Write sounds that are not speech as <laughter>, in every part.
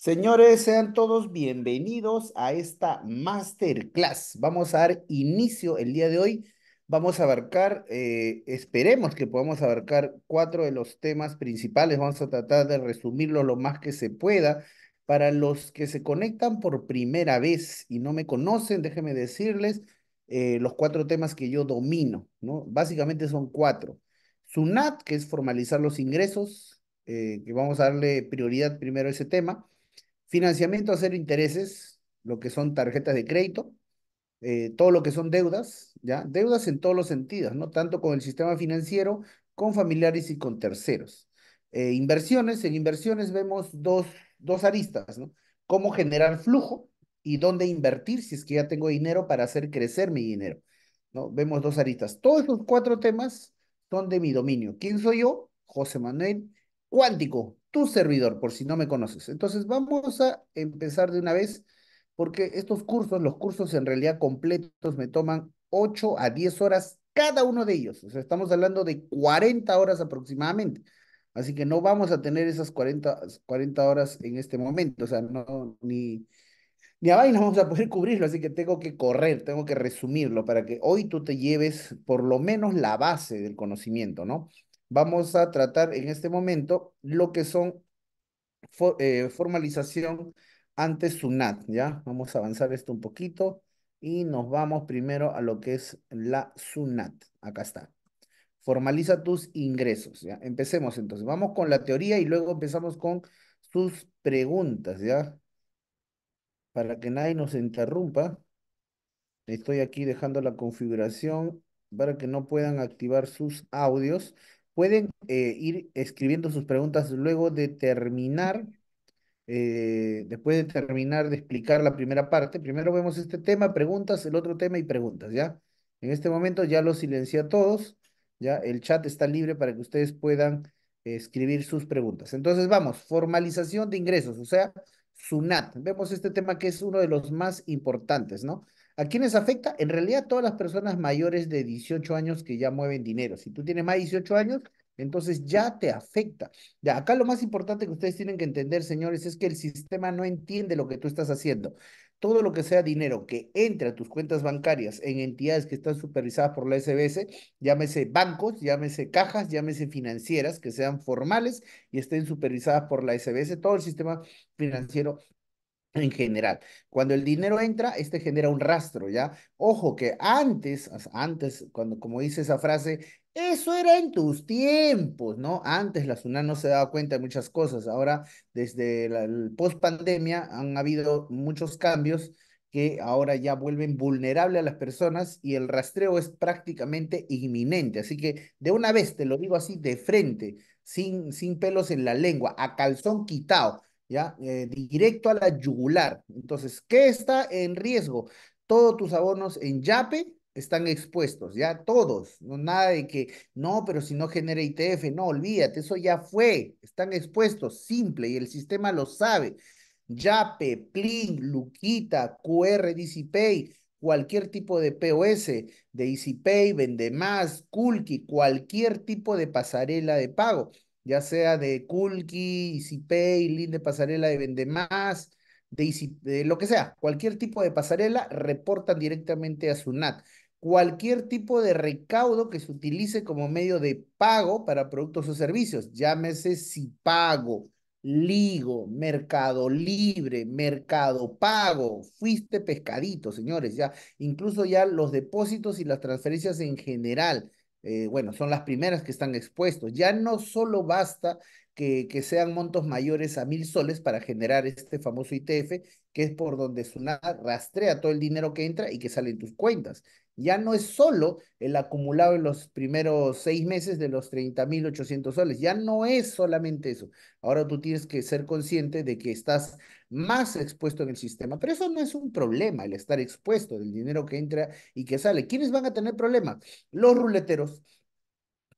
Señores, sean todos bienvenidos a esta masterclass. Vamos a dar inicio el día de hoy. Vamos a abarcar, eh, esperemos que podamos abarcar cuatro de los temas principales. Vamos a tratar de resumirlo lo más que se pueda. Para los que se conectan por primera vez y no me conocen, déjenme decirles eh, los cuatro temas que yo domino, ¿no? Básicamente son cuatro. SUNAT, que es formalizar los ingresos, eh, que vamos a darle prioridad primero a ese tema. Financiamiento a cero intereses, lo que son tarjetas de crédito, eh, todo lo que son deudas, ¿ya? Deudas en todos los sentidos, ¿no? Tanto con el sistema financiero, con familiares y con terceros. Eh, inversiones, en inversiones vemos dos, dos aristas, ¿no? Cómo generar flujo y dónde invertir si es que ya tengo dinero para hacer crecer mi dinero, ¿no? Vemos dos aristas. Todos esos cuatro temas son de mi dominio. ¿Quién soy yo? José Manuel Cuántico, tu servidor, por si no me conoces. Entonces vamos a empezar de una vez, porque estos cursos, los cursos en realidad completos, me toman 8 a 10 horas cada uno de ellos. O sea, estamos hablando de 40 horas aproximadamente. Así que no vamos a tener esas 40, 40 horas en este momento. O sea, no, ni, ni a vaina vamos a poder <laughs> cubrirlo. Así que tengo que correr, tengo que resumirlo para que hoy tú te lleves por lo menos la base del conocimiento, ¿no? Vamos a tratar en este momento lo que son eh, formalización ante SUNAT, ¿ya? Vamos a avanzar esto un poquito y nos vamos primero a lo que es la SUNAT. Acá está. Formaliza tus ingresos, ¿ya? Empecemos entonces. Vamos con la teoría y luego empezamos con sus preguntas, ¿ya? Para que nadie nos interrumpa. Estoy aquí dejando la configuración para que no puedan activar sus audios. Pueden eh, ir escribiendo sus preguntas luego de terminar, eh, después de terminar de explicar la primera parte. Primero vemos este tema, preguntas, el otro tema y preguntas, ¿ya? En este momento ya los silencié a todos, ¿ya? El chat está libre para que ustedes puedan escribir sus preguntas. Entonces vamos, formalización de ingresos, o sea, SUNAT. Vemos este tema que es uno de los más importantes, ¿no? ¿A quiénes afecta? En realidad todas las personas mayores de 18 años que ya mueven dinero. Si tú tienes más de 18 años, entonces ya te afecta. Ya, acá lo más importante que ustedes tienen que entender, señores, es que el sistema no entiende lo que tú estás haciendo. Todo lo que sea dinero que entre a tus cuentas bancarias en entidades que están supervisadas por la SBS, llámese bancos, llámese cajas, llámese financieras, que sean formales y estén supervisadas por la SBS, todo el sistema financiero en general. Cuando el dinero entra, este genera un rastro, ¿ya? Ojo que antes, antes, cuando, como dice esa frase, eso era en tus tiempos, ¿no? Antes la SUNAT no se daba cuenta de muchas cosas. Ahora, desde la, el post pandemia, han habido muchos cambios que ahora ya vuelven vulnerable a las personas y el rastreo es prácticamente inminente. Así que de una vez, te lo digo así de frente, sin, sin pelos en la lengua, a calzón quitado ¿ya? Eh, directo a la yugular. Entonces, ¿qué está en riesgo? Todos tus abonos en YAPE están expuestos, ya todos, no nada de que, no, pero si no genera ITF, no, olvídate, eso ya fue, están expuestos, simple, y el sistema lo sabe. YAPE, PLIN, Luquita, QR, DCPay, cualquier tipo de POS, de EasyPay, Vendemás, Kulki, cualquier tipo de pasarela de pago ya sea de Kulki, EasyPay, Link de pasarela de Vendemás, de, de lo que sea, cualquier tipo de pasarela, reportan directamente a SUNAT. Cualquier tipo de recaudo que se utilice como medio de pago para productos o servicios, llámese si pago, Ligo, Mercado Libre, Mercado Pago, fuiste pescadito, señores, ya, incluso ya los depósitos y las transferencias en general eh, bueno, son las primeras que están expuestos. Ya no solo basta que, sean montos mayores a mil soles para generar este famoso ITF, que es por donde SUNAT rastrea todo el dinero que entra y que sale en tus cuentas. Ya no es solo el acumulado en los primeros seis meses de los 30.800 soles, ya no es solamente eso. Ahora tú tienes que ser consciente de que estás más expuesto en el sistema, pero eso no es un problema, el estar expuesto del dinero que entra y que sale. ¿Quiénes van a tener problemas? Los ruleteros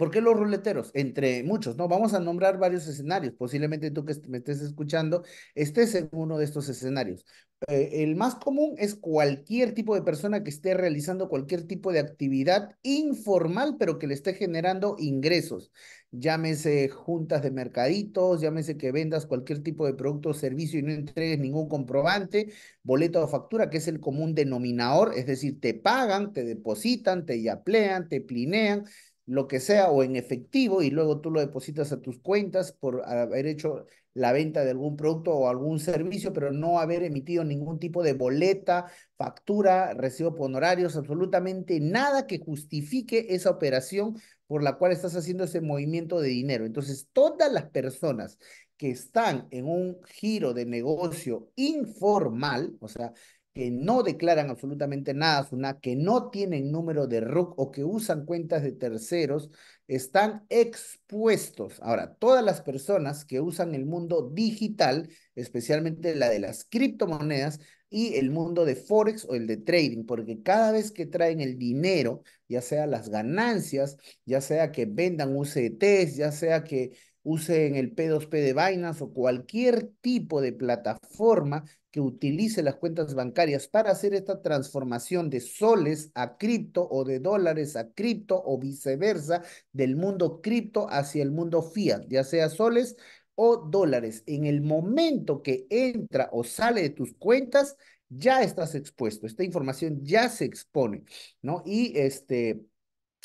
¿Por qué los ruleteros? Entre muchos, ¿no? Vamos a nombrar varios escenarios. Posiblemente tú que me estés escuchando estés en uno de estos escenarios. Eh, el más común es cualquier tipo de persona que esté realizando cualquier tipo de actividad informal, pero que le esté generando ingresos, llámese juntas de mercaditos, llámese que vendas cualquier tipo de producto o servicio y no entregues ningún comprobante, boleto o factura, que es el común denominador, es decir, te pagan, te depositan, te yaplean, te plinean, lo que sea, o en efectivo, y luego tú lo depositas a tus cuentas por haber hecho la venta de algún producto o algún servicio, pero no haber emitido ningún tipo de boleta, factura, recibo por honorarios, absolutamente nada que justifique esa operación por la cual estás haciendo ese movimiento de dinero. Entonces, todas las personas que están en un giro de negocio informal, o sea, que no declaran absolutamente nada, que no tienen número de RUC o que usan cuentas de terceros, están expuestos. Ahora, todas las personas que usan el mundo digital, especialmente la de las criptomonedas y el mundo de Forex o el de trading, porque cada vez que traen el dinero, ya sea las ganancias, ya sea que vendan UCTs, ya sea que usen el P2P de Binance o cualquier tipo de plataforma que utilice las cuentas bancarias para hacer esta transformación de soles a cripto o de dólares a cripto o viceversa del mundo cripto hacia el mundo fiat, ya sea soles o dólares. En el momento que entra o sale de tus cuentas, ya estás expuesto. Esta información ya se expone, ¿no? Y este,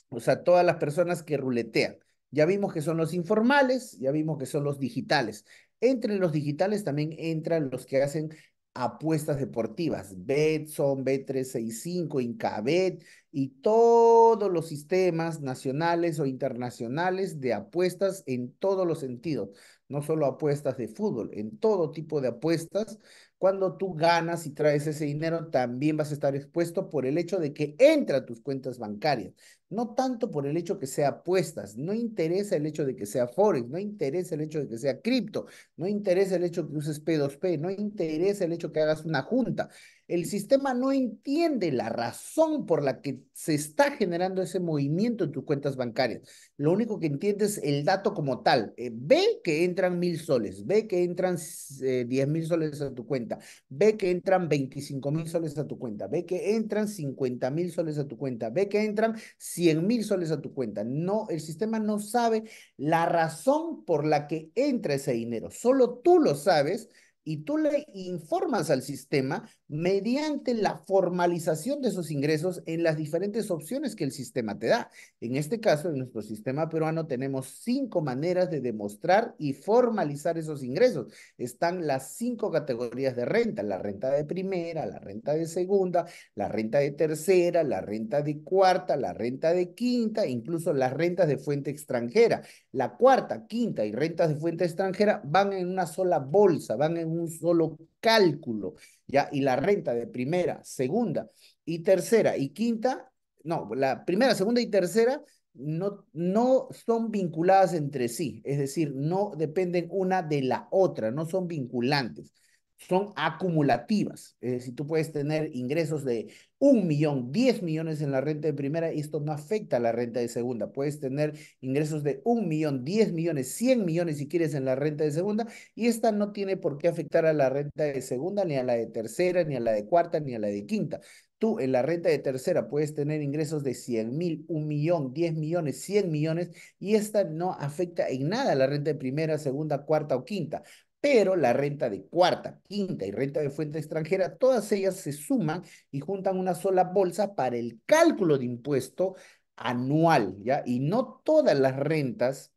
o sea, todas las personas que ruletean. Ya vimos que son los informales, ya vimos que son los digitales. Entre los digitales también entran los que hacen apuestas deportivas, Betson, B365, Incabet y todos los sistemas nacionales o internacionales de apuestas en todos los sentidos, no solo apuestas de fútbol, en todo tipo de apuestas. Cuando tú ganas y traes ese dinero, también vas a estar expuesto por el hecho de que entra a tus cuentas bancarias no tanto por el hecho que sea apuestas, no interesa el hecho de que sea Forex, no interesa el hecho de que sea cripto, no interesa el hecho que uses P2P, no interesa el hecho que hagas una junta. El sistema no entiende la razón por la que se está generando ese movimiento en tus cuentas bancarias. Lo único que entiende es el dato como tal. Eh, ve que entran mil soles, ve que entran eh, diez mil soles a tu cuenta, ve que entran veinticinco mil soles a tu cuenta, ve que entran cincuenta mil soles a tu cuenta, ve que entran 100 mil soles a tu cuenta. No, el sistema no sabe la razón por la que entra ese dinero. Solo tú lo sabes y tú le informas al sistema mediante la formalización de esos ingresos en las diferentes opciones que el sistema te da. En este caso, en nuestro sistema peruano tenemos cinco maneras de demostrar y formalizar esos ingresos. Están las cinco categorías de renta, la renta de primera, la renta de segunda, la renta de tercera, la renta de cuarta, la renta de quinta, incluso las rentas de fuente extranjera. La cuarta, quinta y rentas de fuente extranjera van en una sola bolsa, van en un solo cálculo, ¿ya? Y la renta de primera, segunda y tercera y quinta, no, la primera, segunda y tercera no, no son vinculadas entre sí, es decir, no dependen una de la otra, no son vinculantes son acumulativas. Es decir, tú puedes tener ingresos de un millón, diez millones en la renta de primera esto no afecta a la renta de segunda. Puedes tener ingresos de un millón, diez millones, cien millones si quieres en la renta de segunda y esta no tiene por qué afectar a la renta de segunda, ni a la de tercera, ni a la de cuarta, ni a la de quinta. Tú en la renta de tercera puedes tener ingresos de cien mil, un millón, diez millones, cien millones y esta no afecta en nada a la renta de primera, segunda, cuarta o quinta pero la renta de cuarta, quinta y renta de fuente extranjera, todas ellas se suman y juntan una sola bolsa para el cálculo de impuesto anual, ¿ya? Y no todas las rentas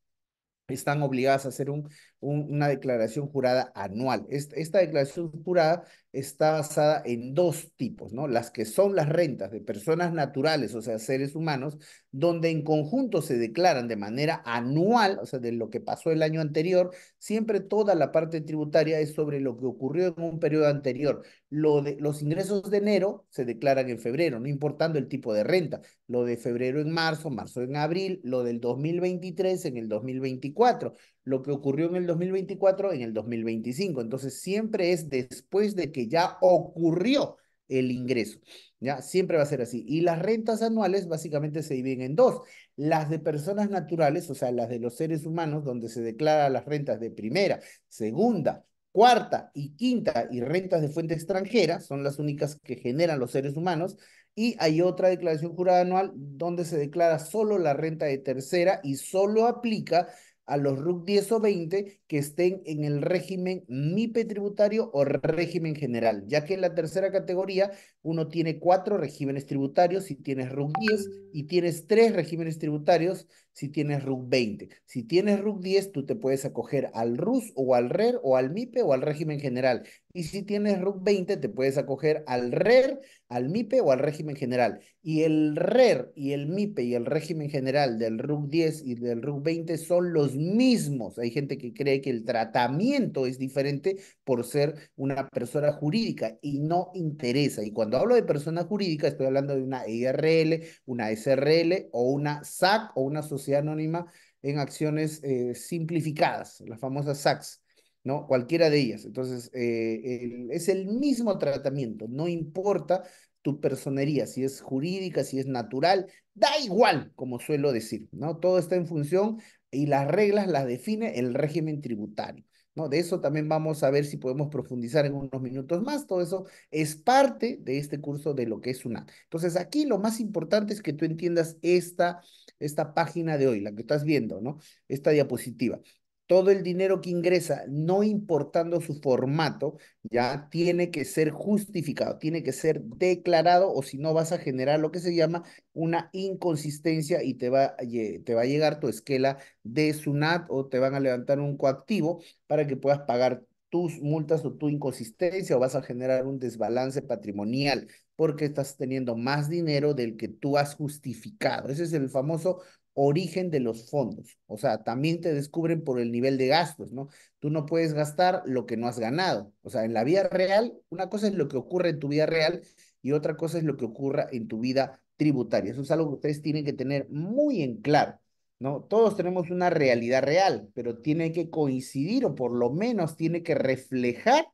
están obligadas a hacer un, una declaración jurada anual. Esta, declaración jurada está basada en dos tipos, ¿no? Las que son las rentas de personas naturales, o sea, seres humanos, donde en conjunto se declaran de manera anual, o sea, de lo que pasó el año anterior, siempre toda la parte tributaria es sobre lo que ocurrió en un periodo anterior. Lo de, los ingresos de enero se declaran en febrero, no importando el tipo de renta. Lo de febrero en marzo, marzo en abril, lo del 2023 en el 2024 lo que ocurrió en el 2024 en el 2025. Entonces, siempre es después de que ya ocurrió el ingreso. ¿ya? Siempre va a ser así. Y las rentas anuales básicamente se dividen en dos. Las de personas naturales, o sea, las de los seres humanos, donde se declara las rentas de primera, segunda, cuarta y quinta y rentas de fuente extranjera, son las únicas que generan los seres humanos. Y hay otra declaración jurada anual donde se declara solo la renta de tercera y solo aplica a los RUC 10 o 20 que estén en el régimen MIPE tributario o régimen general, ya que en la tercera categoría uno tiene cuatro regímenes tributarios si tienes RUC 10 y tienes tres regímenes tributarios si tienes RUC 20. Si tienes RUC 10, tú te puedes acoger al RUS o al RER o al MIPE o al régimen general. Y si tienes RUC 20, te puedes acoger al RER, al MIPE o al régimen general. Y el RER y el MIPE y el régimen general del RUC 10 y del RUC 20 son los mismos. Hay gente que cree que el tratamiento es diferente por ser una persona jurídica y no interesa. Y cuando hablo de persona jurídica, estoy hablando de una IRL, una SRL o una SAC o una sociedad anónima en acciones eh, simplificadas, las famosas SACs. ¿no? Cualquiera de ellas. Entonces, eh, es el mismo tratamiento, no importa tu personería, si es jurídica, si es natural, da igual, como suelo decir, ¿no? Todo está en función y las reglas las define el régimen tributario. De eso también vamos a ver si podemos profundizar en unos minutos más. Todo eso es parte de este curso de lo que es una. Entonces, aquí lo más importante es que tú entiendas esta, esta página de hoy, la que estás viendo, ¿no? Esta diapositiva todo el dinero que ingresa, no importando su formato, ya tiene que ser justificado, tiene que ser declarado o si no vas a generar lo que se llama una inconsistencia y te va, te va a llegar tu esquela de SUNAT o te van a levantar un coactivo para que puedas pagar tus multas o tu inconsistencia o vas a generar un desbalance patrimonial porque estás teniendo más dinero del que tú has justificado. Ese es el famoso origen de los fondos. O sea, también te descubren por el nivel de gastos, ¿no? Tú no puedes gastar lo que no has ganado. O sea, en la vida real, una cosa es lo que ocurre en tu vida real y otra cosa es lo que ocurra en tu vida tributaria. Eso es algo que ustedes tienen que tener muy en claro, ¿no? Todos tenemos una realidad real, pero tiene que coincidir o por lo menos tiene que reflejar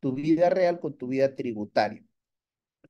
tu vida real con tu vida tributaria.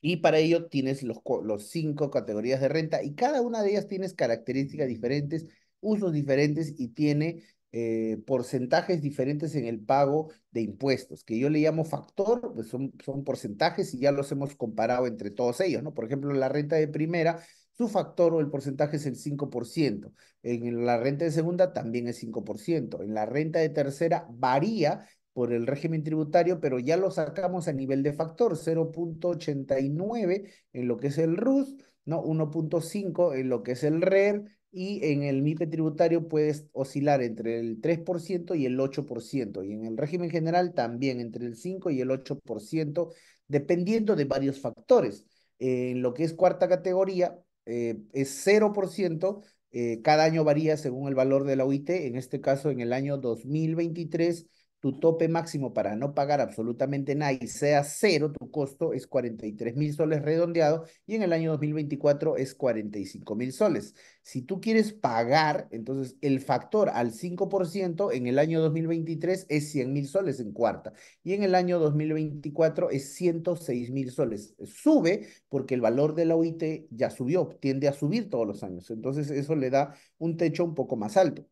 Y para ello tienes los, los cinco categorías de renta y cada una de ellas tienes características diferentes, usos diferentes y tiene eh, porcentajes diferentes en el pago de impuestos, que yo le llamo factor, pues son, son porcentajes y ya los hemos comparado entre todos ellos, ¿no? Por ejemplo, la renta de primera, su factor o el porcentaje es el 5%. En la renta de segunda también es 5%. En la renta de tercera varía por el régimen tributario, pero ya lo sacamos a nivel de factor, 0.89 en lo que es el RUS, ¿no? 1.5 en lo que es el RER, y en el MIPE tributario puedes oscilar entre el 3% y el 8%, y en el régimen general también entre el 5 y el 8%, dependiendo de varios factores. en lo que es cuarta categoría, eh, es 0%, eh, cada año varía según el valor de la OIT, en este caso en el año 2023 tu tope máximo para no pagar absolutamente nada y sea cero, tu costo es 43 mil soles redondeado y en el año 2024 es 45 mil soles. Si tú quieres pagar, entonces el factor al 5% en el año 2023 es 100 mil soles en cuarta y en el año 2024 es 106 mil soles. Sube porque el valor de la OIT ya subió, tiende a subir todos los años. Entonces eso le da un techo un poco más alto.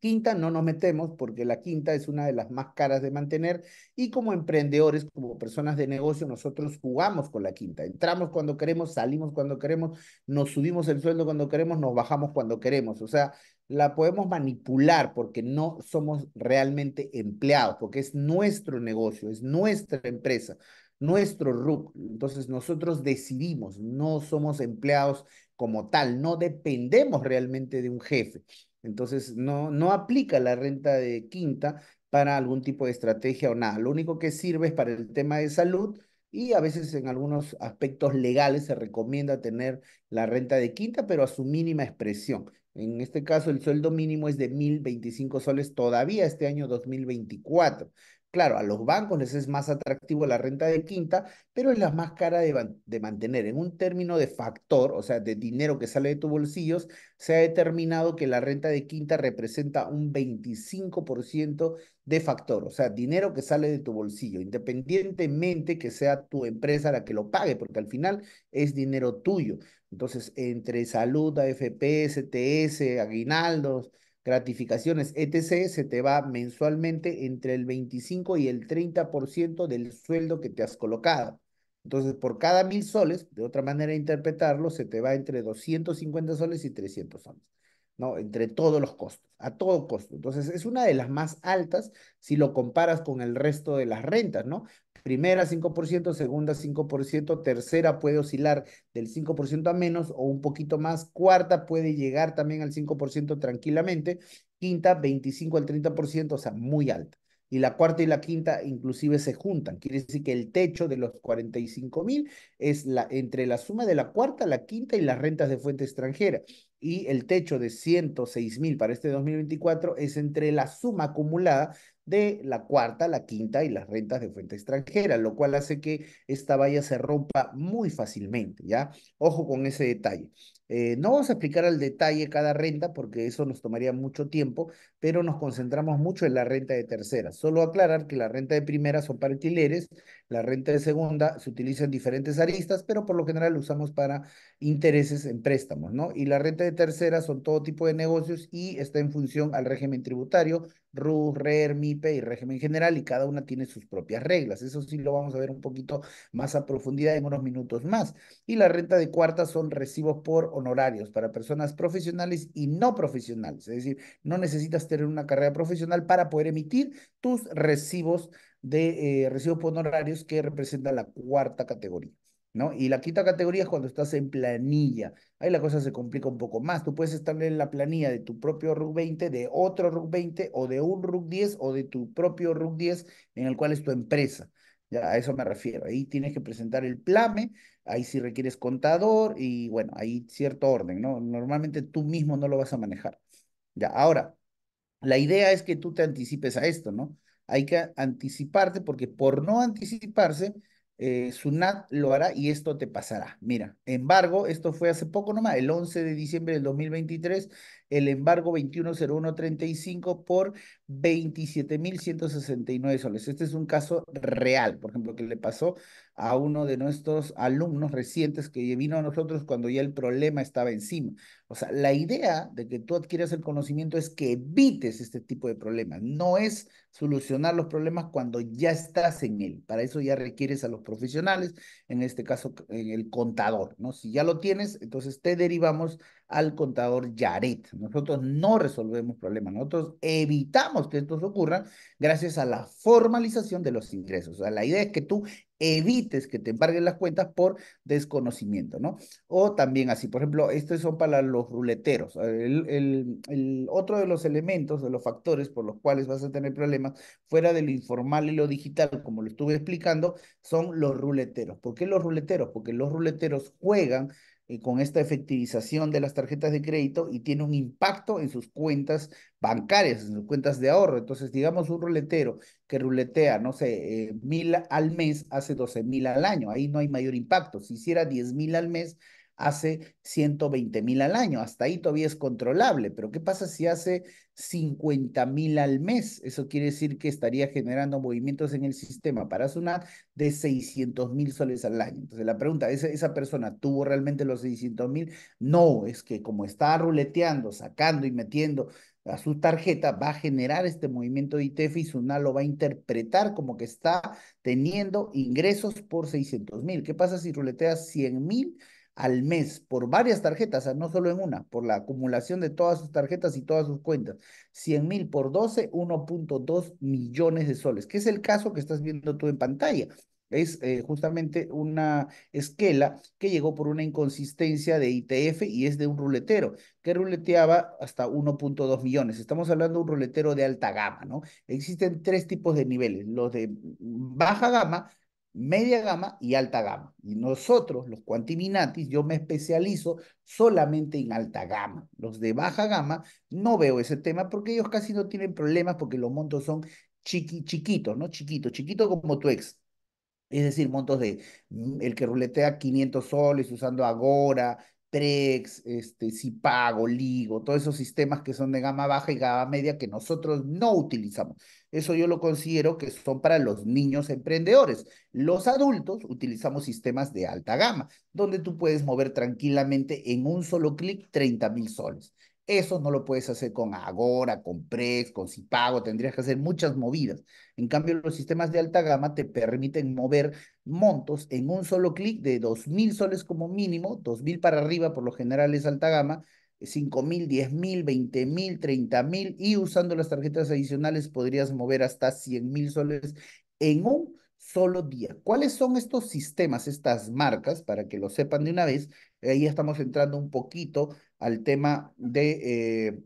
Quinta no nos metemos porque la quinta es una de las más caras de mantener y como emprendedores, como personas de negocio, nosotros jugamos con la quinta. Entramos cuando queremos, salimos cuando queremos, nos subimos el sueldo cuando queremos, nos bajamos cuando queremos. O sea, la podemos manipular porque no somos realmente empleados, porque es nuestro negocio, es nuestra empresa, nuestro RUC. Entonces nosotros decidimos, no somos empleados como tal, no dependemos realmente de un jefe. Entonces, no, no aplica la renta de quinta para algún tipo de estrategia o nada. Lo único que sirve es para el tema de salud y a veces en algunos aspectos legales se recomienda tener la renta de quinta, pero a su mínima expresión. En este caso, el sueldo mínimo es de 1.025 soles todavía este año 2024. Claro, a los bancos les es más atractivo la renta de quinta, pero es la más cara de, mantener. En un término de factor, o sea, de dinero que sale de tus bolsillos, se ha determinado que la renta de quinta representa un 25% de factor, o sea, dinero que sale de tu bolsillo, independientemente que sea tu empresa la que lo pague, porque al final es dinero tuyo. Entonces, entre salud, AFP, STS, aguinaldos, gratificaciones, etc., se te va mensualmente entre el 25 y el 30% del sueldo que te has colocado. Entonces, por cada mil soles, de otra manera de interpretarlo, se te va entre 250 soles y 300 soles. ¿No? Entre todos los costos, a todo costo. Entonces, es una de las más altas si lo comparas con el resto de las rentas, ¿no? Primera 5%, segunda 5%, tercera puede oscilar del 5% a menos o un poquito más, cuarta puede llegar también al 5% tranquilamente, quinta 25 al 30%, o sea, muy alta y la cuarta y la quinta inclusive se juntan. Quiere decir que el techo de los 45 mil es la, entre la suma de la cuarta, la quinta y las rentas de fuente extranjera. Y el techo de 106 mil para este 2024 es entre la suma acumulada de la cuarta, la quinta y las rentas de fuente extranjera, lo cual hace que esta valla se rompa muy fácilmente, ¿ya? Ojo con ese detalle. Eh, no vamos a explicar al detalle cada renta porque eso nos tomaría mucho tiempo, pero nos concentramos mucho en la renta de tercera. Solo aclarar que la renta de primera son para alquileres, la renta de segunda se utiliza en diferentes aristas, pero por lo general usamos para intereses en préstamos, ¿no? Y la renta de tercera son todo tipo de negocios y está en función al régimen tributario, RUS, RER, MIPE y régimen general, y cada una tiene sus propias reglas. Eso sí lo vamos a ver un poquito más a profundidad en unos minutos más. Y la renta de cuarta son recibos por honorarios para personas profesionales y no profesionales. Es decir, no necesitas tener una carrera profesional para poder emitir tus recibos de eh, recibos honorarios que representa la cuarta categoría. ¿no? Y la quinta categoría es cuando estás en planilla. Ahí la cosa se complica un poco más. Tú puedes estar en la planilla de tu propio RUC 20, de otro RUC 20 o de un RUC 10 o de tu propio RUC 10 en el cual es tu empresa. Ya, a eso me refiero. Ahí tienes que presentar el plame, ahí sí requieres contador y bueno, ahí cierto orden, ¿no? Normalmente tú mismo no lo vas a manejar. Ya, ahora, la idea es que tú te anticipes a esto, ¿no? Hay que anticiparte porque por no anticiparse, eh, SUNAT lo hará y esto te pasará. Mira, embargo, esto fue hace poco nomás, el 11 de diciembre del 2023, el embargo 210135 por 27.169 soles. Este es un caso real, por ejemplo, que le pasó a uno de nuestros alumnos recientes que vino a nosotros cuando ya el problema estaba encima. O sea, la idea de que tú adquieras el conocimiento es que evites este tipo de problemas, no es solucionar los problemas cuando ya estás en él. Para eso ya requieres a los profesionales, en este caso el contador, ¿no? Si ya lo tienes, entonces te derivamos al contador Yaret. Nosotros no resolvemos problemas, nosotros evitamos que estos ocurran gracias a la formalización de los ingresos. O sea, la idea es que tú evites que te embarguen las cuentas por desconocimiento, ¿no? O también así, por ejemplo, estos son para los ruleteros. El, el, otro de los elementos, de los factores por los cuales vas a tener problemas, fuera de lo informal y lo digital, como lo estuve explicando, son los ruleteros. ¿Por qué los ruleteros? Porque los ruleteros juegan eh, con esta efectivización de las tarjetas de crédito y tiene un impacto en sus cuentas bancarias, en sus cuentas de ahorro. Entonces, digamos un ruletero que ruletea, no sé, eh, mil al mes, hace doce mil al año. Ahí no hay mayor impacto. Si hiciera diez mil al mes, hace 120 mil al año. Hasta ahí todavía es controlable, pero ¿qué pasa si hace 50 mil al mes? Eso quiere decir que estaría generando movimientos en el sistema para SUNAT de 600 mil soles al año. Entonces la pregunta, ¿esa, ¿esa persona tuvo realmente los 600 mil? No, es que como está ruleteando, sacando y metiendo a su tarjeta, va a generar este movimiento de ITF y SUNAT lo va a interpretar como que está teniendo ingresos por 600 mil. ¿Qué pasa si ruleteas 100 mil? Al mes por varias tarjetas, no solo en una, por la acumulación de todas sus tarjetas y todas sus cuentas. 100 mil por 12, 1.2 millones de soles, que es el caso que estás viendo tú en pantalla. Es eh, justamente una esquela que llegó por una inconsistencia de ITF y es de un ruletero que ruleteaba hasta 1.2 millones. Estamos hablando de un ruletero de alta gama, ¿no? Existen tres tipos de niveles, los de baja gama, media gama y alta gama. Y nosotros, los Quantiminatis, yo me especializo solamente en alta gama. Los de baja gama no veo ese tema porque ellos casi no tienen problemas porque los montos son chiqui, chiquitos, ¿no? Chiquitos, chiquitos como tu ex. Es decir, montos de mm, el que ruletea 500 soles usando Agora, Trex, este, Cipago, Ligo, todos esos sistemas que son de gama baja y gama media que nosotros no utilizamos. Eso yo lo considero que son para los niños emprendedores. Los adultos utilizamos sistemas de alta gama, donde tú puedes mover tranquilamente en un solo clic 30 mil soles. Eso no lo puedes hacer con Agora, con Prex, con Cipago, tendrías que hacer muchas movidas. En cambio, los sistemas de alta gama te permiten mover montos en un solo clic de 2.000 soles como mínimo, 2.000 para arriba, por lo general es alta gama, 5 mil, 10 mil, 20 mil, 30 mil y usando las tarjetas adicionales podrías mover hasta 100 mil soles en un solo día. ¿Cuáles son estos sistemas, estas marcas, para que lo sepan de una vez? Ahí estamos entrando un poquito al tema de eh,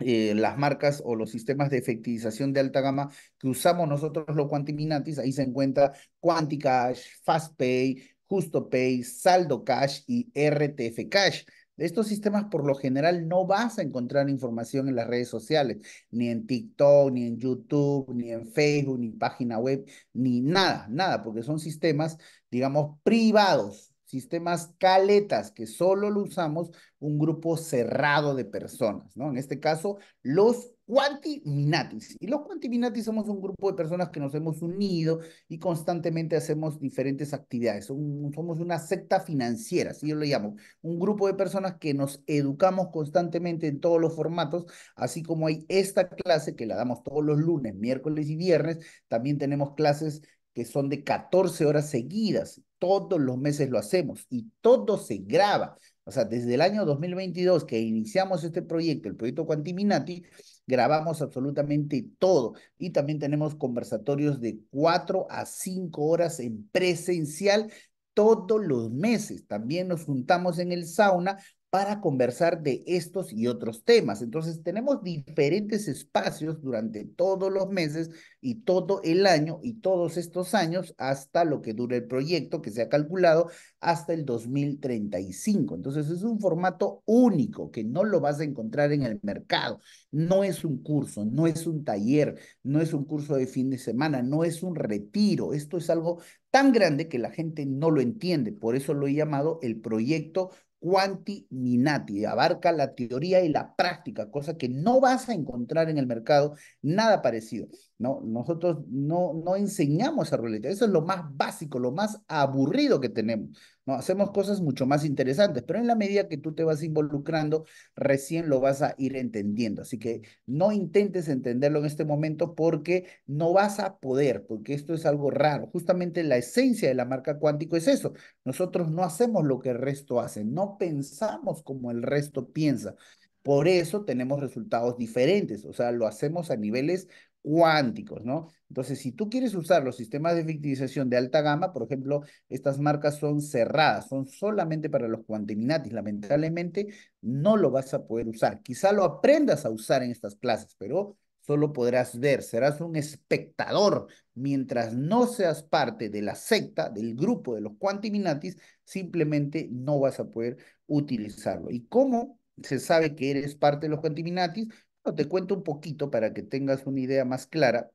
eh, las marcas o los sistemas de efectivización de alta gama que usamos nosotros los Quantiminatis. Ahí se encuentra Quanticash, FastPay, JustoPay, Saldo Cash y RTF Cash. Estos sistemas por lo general no vas a encontrar información en las redes sociales, ni en TikTok, ni en YouTube, ni en Facebook, ni página web, ni nada, nada, porque son sistemas, digamos, privados, sistemas caletas que solo lo usamos un grupo cerrado de personas, ¿no? En este caso, los Quantiminatis. Y los Quantiminatis somos un grupo de personas que nos hemos unido y constantemente hacemos diferentes actividades. somos una secta financiera, así yo lo llamo. Un grupo de personas que nos educamos constantemente en todos los formatos, así como hay esta clase que la damos todos los lunes, miércoles y viernes. También tenemos clases que son de 14 horas seguidas. Todos los meses lo hacemos y todo se graba. O sea, desde el año 2022 que iniciamos este proyecto, el proyecto Quantiminati, grabamos absolutamente todo. Y también tenemos conversatorios de 4 a 5 horas en presencial todos los meses. También nos juntamos en el sauna para conversar de estos y otros temas. Entonces, tenemos diferentes espacios durante todos los meses y todo el año y todos estos años hasta lo que dure el proyecto que se ha calculado hasta el 2035. Entonces, es un formato único que no lo vas a encontrar en el mercado. No es un curso, no es un taller, no es un curso de fin de semana, no es un retiro. Esto es algo tan grande que la gente no lo entiende. Por eso lo he llamado el proyecto Quanti Minati, abarca la teoría y la práctica, cosa que no vas a encontrar en el mercado, nada parecido. ¿No? Nosotros no, no enseñamos a ruleta, eso es lo más básico, lo más aburrido que tenemos. ¿no? Hacemos cosas mucho más interesantes, pero en la medida que tú te vas involucrando, recién lo vas a ir entendiendo. Así que no intentes entenderlo en este momento porque no vas a poder, porque esto es algo raro. Justamente la esencia de la marca cuántico es eso. Nosotros no hacemos lo que el resto hace, no pensamos como el resto piensa. Por eso tenemos resultados diferentes, o sea, lo hacemos a niveles cuánticos, ¿no? Entonces, si tú quieres usar los sistemas de efectivización de alta gama, por ejemplo, estas marcas son cerradas, son solamente para los Quantiminatis. Lamentablemente, no lo vas a poder usar. Quizá lo aprendas a usar en estas clases, pero solo podrás ver, serás un espectador. Mientras no seas parte de la secta, del grupo de los Quantiminatis, simplemente no vas a poder utilizarlo. ¿Y cómo se sabe que eres parte de los Quantiminatis? Te cuento un poquito para que tengas una idea más clara.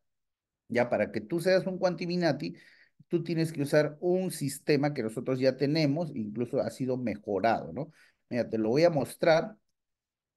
Ya para que tú seas un Quantiminati, tú tienes que usar un sistema que nosotros ya tenemos, incluso ha sido mejorado, ¿no? Mira, te lo voy a mostrar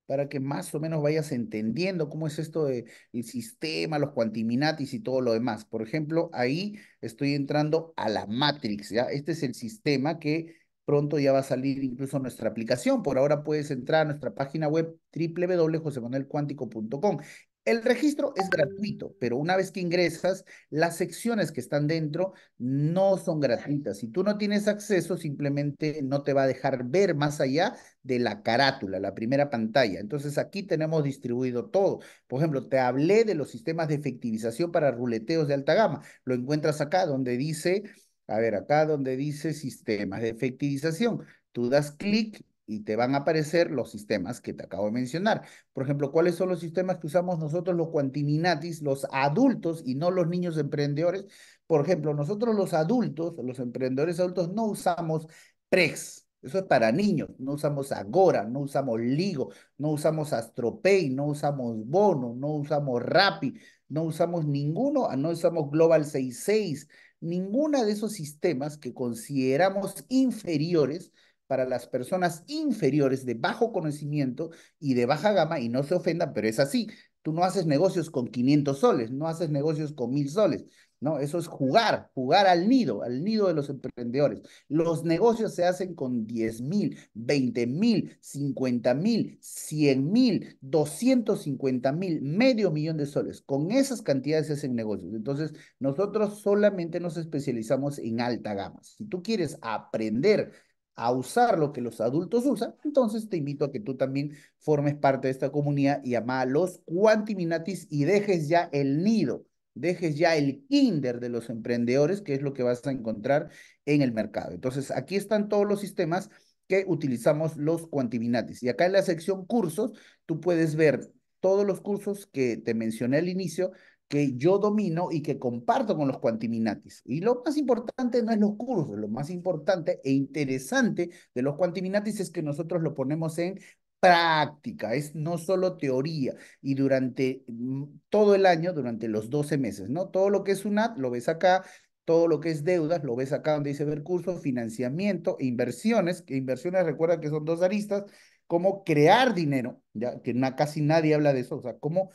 para que más o menos vayas entendiendo cómo es esto del sistema, los Quantiminatis y todo lo demás. Por ejemplo, ahí estoy entrando a la Matrix, ¿ya? Este es el sistema que Pronto ya va a salir incluso nuestra aplicación. Por ahora puedes entrar a nuestra página web www.josemanuelcuántico.com. El registro es gratuito, pero una vez que ingresas, las secciones que están dentro no son gratuitas. Si tú no tienes acceso, simplemente no te va a dejar ver más allá de la carátula, la primera pantalla. Entonces aquí tenemos distribuido todo. Por ejemplo, te hablé de los sistemas de efectivización para ruleteos de alta gama. Lo encuentras acá donde dice a ver, acá donde dice sistemas de efectivización, tú das clic y te van a aparecer los sistemas que te acabo de mencionar. Por ejemplo, ¿cuáles son los sistemas que usamos nosotros los Quantiminatis, los adultos y no los niños emprendedores? Por ejemplo, nosotros los adultos, los emprendedores adultos, no usamos Prex. Eso es para niños. No usamos Agora, no usamos Ligo, no usamos Astropay, no usamos Bono, no usamos Rappi, no usamos ninguno, no usamos Global 66 ninguna de esos sistemas que consideramos inferiores para las personas inferiores de bajo conocimiento y de baja gama, y no se ofendan, pero es así. Tú no haces negocios con 500 soles, no haces negocios con 1000 soles. ¿No? Eso es jugar, jugar al nido, al nido de los emprendedores. Los negocios se hacen con 10 mil, 20 mil, 50 mil, 100 mil, 250 mil, medio millón de soles. Con esas cantidades se hacen negocios. Entonces, nosotros solamente nos especializamos en alta gama. Si tú quieres aprender a usar lo que los adultos usan, entonces te invito a que tú también formes parte de esta comunidad llamada los Quantiminatis y dejes ya el nido dejes ya el kinder de los emprendedores, que es lo que vas a encontrar en el mercado. Entonces, aquí están todos los sistemas que utilizamos los Quantiminatis. Y acá en la sección cursos, tú puedes ver todos los cursos que te mencioné al inicio, que yo domino y que comparto con los Quantiminatis. Y lo más importante no es los cursos, lo más importante e interesante de los Quantiminatis es que nosotros lo ponemos en práctica, es no solo teoría, y durante mm, todo el año, durante los 12 meses, ¿no? Todo lo que es UNAT lo ves acá, todo lo que es deudas lo ves acá donde dice ver curso, financiamiento e inversiones, que inversiones recuerda que son dos aristas, cómo crear dinero, ya que casi nadie habla de eso, o sea, cómo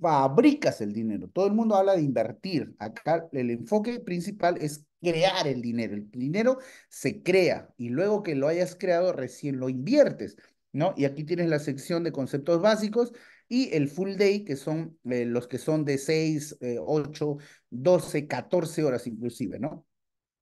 fabricas el dinero. Todo el mundo habla de invertir. Acá el enfoque principal es crear el dinero. El dinero se crea y luego que lo hayas creado recién lo inviertes. ¿No? Y aquí tienes la sección de conceptos básicos y el full day, que son eh, los que son de 6, 8, 12, 14 horas inclusive, ¿no?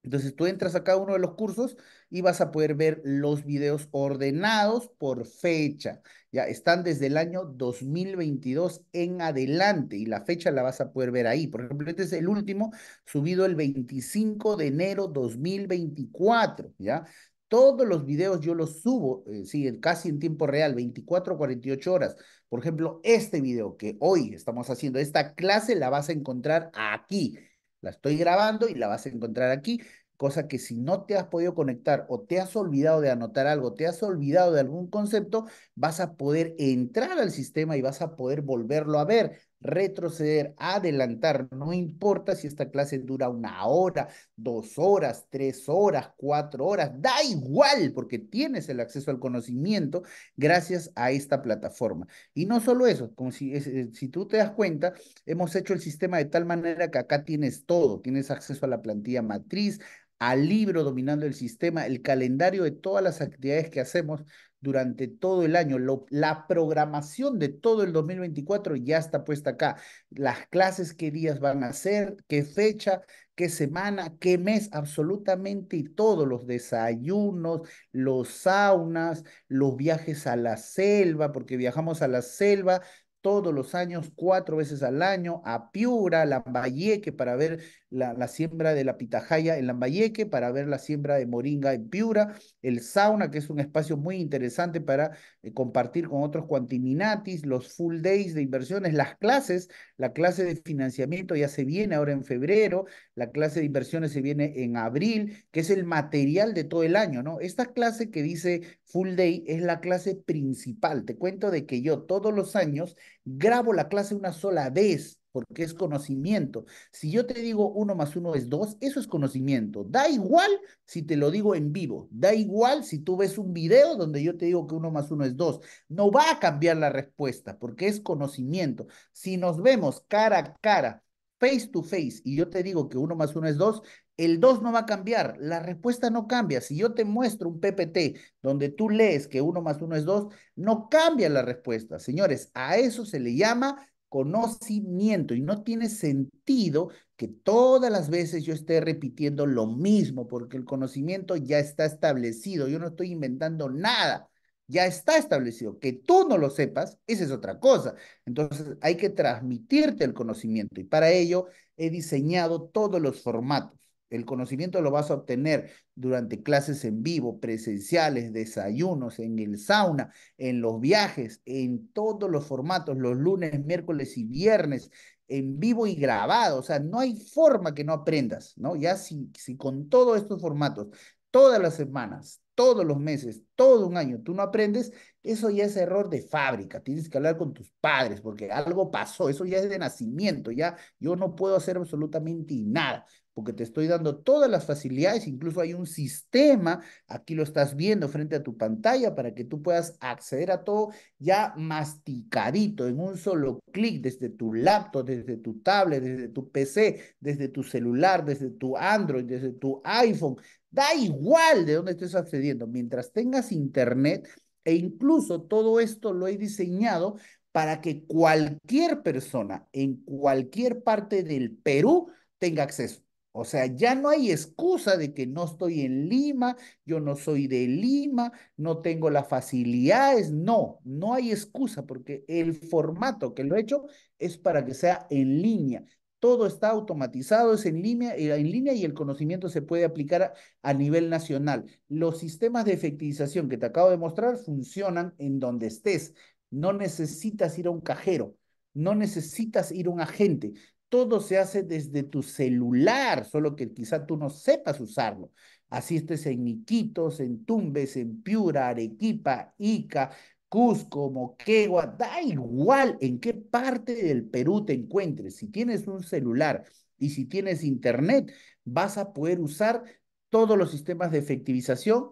Entonces tú entras a cada uno de los cursos y vas a poder ver los videos ordenados por fecha. Ya están desde el año 2022 en adelante y la fecha la vas a poder ver ahí. Por ejemplo, este es el último subido el 25 de enero 2024, ¿ya? Todos los videos yo los subo, eh, sí, casi en tiempo real, 24 48 horas. Por ejemplo, este video que hoy estamos haciendo, esta clase la vas a encontrar aquí. La estoy grabando y la vas a encontrar aquí, cosa que si no te has podido conectar o te has olvidado de anotar algo, te has olvidado de algún concepto, vas a poder entrar al sistema y vas a poder volverlo a ver retroceder, adelantar, no importa si esta clase dura una hora, dos horas, tres horas, cuatro horas, da igual porque tienes el acceso al conocimiento gracias a esta plataforma. Y no solo eso, como si, eh, si tú te das cuenta, hemos hecho el sistema de tal manera que acá tienes todo, tienes acceso a la plantilla matriz, al libro dominando el sistema, el calendario de todas las actividades que hacemos durante todo el año. la programación de todo el 2024 ya está puesta acá. Las clases, qué días van a ser, qué fecha, qué semana, qué mes, absolutamente todos los desayunos, los saunas, los viajes a la selva, porque viajamos a la selva todos los años, cuatro veces al año, a Piura, Lambayeque, para ver la, siembra de la pitahaya en Lambayeque, para ver la siembra de moringa en Piura, el sauna, que es un espacio muy interesante para eh, compartir con otros cuantiminatis, los full days de inversiones, las clases, la clase de financiamiento ya se viene ahora en febrero, la clase de inversiones se viene en abril, que es el material de todo el año, ¿no? Esta clase que dice full day es la clase principal. Te cuento de que yo todos los años grabo la clase una sola vez porque es conocimiento. Si yo te digo uno más uno es dos, eso es conocimiento. Da igual si te lo digo en vivo, da igual si tú ves un video donde yo te digo que uno más uno es dos. No va a cambiar la respuesta porque es conocimiento. Si nos vemos cara a cara, face to face, y yo te digo que uno más uno es dos, el 2 no va a cambiar, la respuesta no cambia. Si yo te muestro un PPT donde tú lees que 1 más 1 es 2, no cambia la respuesta. Señores, a eso se le llama conocimiento y no tiene sentido que todas las veces yo esté repitiendo lo mismo porque el conocimiento ya está establecido, yo no estoy inventando nada, ya está establecido. Que tú no lo sepas, esa es otra cosa. Entonces hay que transmitirte el conocimiento y para ello he diseñado todos los formatos. El conocimiento lo vas a obtener durante clases en vivo, presenciales, desayunos, en el sauna, en los viajes, en todos los formatos, los lunes, miércoles y viernes, en vivo y grabado. O sea, no hay forma que no aprendas, ¿no? Ya si, si con todos estos formatos, todas las semanas, todos los meses, todo un año, tú no aprendes, eso ya es error de fábrica, tienes que hablar con tus padres porque algo pasó, eso ya es de nacimiento, ya yo no puedo hacer absolutamente nada porque te estoy dando todas las facilidades, incluso hay un sistema, aquí lo estás viendo frente a tu pantalla para que tú puedas acceder a todo ya masticadito en un solo clic desde tu laptop, desde tu tablet, desde tu PC, desde tu celular, desde tu Android, desde tu iPhone, da igual de dónde estés accediendo, mientras tengas internet e incluso todo esto lo he diseñado para que cualquier persona en cualquier parte del Perú tenga acceso. O sea, ya no hay excusa de que no estoy en Lima, yo no soy de Lima, no tengo las facilidades. No, no hay excusa porque el formato que lo he hecho es para que sea en línea. Todo está automatizado, es en línea, eh, en línea y el conocimiento se puede aplicar a, nivel nacional. Los sistemas de efectivización que te acabo de mostrar funcionan en donde estés. No necesitas ir a un cajero, no necesitas ir a un agente todo se hace desde tu celular, solo que quizá tú no sepas usarlo. Así estés en Iquitos, en Tumbes, en Piura, Arequipa, Ica, Cusco, Moquegua, da igual en qué parte del Perú te encuentres. Si tienes un celular y si tienes internet, vas a poder usar todos los sistemas de efectivización,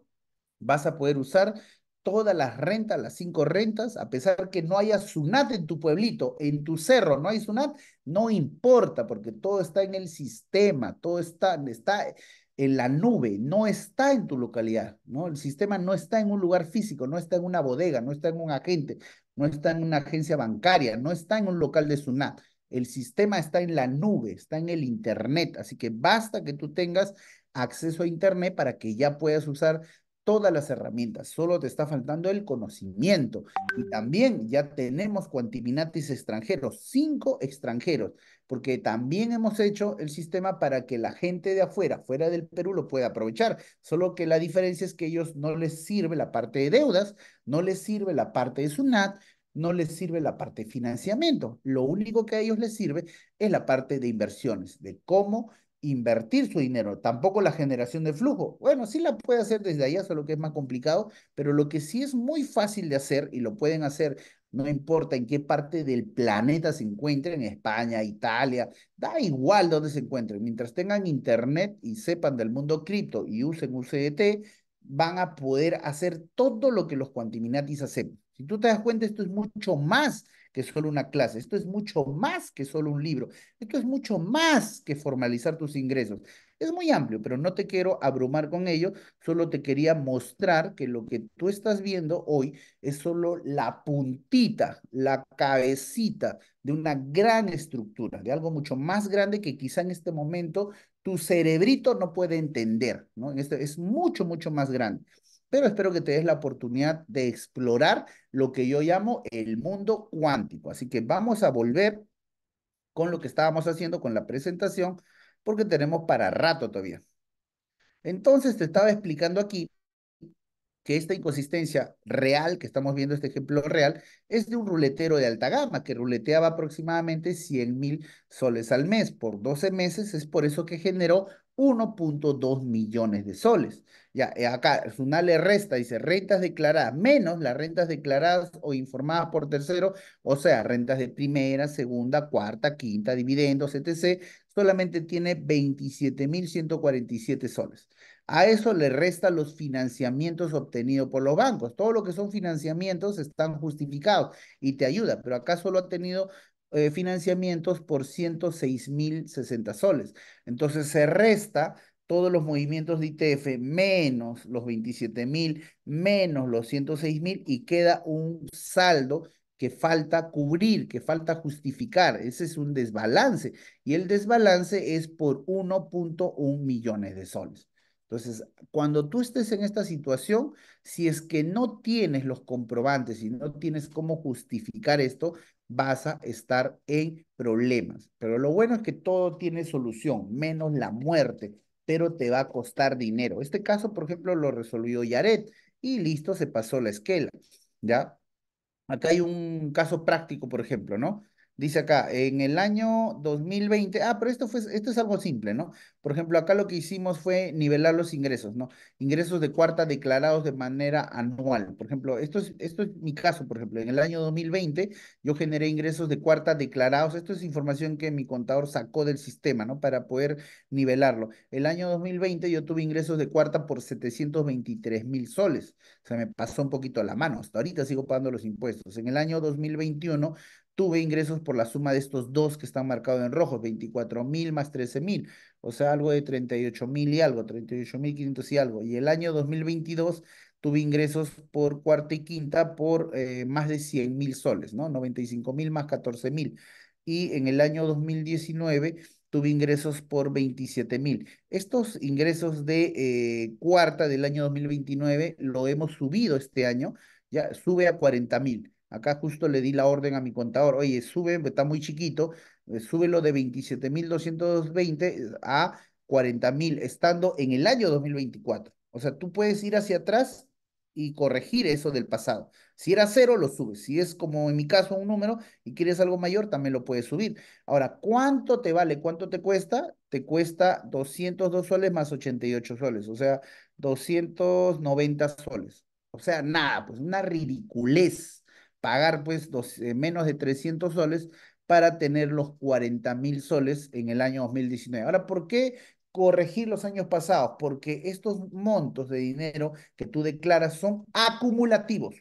vas a poder usar todas las rentas, las cinco rentas, a pesar que no haya SUNAT en tu pueblito, en tu cerro no hay SUNAT, no importa, porque todo está en el sistema, todo está, está en la nube, no está en tu localidad, ¿no? El sistema no está en un lugar físico, no está en una bodega, no está en un agente, no está en una agencia bancaria, no está en un local de SUNAT. El sistema está en la nube, está en el Internet, así que basta que tú tengas acceso a Internet para que ya puedas usar todas las herramientas, solo te está faltando el conocimiento. Y también ya tenemos cuantiminatis extranjeros, cinco extranjeros, porque también hemos hecho el sistema para que la gente de afuera, fuera del Perú, lo pueda aprovechar. Solo que la diferencia es que ellos no les sirve la parte de deudas, no les sirve la parte de SUNAT, no les sirve la parte de financiamiento. Lo único que a ellos les sirve es la parte de inversiones, de cómo invertir su dinero, tampoco la generación de flujo. Bueno, sí la puede hacer desde allá, solo que es más complicado, pero lo que sí es muy fácil de hacer y lo pueden hacer, no importa en qué parte del planeta se encuentren, España, Italia, da igual dónde se encuentren, mientras tengan internet y sepan del mundo cripto y usen UCDT, van a poder hacer todo lo que los Quantiminatis hacen. Si tú te das cuenta, esto es mucho más que solo una clase. Esto es mucho más que solo un libro. Esto es mucho más que formalizar tus ingresos. Es muy amplio, pero no te quiero abrumar con ello. Solo te quería mostrar que lo que tú estás viendo hoy es solo la puntita, la cabecita de una gran estructura, de algo mucho más grande que quizá en este momento tu cerebrito no puede entender, ¿no? Este es mucho, mucho más grande pero espero que te des la oportunidad de explorar lo que yo llamo el mundo cuántico. Así que vamos a volver con lo que estábamos haciendo con la presentación, porque tenemos para rato todavía. Entonces te estaba explicando aquí que esta inconsistencia real, que estamos viendo este ejemplo real, es de un ruletero de alta gama que ruleteaba aproximadamente 100 mil soles al mes por 12 meses. Es por eso que generó 1.2 millones de soles. Ya, eh, acá una le resta, dice rentas declaradas, menos las rentas declaradas o informadas por tercero, o sea, rentas de primera, segunda, cuarta, quinta, dividendos, etc., solamente tiene 27.147 soles. A eso le restan los financiamientos obtenidos por los bancos. Todo lo que son financiamientos están justificados y te ayuda, pero acá solo ha tenido eh, financiamientos por 106.060 soles. Entonces se resta todos los movimientos de ITF menos los 27.000, menos los 106.000 y queda un saldo que falta cubrir, que falta justificar. Ese es un desbalance y el desbalance es por 1.1 millones de soles. Entonces, cuando tú estés en esta situación, si es que no tienes los comprobantes y no tienes cómo justificar esto, vas a estar en problemas. Pero lo bueno es que todo tiene solución, menos la muerte, pero te va a costar dinero. Este caso, por ejemplo, lo resolvió Yaret y listo, se pasó la esquela, ¿ya? Acá hay un caso práctico, por ejemplo, ¿no? Dice acá, en el año 2020, ah, pero esto fue, esto es algo simple, ¿no? Por ejemplo, acá lo que hicimos fue nivelar los ingresos, ¿no? Ingresos de cuarta declarados de manera anual. Por ejemplo, esto es, esto es mi caso, por ejemplo, en el año 2020 yo generé ingresos de cuarta declarados. Esto es información que mi contador sacó del sistema, ¿no? Para poder nivelarlo. El año 2020 yo tuve ingresos de cuarta por 723 mil soles. O sea, me pasó un poquito la mano. Hasta ahorita sigo pagando los impuestos. En el año 2021 tuve ingresos por la suma de estos dos que están marcados en rojo, 24 mil más 13 mil, o sea, algo de 38 mil y algo, 38 mil 500 y algo. Y el año 2022 tuve ingresos por cuarta y quinta por eh, más de 100 mil soles, ¿no? 95 mil más 14 mil. Y en el año 2019 tuve ingresos por 27 mil. Estos ingresos de eh, cuarta del año 2029 lo hemos subido este año, ya sube a 40 mil. Acá justo le di la orden a mi contador, oye, sube, está muy chiquito, eh, súbelo de 27.220 a 40.000, estando en el año 2024. O sea, tú puedes ir hacia atrás y corregir eso del pasado. Si era cero, lo subes. Si es como en mi caso un número y quieres algo mayor, también lo puedes subir. Ahora, ¿cuánto te vale? ¿Cuánto te cuesta? Te cuesta 202 soles más 88 soles, o sea, 290 soles. O sea, nada, pues una ridiculez pagar pues dos, eh, menos de 300 soles para tener los 40 mil soles en el año 2019. Ahora, ¿por qué corregir los años pasados? Porque estos montos de dinero que tú declaras son acumulativos.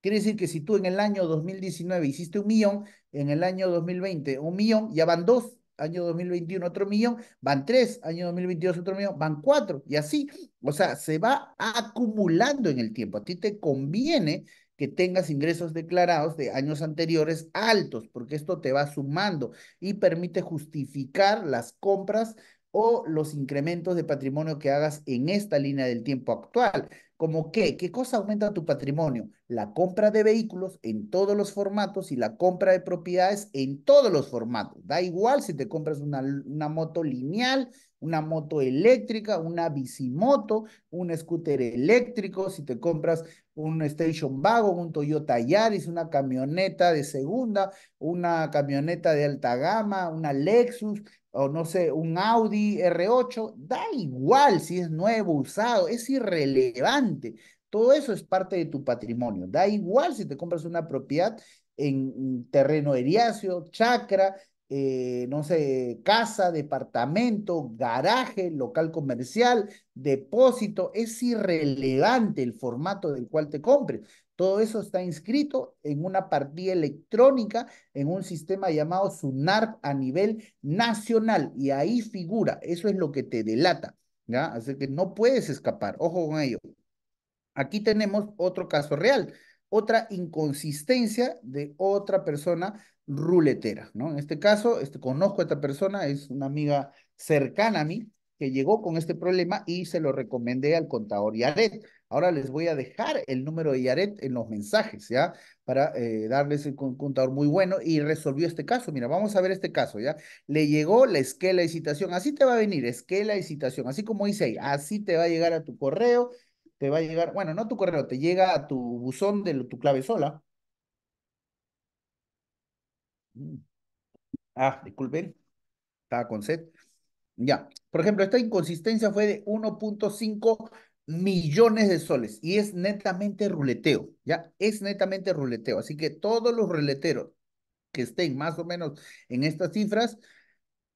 Quiere decir que si tú en el año 2019 hiciste un millón, en el año 2020 un millón, ya van dos, año 2021 otro millón, van tres, año 2022 otro millón, van cuatro, y así, o sea, se va acumulando en el tiempo. A ti te conviene que tengas ingresos declarados de años anteriores altos, porque esto te va sumando y permite justificar las compras o los incrementos de patrimonio que hagas en esta línea del tiempo actual. ¿Como qué? ¿Qué cosa aumenta tu patrimonio? La compra de vehículos en todos los formatos y la compra de propiedades en todos los formatos. Da igual si te compras una, una moto lineal, una moto eléctrica, una bicimoto, un scooter eléctrico, si te compras un station wagon, un Toyota Yaris, una camioneta de segunda, una camioneta de alta gama, una Lexus, o no sé, un Audi R8, da igual si es nuevo, usado, es irrelevante. Todo eso es parte de tu patrimonio. Da igual si te compras una propiedad en terreno eriáceo, chacra, eh, no sé, casa, departamento, garaje, local comercial, depósito, es irrelevante el formato del cual te compres. Todo eso está inscrito en una partida electrónica en un sistema llamado SUNARP a nivel nacional y ahí figura, eso es lo que te delata, ¿ya? Así que no puedes escapar, ojo con ello. Aquí tenemos otro caso real, otra inconsistencia de otra persona ruletera, ¿no? En este caso, este, conozco a esta persona, es una amiga cercana a mí, que llegó con este problema y se lo recomendé al contador Yaret. Ahora les voy a dejar el número de Yaret en los mensajes, ¿ya? Para eh, darles un contador muy bueno y resolvió este caso. Mira, vamos a ver este caso, ¿ya? Le llegó la esquela de citación, así te va a venir, esquela de citación, así como dice ahí, así te va a llegar a tu correo, te va a llegar, bueno, no tu correo, te llega a tu buzón de tu clave sola. Ah, disculpen, estaba con sed. Ya, por ejemplo, esta inconsistencia fue de 1.5 millones de soles y es netamente ruleteo, ya, es netamente ruleteo. Así que todos los ruleteros que estén más o menos en estas cifras,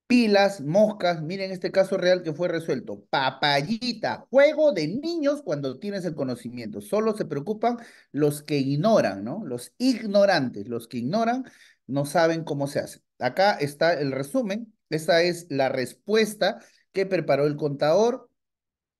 pilas, moscas, miren este caso real que fue resuelto, papayita, juego de niños cuando tienes el conocimiento, solo se preocupan los que ignoran, ¿no? Los ignorantes, los que ignoran no saben cómo se hace. Acá está el resumen. Esa es la respuesta que preparó el contador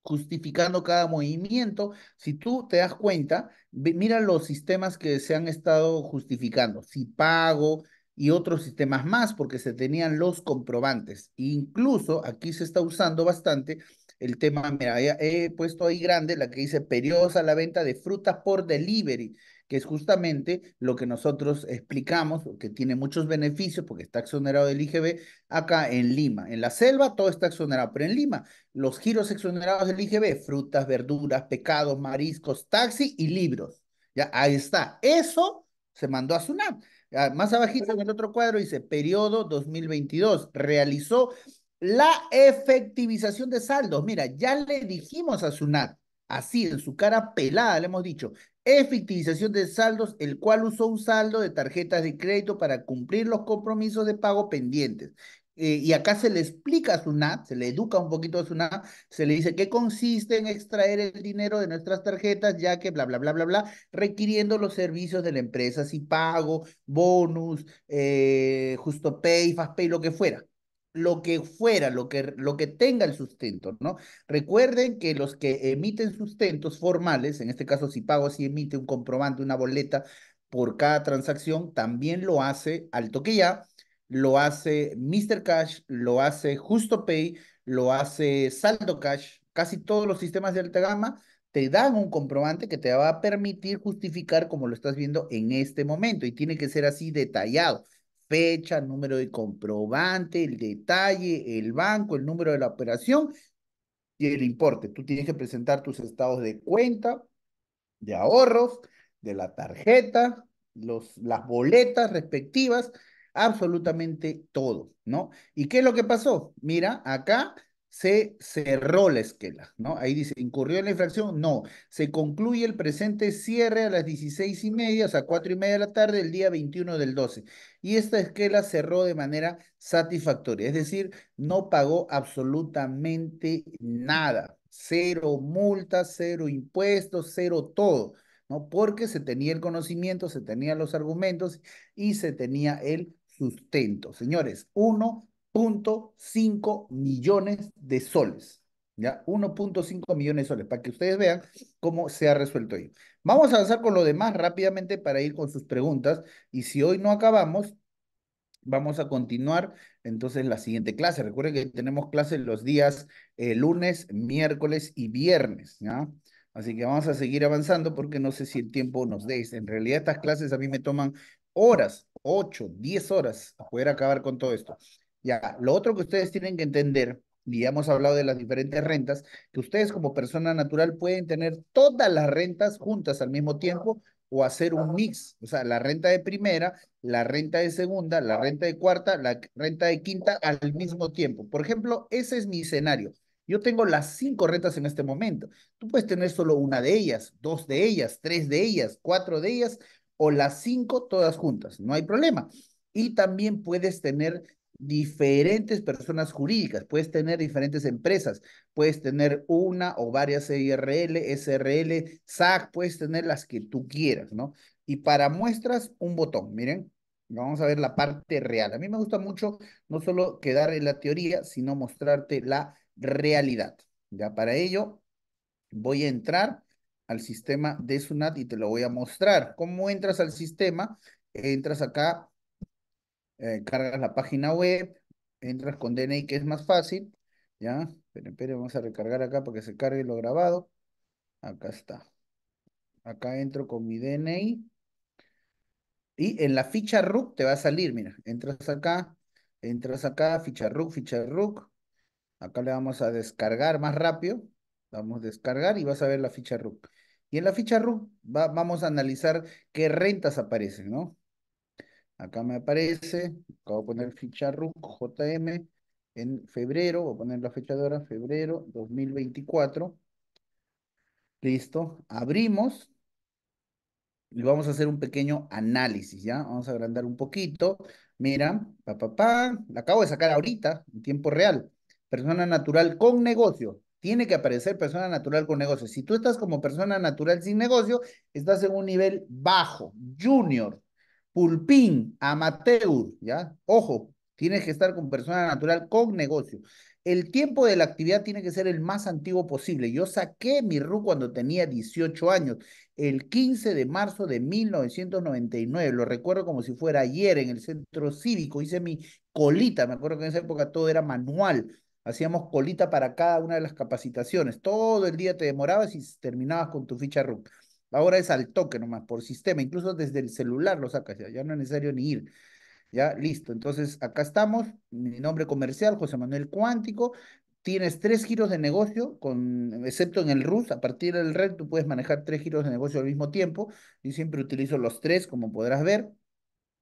justificando cada movimiento. Si tú te das cuenta, mira los sistemas que se han estado justificando. Si pago y otros sistemas más, porque se tenían los comprobantes. Incluso aquí se está usando bastante el tema, mira, he, puesto ahí grande la que dice periodos la venta de frutas por delivery que es justamente lo que nosotros explicamos, que tiene muchos beneficios porque está exonerado del IGB acá en Lima. En la selva todo está exonerado, pero en Lima los giros exonerados del IGB, frutas, verduras, pecados, mariscos, taxi y libros. Ya, ahí está. Eso se mandó a SUNAT. Ah, más abajito en el otro cuadro dice periodo 2022. Realizó la efectivización de saldos. Mira, ya le dijimos a SUNAT, así en su cara pelada le hemos dicho, efectivización de saldos, el cual usó un saldo de tarjetas de crédito para cumplir los compromisos de pago pendientes. Eh, y acá se le explica a SUNAT, se le educa un poquito a SUNAT, se le dice qué consiste en extraer el dinero de nuestras tarjetas, ya que bla, bla, bla, bla, bla, requiriendo los servicios de la empresa, si pago, bonus, eh, justo pay, fast pay, lo que fuera lo que fuera, lo que, lo que tenga el sustento, ¿no? Recuerden que los que emiten sustentos formales, en este caso si pago, si emite un comprobante, una boleta por cada transacción, también lo hace al toque ya, lo hace Mr. Cash, lo hace Justo Pay, lo hace Saldo Cash, casi todos los sistemas de alta gama te dan un comprobante que te va a permitir justificar como lo estás viendo en este momento y tiene que ser así detallado. Fecha, número de comprobante, el detalle, el banco, el número de la operación y el importe. Tú tienes que presentar tus estados de cuenta, de ahorros, de la tarjeta, los, las boletas respectivas absolutamente todo, ¿no? ¿Y qué es lo que pasó? Mira, acá se cerró la esquela, ¿no? Ahí dice, ¿incurrió en la infracción? No, se concluye el presente cierre a las 16 y media, o sea, 4 y media de la tarde, el día 21 del 12. Y esta esquela cerró de manera satisfactoria, es decir, no pagó absolutamente nada, cero multas, cero impuestos, cero todo. ¿no? Porque se tenía el conocimiento, se tenían los argumentos y se tenía el sustento. Señores, 1.5 millones de soles. ¿Ya? 1.5 millones de soles, para que ustedes vean cómo se ha resuelto ello. Vamos a avanzar con lo demás rápidamente para ir con sus preguntas. Y si hoy no acabamos, vamos a continuar entonces la siguiente clase. Recuerden que tenemos clases los días eh, lunes, miércoles y viernes. ¿ya? Así que vamos a seguir avanzando porque no sé si el tiempo nos deis. En realidad estas clases a mí me toman horas, 8, 10 horas a poder acabar con todo esto. Ya, lo otro que ustedes tienen que entender, y ya hemos hablado de las diferentes rentas, que ustedes como persona natural pueden tener todas las rentas juntas al mismo tiempo o hacer un mix, o sea, la renta de primera, la renta de segunda, la renta de cuarta, la renta de quinta al mismo tiempo. Por ejemplo, ese es mi escenario. Yo tengo las cinco rentas en este momento. Tú puedes tener solo una de ellas, dos de ellas, tres de ellas, cuatro de ellas, o las cinco todas juntas, no hay problema. Y también puedes tener diferentes personas jurídicas, puedes tener diferentes empresas, puedes tener una o varias IRL, SRL, SAC, puedes tener las que tú quieras, ¿no? Y para muestras, un botón, miren, vamos a ver la parte real. A mí me gusta mucho no solo quedar en la teoría, sino mostrarte la realidad. Ya para ello, voy a entrar al sistema de SUNAT y te lo voy a mostrar. ¿Cómo entras al sistema? Entras acá, eh, cargas la página web, entras con DNI que es más fácil, ¿ya? Esperen, esperen, vamos a recargar acá para que se cargue lo grabado. Acá está. Acá entro con mi DNI. Y en la ficha RUC te va a salir, mira, entras acá, entras acá, ficha RUC, ficha RUC. Acá le vamos a descargar más rápido. Vamos a descargar y vas a ver la ficha RUC. Y en la ficha RUC vamos a analizar qué rentas aparecen, ¿no? Acá me aparece, acá voy a poner ficha RUC JM en febrero, voy a poner la fecha de ahora, febrero 2024. Listo, abrimos y vamos a hacer un pequeño análisis, ¿ya? Vamos a agrandar un poquito. Mira, pa, la acabo de sacar ahorita, en tiempo real. Persona natural con negocio tiene que aparecer persona natural con negocio. Si tú estás como persona natural sin negocio, estás en un nivel bajo, junior, pulpín, amateur, ¿ya? Ojo, tienes que estar con persona natural con negocio. El tiempo de la actividad tiene que ser el más antiguo posible. Yo saqué mi RU cuando tenía 18 años, el 15 de marzo de 1999. Lo recuerdo como si fuera ayer en el centro cívico. Hice mi colita. Me acuerdo que en esa época todo era manual hacíamos colita para cada una de las capacitaciones. Todo el día te demorabas y terminabas con tu ficha RUC. Ahora es al toque nomás, por sistema, incluso desde el celular lo sacas, ya, no es necesario ni ir. Ya, listo. Entonces, acá estamos, mi nombre comercial, José Manuel Cuántico. Tienes tres giros de negocio, con, excepto en el RUS, a partir del RED tú puedes manejar tres giros de negocio al mismo tiempo. Yo siempre utilizo los tres, como podrás ver.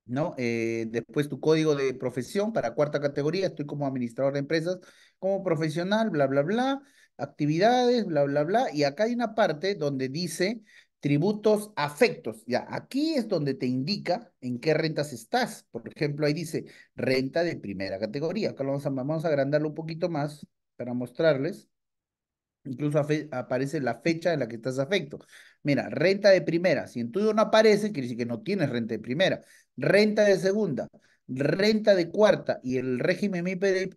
¿no? Eh, después tu código de profesión para cuarta categoría, estoy como administrador de empresas, como profesional, bla, bla, bla, actividades, bla, bla, bla, y acá hay una parte donde dice tributos afectos, ya, aquí es donde te indica en qué rentas estás, por ejemplo, ahí dice renta de primera categoría, acá lo vamos a, vamos a agrandarlo un poquito más para mostrarles. Incluso aparece la fecha en la que estás afecto. Mira, renta de primera. Si en tuyo no aparece, quiere decir que no tienes renta de primera. Renta de segunda, renta de cuarta y el régimen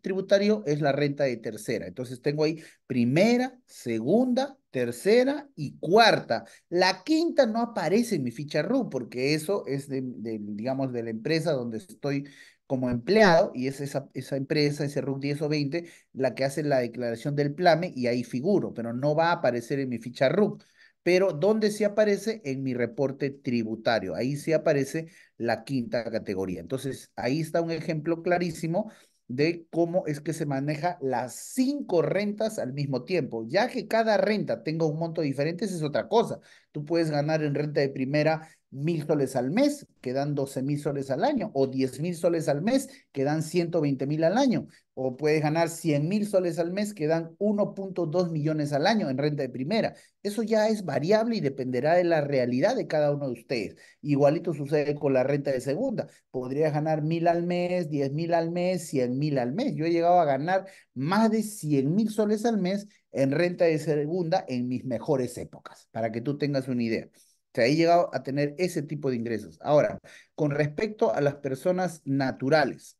tributario es la renta de tercera. Entonces tengo ahí primera, segunda, tercera y cuarta. La quinta no aparece en mi ficha RU porque eso es de, de digamos, de la empresa donde estoy como empleado y es esa, esa empresa, ese RUC 10 o 20, la que hace la declaración del PLAME y ahí figuro, pero no va a aparecer en mi ficha RUC. Pero ¿dónde sí aparece? En mi reporte tributario. Ahí sí aparece la quinta categoría. Entonces, ahí está un ejemplo clarísimo de cómo es que se maneja las cinco rentas al mismo tiempo. Ya que cada renta tenga un monto diferente, es otra cosa. Tú puedes ganar en renta de primera mil soles al mes, que dan 12 mil soles al año, o 10 mil soles al mes, que dan 120 mil al año, o puedes ganar 100 mil soles al mes, que dan 1.2 millones al año en renta de primera. Eso ya es variable y dependerá de la realidad de cada uno de ustedes. Igualito sucede con la renta de segunda. Podrías ganar mil al mes, 10 mil al mes, 100 mil al mes. Yo he llegado a ganar más de 100 mil soles al mes en renta de segunda en mis mejores épocas, para que tú tengas una idea sea, he llegado a tener ese tipo de ingresos. Ahora, con respecto a las personas naturales,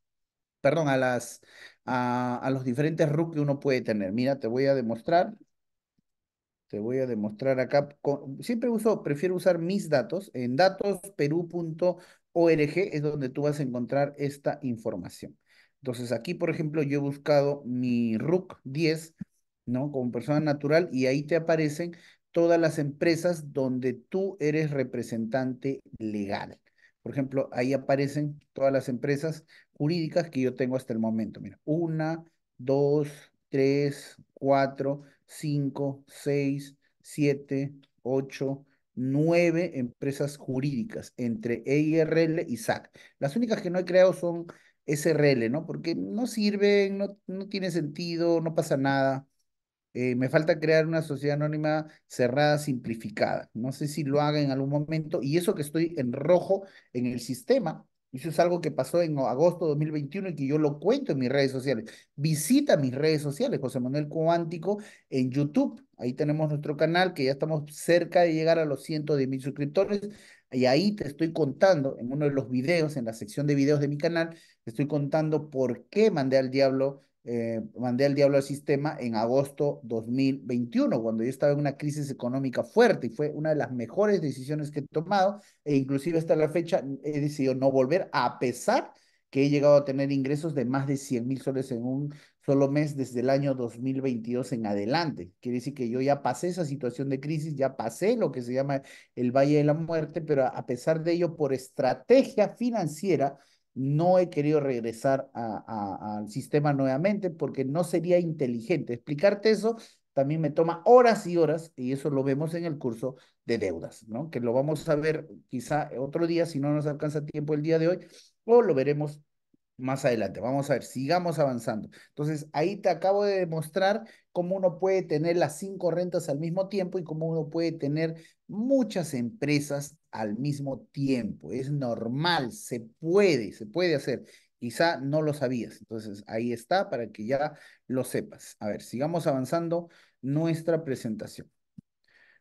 perdón, a, las, a, los diferentes RUC que uno puede tener. Mira, te voy a demostrar. Te voy a demostrar acá. siempre uso, prefiero usar mis datos. En datosperú.org es donde tú vas a encontrar esta información. Entonces, aquí, por ejemplo, yo he buscado mi RUC 10, ¿no? Como persona natural y ahí te aparecen todas las empresas donde tú eres representante legal. Por ejemplo, ahí aparecen todas las empresas jurídicas que yo tengo hasta el momento. Mira, una, dos, tres, cuatro, cinco, seis, siete, ocho, nueve empresas jurídicas entre EIRL y SAC. Las únicas que no he creado son SRL, ¿no? Porque no sirven, no, no tiene sentido, no pasa nada. Eh, me falta crear una sociedad anónima cerrada, simplificada. No sé si lo haga en algún momento. Y eso que estoy en rojo en el sistema, eso es algo que pasó en agosto de 2021 y que yo lo cuento en mis redes sociales. Visita mis redes sociales, José Manuel Cuántico, en YouTube. Ahí tenemos nuestro canal, que ya estamos cerca de llegar a los cientos de mil suscriptores. Y ahí te estoy contando, en uno de los videos, en la sección de videos de mi canal, te estoy contando por qué mandé al diablo eh, mandé al diablo al sistema en agosto 2021, cuando yo estaba en una crisis económica fuerte y fue una de las mejores decisiones que he tomado e inclusive hasta la fecha he decidido no volver a pesar que he llegado a tener ingresos de más de 100 mil soles en un solo mes desde el año 2022 en adelante. Quiere decir que yo ya pasé esa situación de crisis, ya pasé lo que se llama el Valle de la Muerte, pero a pesar de ello, por estrategia financiera, no he querido regresar al sistema nuevamente porque no sería inteligente. Explicarte eso también me toma horas y horas y eso lo vemos en el curso de deudas, ¿no? Que lo vamos a ver quizá otro día si no nos alcanza tiempo el día de hoy o lo veremos más adelante. Vamos a ver, sigamos avanzando. Entonces, ahí te acabo de demostrar cómo uno puede tener las cinco rentas al mismo tiempo y cómo uno puede tener muchas empresas al mismo tiempo. Es normal, se puede, se puede hacer. Quizá no lo sabías. Entonces, ahí está para que ya lo sepas. A ver, sigamos avanzando nuestra presentación.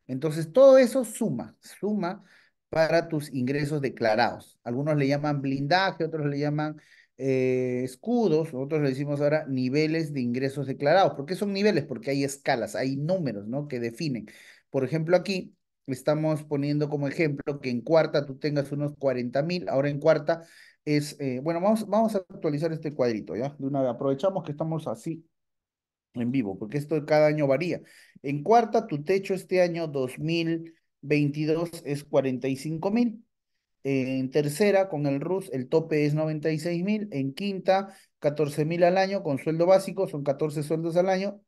Entonces, todo eso suma, suma para tus ingresos declarados. Algunos le llaman blindaje, otros le llaman eh, escudos, nosotros le decimos ahora niveles de ingresos declarados. ¿Por qué son niveles? Porque hay escalas, hay números, ¿no? Que definen. Por ejemplo, aquí estamos poniendo como ejemplo que en cuarta tú tengas unos 40 mil, ahora en cuarta es, eh, bueno, vamos, vamos a actualizar este cuadrito, ¿ya? De una vez, aprovechamos que estamos así en vivo, porque esto cada año varía. En cuarta, tu techo este año 2022 es 45 mil. En tercera, con el RUS, el tope es 96 mil. En quinta, 14 mil al año con sueldo básico, son 14 sueldos al año.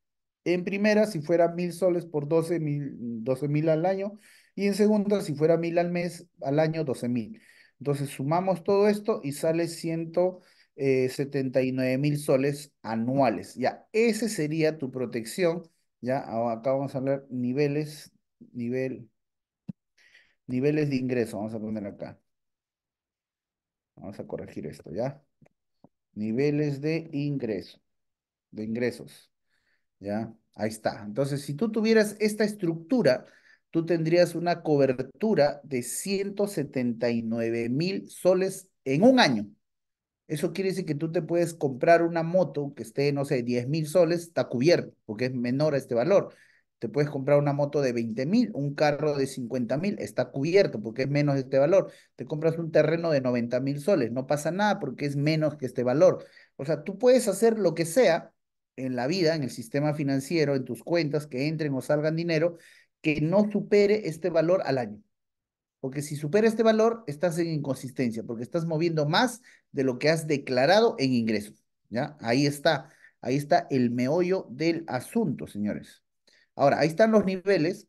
En primera, si fuera mil soles por 12 mil, 12 mil al año. Y en segunda, si fuera mil al mes, al año, 12 mil. Entonces sumamos todo esto y sale 179 mil soles anuales. Ya, ese sería tu protección. Ya, acá vamos a hablar niveles, nivel, niveles de ingreso. Vamos a poner acá. Vamos a corregir esto, ¿ya? Niveles de ingreso, de ingresos, ¿ya? Ahí está. Entonces, si tú tuvieras esta estructura, tú tendrías una cobertura de 179 mil soles en un año. Eso quiere decir que tú te puedes comprar una moto que esté, no sé, 10 mil soles, está cubierto, porque es menor a este valor. Te puedes comprar una moto de 20 mil, un carro de 50 mil, está cubierto porque es menos de este valor. Te compras un terreno de 90 mil soles, no pasa nada porque es menos que este valor. O sea, tú puedes hacer lo que sea en la vida, en el sistema financiero, en tus cuentas, que entren o salgan dinero, que no supere este valor al año. Porque si supera este valor, estás en inconsistencia, porque estás moviendo más de lo que has declarado en ingresos. ¿Ya? Ahí está, ahí está el meollo del asunto, señores. Ahora, ahí están los niveles.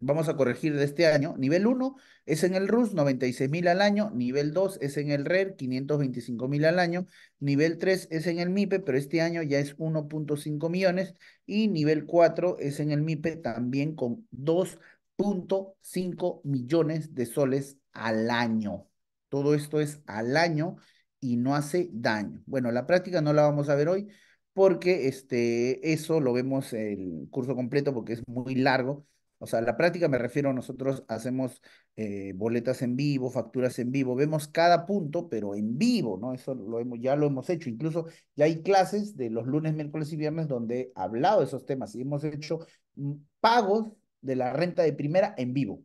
Vamos a corregir de este año. Nivel 1 es en el RUS, 96 mil al año. Nivel 2 es en el RER, 525 mil al año. Nivel 3 es en el MIPE, pero este año ya es 1.5 millones. Y nivel 4 es en el MIPE también con 2.5 millones de soles al año. Todo esto es al año y no hace daño. Bueno, la práctica no la vamos a ver hoy, porque este, eso lo vemos el curso completo porque es muy largo. O sea, la práctica me refiero, nosotros hacemos eh, boletas en vivo, facturas en vivo, vemos cada punto, pero en vivo, ¿no? Eso lo hemos, ya lo hemos hecho. Incluso ya hay clases de los lunes, miércoles y viernes donde he hablado de esos temas y hemos hecho mm, pagos de la renta de primera en vivo,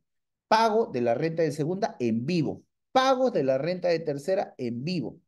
pago de la renta de segunda en vivo, pagos de la renta de tercera en vivo,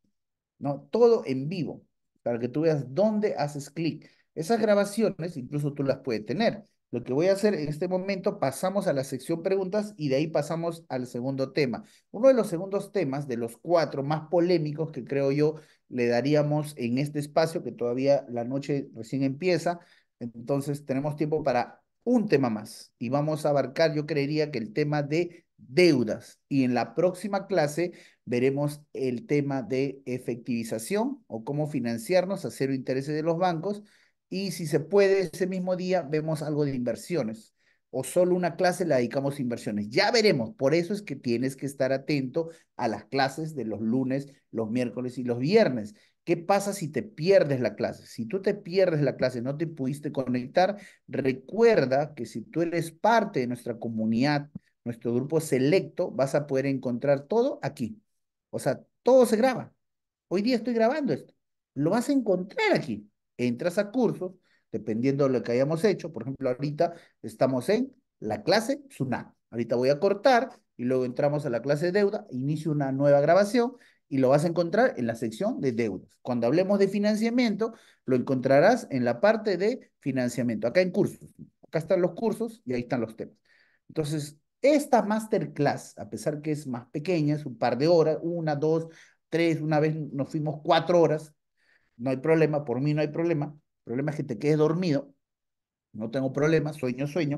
¿no? Todo en vivo para que tú veas dónde haces clic. Esas grabaciones incluso tú las puedes tener. Lo que voy a hacer en este momento, pasamos a la sección preguntas y de ahí pasamos al segundo tema. Uno de los segundos temas, de los cuatro más polémicos que creo yo le daríamos en este espacio, que todavía la noche recién empieza, entonces tenemos tiempo para un tema más y vamos a abarcar, yo creería que el tema de deudas. Y en la próxima clase veremos el tema de efectivización o cómo financiarnos a cero intereses de los bancos. Y si se puede, ese mismo día vemos algo de inversiones o solo una clase la dedicamos a inversiones. Ya veremos. Por eso es que tienes que estar atento a las clases de los lunes, los miércoles y los viernes. ¿Qué pasa si te pierdes la clase? Si tú te pierdes la clase, no te pudiste conectar, recuerda que si tú eres parte de nuestra comunidad, nuestro grupo selecto, vas a poder encontrar todo aquí. O sea, todo se graba. Hoy día estoy grabando esto. Lo vas a encontrar aquí. Entras a cursos, dependiendo de lo que hayamos hecho. Por ejemplo, ahorita estamos en la clase SUNAT. Ahorita voy a cortar y luego entramos a la clase de deuda, inicio una nueva grabación y lo vas a encontrar en la sección de deudas. Cuando hablemos de financiamiento, lo encontrarás en la parte de financiamiento, acá en cursos. Acá están los cursos y ahí están los temas. Entonces, esta masterclass, a pesar que es más pequeña, es un par de horas, una, dos, tres, una vez nos fuimos cuatro horas, no hay problema, por mí no hay problema, el problema es que te quedes dormido, no tengo problema, sueño, sueño,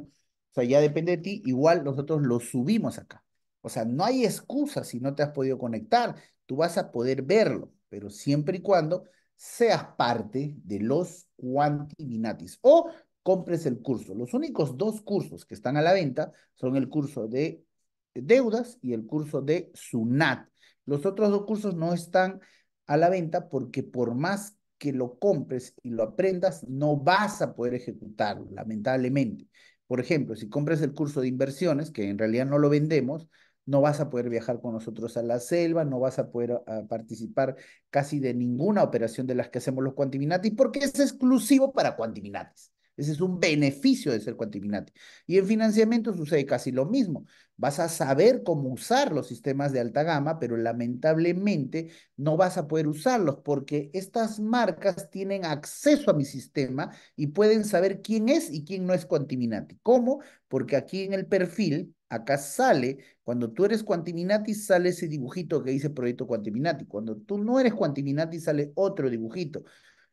o sea, ya depende de ti, igual nosotros lo subimos acá. O sea, no hay excusa si no te has podido conectar, tú vas a poder verlo, pero siempre y cuando seas parte de los Quantiminatis o compres el curso. Los únicos dos cursos que están a la venta son el curso de deudas y el curso de SUNAT. Los otros dos cursos no están a la venta porque por más que lo compres y lo aprendas, no vas a poder ejecutarlo, lamentablemente. Por ejemplo, si compras el curso de inversiones, que en realidad no lo vendemos, no vas a poder viajar con nosotros a la selva, no vas a poder ah, participar casi de ninguna operación de las que hacemos los Quantiminati, porque es exclusivo para Quantiminatis. Ese es un beneficio de ser Quantiminati. Y en financiamiento sucede casi lo mismo. Vas a saber cómo usar los sistemas de alta gama, pero lamentablemente no vas a poder usarlos porque estas marcas tienen acceso a mi sistema y pueden saber quién es y quién no es Quantiminati. ¿Cómo? Porque aquí en el perfil, acá sale, cuando tú eres Quantiminati, sale ese dibujito que dice Proyecto Quantiminati. Cuando tú no eres Quantiminati, sale otro dibujito.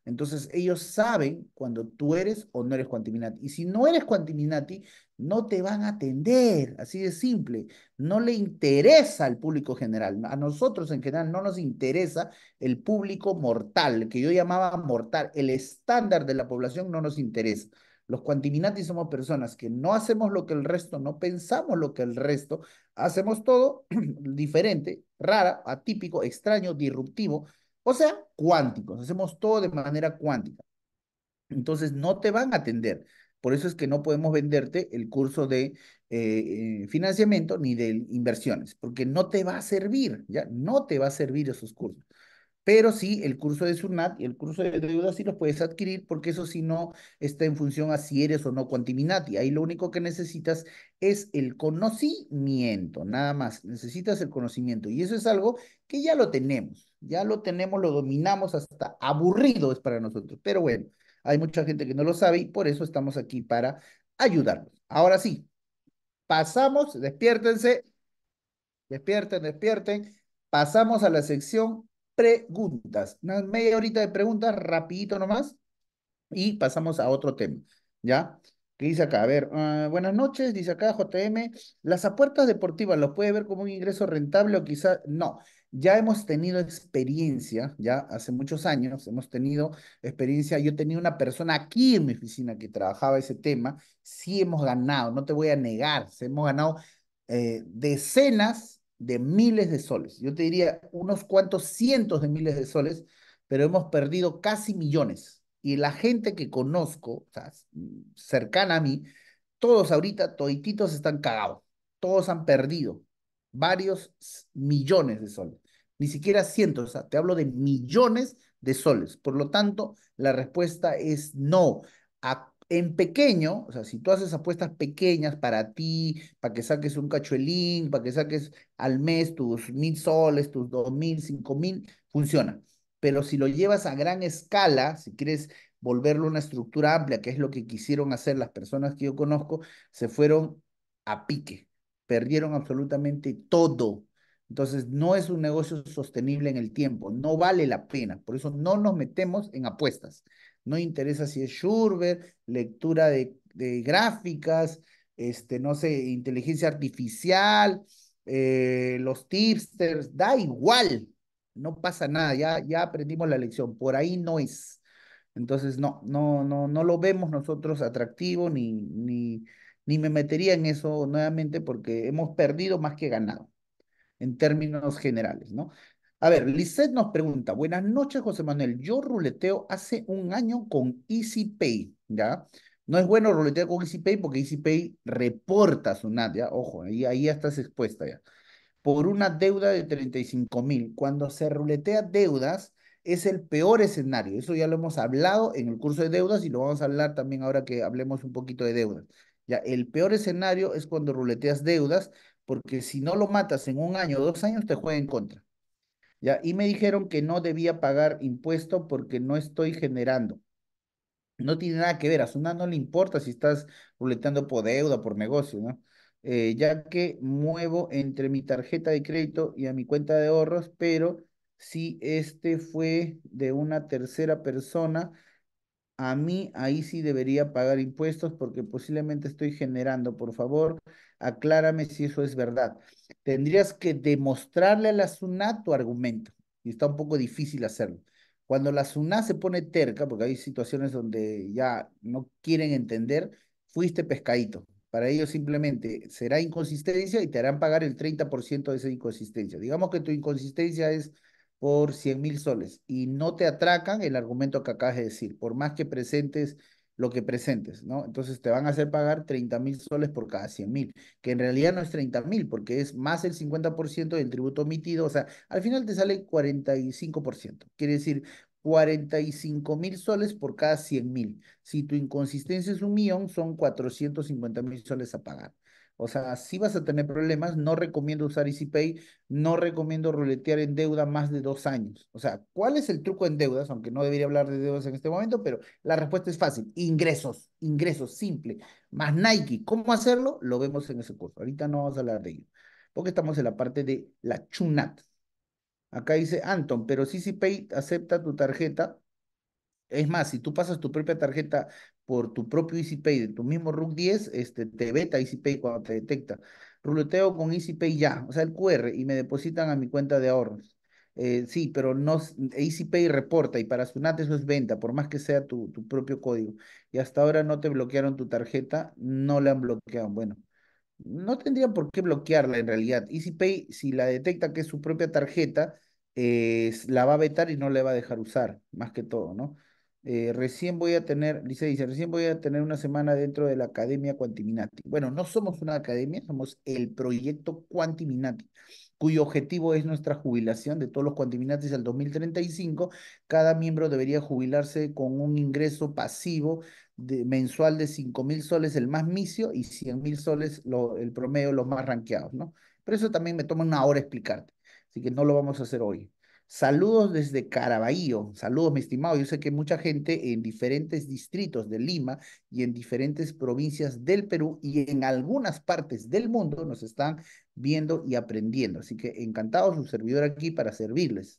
Entonces ellos saben cuando tú eres o no eres Quantiminati. Y si no eres Quantiminati, no te van a atender, así de simple. No le interesa al público general. A nosotros en general no nos interesa el público mortal, que yo llamaba mortal. El estándar de la población no nos interesa. Los Quantiminati somos personas que no hacemos lo que el resto, no pensamos lo que el resto, hacemos todo <clears throat> diferente, rara, atípico, extraño, disruptivo, o sea, cuánticos, hacemos todo de manera cuántica. Entonces no te van a atender. Por eso es que no podemos venderte el curso de eh, eh, financiamiento ni de inversiones, porque no te va a servir, ¿ya? No te va a servir esos cursos pero sí el curso de SUNAT y el curso de deuda sí los puedes adquirir porque eso sí no está en función a si eres o no Quantiminati. Ahí lo único que necesitas es el conocimiento, nada más. Necesitas el conocimiento y eso es algo que ya lo tenemos, ya lo tenemos, lo dominamos hasta aburrido es para nosotros. Pero bueno, hay mucha gente que no lo sabe y por eso estamos aquí para ayudarlos. Ahora sí, pasamos, despiértense, despierten, despierten. Pasamos a la sección preguntas. Una media horita de preguntas, rapidito nomás, y pasamos a otro tema, ¿ya? ¿Qué dice acá? A ver, uh, buenas noches, dice acá JM, las apuestas deportivas, ¿los puede ver como un ingreso rentable o quizá no? Ya hemos tenido experiencia, ya hace muchos años hemos tenido experiencia, yo tenía una persona aquí en mi oficina que trabajaba ese tema, sí hemos ganado, no te voy a negar, hemos ganado eh, decenas de miles de soles. Yo te diría unos cuantos cientos de miles de soles, pero hemos perdido casi millones. Y la gente que conozco, cercana a mí, todos ahorita, todititos están cagados. Todos han perdido varios millones de soles. Ni siquiera cientos, o sea, te hablo de millones de soles. Por lo tanto, la respuesta es no. A en pequeño, o sea, si tú haces apuestas pequeñas para ti, para que saques un cachuelín, para que saques al mes tus mil soles, tus dos mil, cinco mil, funciona. Pero si lo llevas a gran escala, si quieres volverlo una estructura amplia, que es lo que quisieron hacer las personas que yo conozco, se fueron a pique, perdieron absolutamente todo. Entonces, no es un negocio sostenible en el tiempo, no vale la pena. Por eso no nos metemos en apuestas no interesa si es Schurber, lectura de, gráficas, este, no sé, inteligencia artificial, eh, los tipsters, da igual, no pasa nada, ya, ya aprendimos la lección, por ahí no es. Entonces, no, no, no, no lo vemos nosotros atractivo, ni, ni, ni me metería en eso nuevamente porque hemos perdido más que ganado, en términos generales, ¿no? A ver, Lisette nos pregunta, buenas noches, José Manuel. Yo ruleteo hace un año con EasyPay, ¿ya? No es bueno ruletear con EasyPay porque EasyPay reporta su NAT, ¿ya? Ojo, ahí, ahí ya estás expuesta, ¿ya? Por una deuda de 35 mil. Cuando se ruletea deudas, es el peor escenario. Eso ya lo hemos hablado en el curso de deudas y lo vamos a hablar también ahora que hablemos un poquito de deudas. Ya, el peor escenario es cuando ruleteas deudas, porque si no lo matas en un año o dos años, te juega en contra. Y me dijeron que no debía pagar impuesto porque no estoy generando. No tiene nada que ver, a Suna no le importa si estás ruleteando por deuda, por negocio, ¿no? Eh, ya que muevo entre mi tarjeta de crédito y a mi cuenta de ahorros, pero si este fue de una tercera persona, a mí ahí sí debería pagar impuestos porque posiblemente estoy generando. Por favor, aclárame si eso es verdad. Tendrías que demostrarle a la SUNAT tu argumento y está un poco difícil hacerlo. Cuando la SUNAT se pone terca, porque hay situaciones donde ya no quieren entender, fuiste pescadito. Para ellos simplemente será inconsistencia y te harán pagar el 30% de esa inconsistencia. Digamos que tu inconsistencia es por 100 mil soles y no te atracan el argumento que acabas de decir, por más que presentes lo que presentes, ¿no? Entonces te van a hacer pagar 30 mil soles por cada 100 mil, que en realidad no es 30 mil, porque es más el 50% del tributo omitido, o sea, al final te sale 45%, quiere decir 45 mil soles por cada 100 mil. Si tu inconsistencia es un millón, son 450 mil soles a pagar. O sea, si vas a tener problemas, no recomiendo usar EasyPay, no recomiendo ruletear en deuda más de dos años. O sea, ¿cuál es el truco en deudas? Aunque no debería hablar de deudas en este momento, pero la respuesta es fácil. Ingresos, ingresos, simple. Más Nike. ¿Cómo hacerlo? Lo vemos en ese curso. Ahorita no vamos a hablar de ello, porque estamos en la parte de la Chunat. Acá dice Anton, pero si EasyPay acepta tu tarjeta Es más, si tú pasas tu propia tarjeta por tu propio EasyPay de tu mismo RUC 10, este, te beta EasyPay cuando te detecta. Ruleteo con EasyPay ya, o sea, el QR, y me depositan a mi cuenta de ahorros. Eh, sí, pero no, EasyPay reporta y para Sunat eso es venta, por más que sea tu, tu propio código. Y hasta ahora no te bloquearon tu tarjeta, no la han bloqueado. Bueno, no tendrían por qué bloquearla en realidad. EasyPay, si la detecta que es su propia tarjeta, eh, la va a vetar y no le va a dejar usar, más que todo, ¿no? Eh, recién voy a tener, dice, dice, recién voy a tener una semana dentro de la Academia Quantiminati. Bueno, no somos una academia, somos el proyecto Quantiminati, cuyo objetivo es nuestra jubilación de todos los Quantiminatis al 2035. Cada miembro debería jubilarse con un ingreso pasivo de, mensual de 5 mil soles el más misio y 100 mil soles el promedio los más ranqueados, ¿no? Pero eso también me toma una hora explicarte, así que no lo vamos a hacer hoy. Saludos desde Caraballo. Saludos, mi estimado. Yo sé que mucha gente en diferentes distritos de Lima y en diferentes provincias del Perú y en algunas partes del mundo nos están viendo y aprendiendo. Así que encantado su servidor aquí para servirles.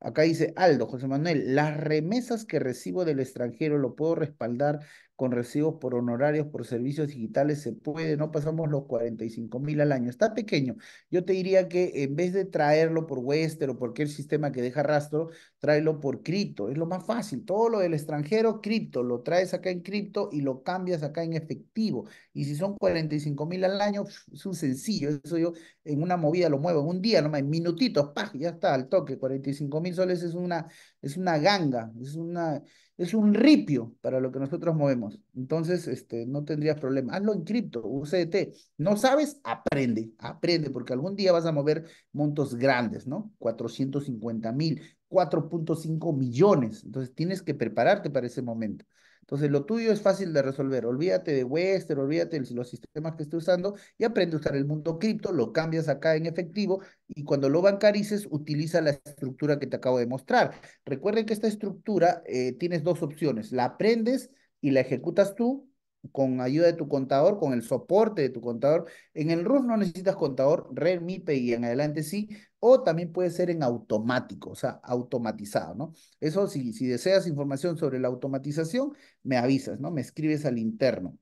Acá dice Aldo, José Manuel, las remesas que recibo del extranjero lo puedo respaldar con recibos por honorarios, por servicios digitales, se puede, no pasamos los 45 mil al año. Está pequeño. Yo te diría que en vez de traerlo por Western o cualquier sistema que deja rastro, tráelo por cripto. Es lo más fácil. Todo lo del extranjero, cripto. Lo traes acá en cripto y lo cambias acá en efectivo. Y si son 45 mil al año, es un sencillo. Eso yo en una movida lo muevo en un día, nomás en minutitos, ¡pah! ya está, al toque. 45 mil soles es una, es una ganga, es una es un ripio para lo que nosotros movemos. Entonces, este, no tendrías problema. Hazlo en cripto, UCT. No sabes, aprende, aprende, porque algún día vas a mover montos grandes, ¿no? 450 mil, 4.5 millones. Entonces, tienes que prepararte para ese momento. Entonces, lo tuyo es fácil de resolver. Olvídate de Western, olvídate de los sistemas que estés usando y aprende a usar el mundo cripto, lo cambias acá en efectivo y cuando lo bancarices, utiliza la estructura que te acabo de mostrar. Recuerden que esta estructura eh, tienes dos opciones. La aprendes y la ejecutas tú con ayuda de tu contador, con el soporte de tu contador. En el RUF no necesitas contador, RED, MIPE y en adelante sí, o también puede ser en automático, o sea, automatizado, ¿no? Eso, si, si deseas información sobre la automatización, me avisas, ¿no? Me escribes al interno.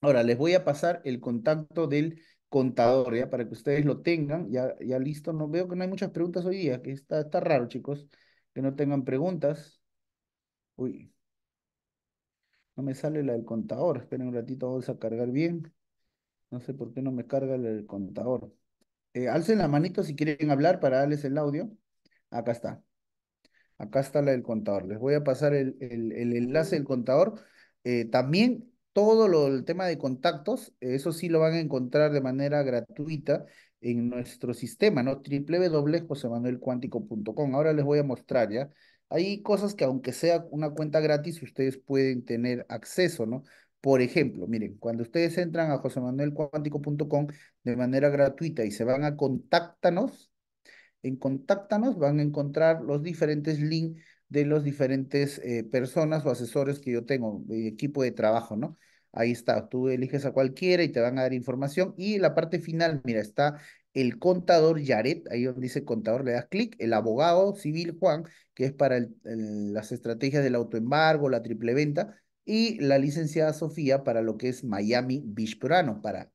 Ahora, les voy a pasar el contacto del contador, ¿ya? Para que ustedes lo tengan, ya, ya listo. No veo que no hay muchas preguntas hoy día, que está, está raro, chicos, que no tengan preguntas. Uy, no me sale la del contador. Esperen un ratito, vamos a cargar bien. No sé por qué no me carga el contador. Eh, alcen la manito si quieren hablar para darles el audio. Acá está. Acá está la del contador. Les voy a pasar el, el, enlace del contador. Eh, también todo lo, el tema de contactos, eso sí lo van a encontrar de manera gratuita en nuestro sistema, ¿no? www.josemanuelcuántico.com. Ahora les voy a mostrar, ¿ya? Hay cosas que aunque sea una cuenta gratis, ustedes pueden tener acceso, ¿no? Por ejemplo, miren, cuando ustedes entran a josemanuelcuántico.com de manera gratuita y se van a Contáctanos, en Contáctanos van a encontrar los diferentes links de los diferentes eh, personas o asesores que yo tengo, mi equipo de trabajo, ¿no? Ahí está, tú eliges a cualquiera y te van a dar información. Y la parte final, mira, está el contador Yaret, ahí donde dice contador, le das clic, el abogado civil Juan, que es para las estrategias del autoembargo, la triple venta, y la licenciada Sofía para lo que es Miami Beach Peruano, para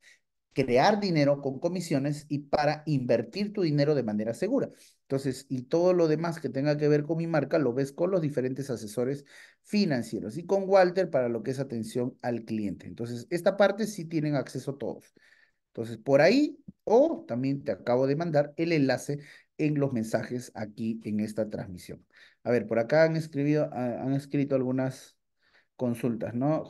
crear dinero con comisiones y para invertir tu dinero de manera segura. Entonces, y todo lo demás que tenga que ver con mi marca lo ves con los diferentes asesores financieros y con Walter para lo que es atención al cliente. Entonces, esta parte sí tienen acceso todos. Entonces, por ahí, o también te acabo de mandar el enlace en los mensajes aquí en esta transmisión. A ver, por acá han escrito, ah, han escrito algunas consultas, ¿no?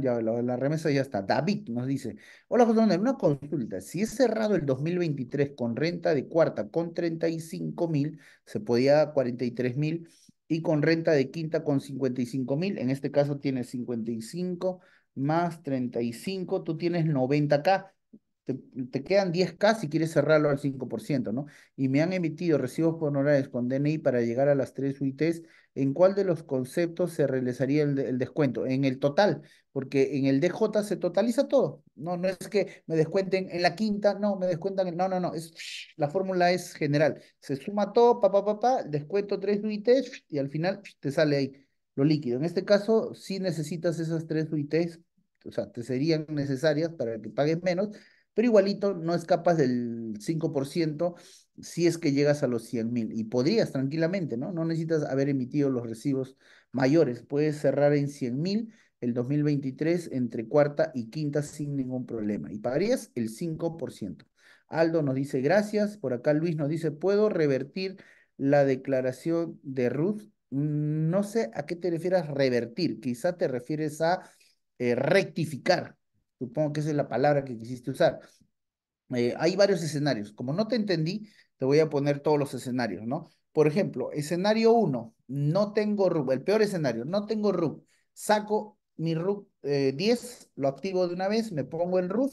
Ya la, la remesa ya está. David nos dice, hola José Manuel, una consulta. Si es cerrado el 2023 con renta de cuarta con 35 mil, se podía 43 mil y con renta de quinta con 55 mil. En este caso tienes 55 más 35, tú tienes 90K te, quedan 10K si quieres cerrarlo al 5%, ¿no? Y me han emitido recibos por honorarios con DNI para llegar a las tres UITs. ¿En cuál de los conceptos se realizaría el, descuento? En el total, porque en el DJ se totaliza todo. No, no es que me descuenten en la quinta, no, me descuentan, no, no, no, es, la fórmula es general. Se suma todo, pa, pa, pa, pa, descuento tres UITs y al final te sale ahí. lo líquido. En este caso, sí necesitas esas tres UITs, o sea, te serían necesarias para que pagues menos, pero igualito no escapas del 5% si es que llegas a los 100 mil. Y podrías tranquilamente, ¿no? No necesitas haber emitido los recibos mayores, puedes cerrar en 100 mil el 2023 entre cuarta y quinta sin ningún problema y pagarías el 5%. Aldo nos dice gracias, por acá Luis nos dice, ¿puedo revertir la declaración de Ruth? Mm, no sé a qué te refieres revertir, quizá te refieres a eh, rectificar, supongo que esa es la palabra que quisiste usar. Eh, hay varios escenarios, como no te entendí, te voy a poner todos los escenarios, ¿no? Por ejemplo, escenario 1, no tengo RUC, el peor escenario, no tengo RUC, saco mi 10, eh, lo activo de una vez, me pongo en RUF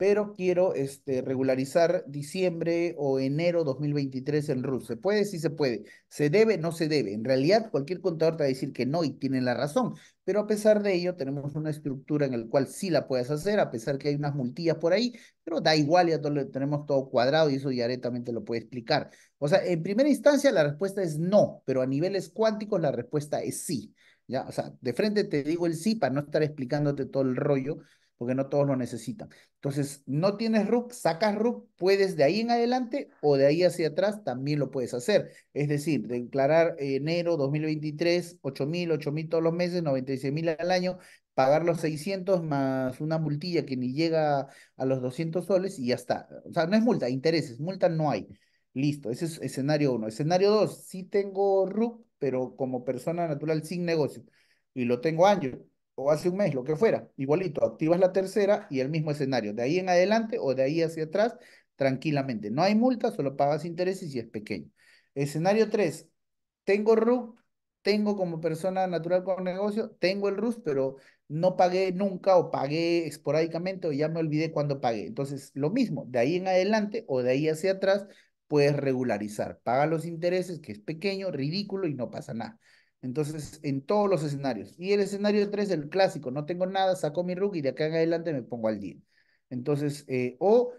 pero quiero este, regularizar diciembre o enero 2023 en RUS. ¿Se puede? Sí se puede. ¿Se debe? No se debe. En realidad, cualquier contador te va a decir que no y tiene la razón, pero a pesar de ello, tenemos una estructura en la cual sí la puedes hacer, a pesar que hay unas multillas por ahí, pero da igual, ya todo, tenemos todo cuadrado y eso ya directamente lo puede explicar. O sea, en primera instancia la respuesta es no, pero a niveles cuánticos la respuesta es sí. ¿ya? O sea, de frente te digo el sí para no estar explicándote todo el rollo, porque no todos lo necesitan. Entonces, no tienes RUC, sacas RUC, puedes de ahí en adelante o de ahí hacia atrás también lo puedes hacer. Es decir, declarar enero 2023, 8 mil, 8 mil todos los meses, 96 mil al año, pagar los 600 más una multilla que ni llega a los 200 soles y ya está. O sea, no es multa, intereses, multa no hay. Listo, ese es escenario 1. Escenario 2, sí tengo RUC, pero como persona natural sin negocio y lo tengo años o hace un mes, lo que fuera, igualito, activas la tercera y el mismo escenario, de ahí en adelante o de ahí hacia atrás, tranquilamente. No hay multa, solo pagas intereses y es pequeño. Escenario 3, tengo RUC, tengo como persona natural con negocio, tengo el RUS, pero no pagué nunca o pagué esporádicamente o ya me olvidé cuando pagué. Entonces, lo mismo, de ahí en adelante o de ahí hacia atrás, puedes regularizar. Paga los intereses, que es pequeño, ridículo y no pasa nada. Entonces, en todos los escenarios. Y el escenario 3, el clásico, no tengo nada, saco mi rookie y de acá en adelante me pongo al día. Entonces, eh, o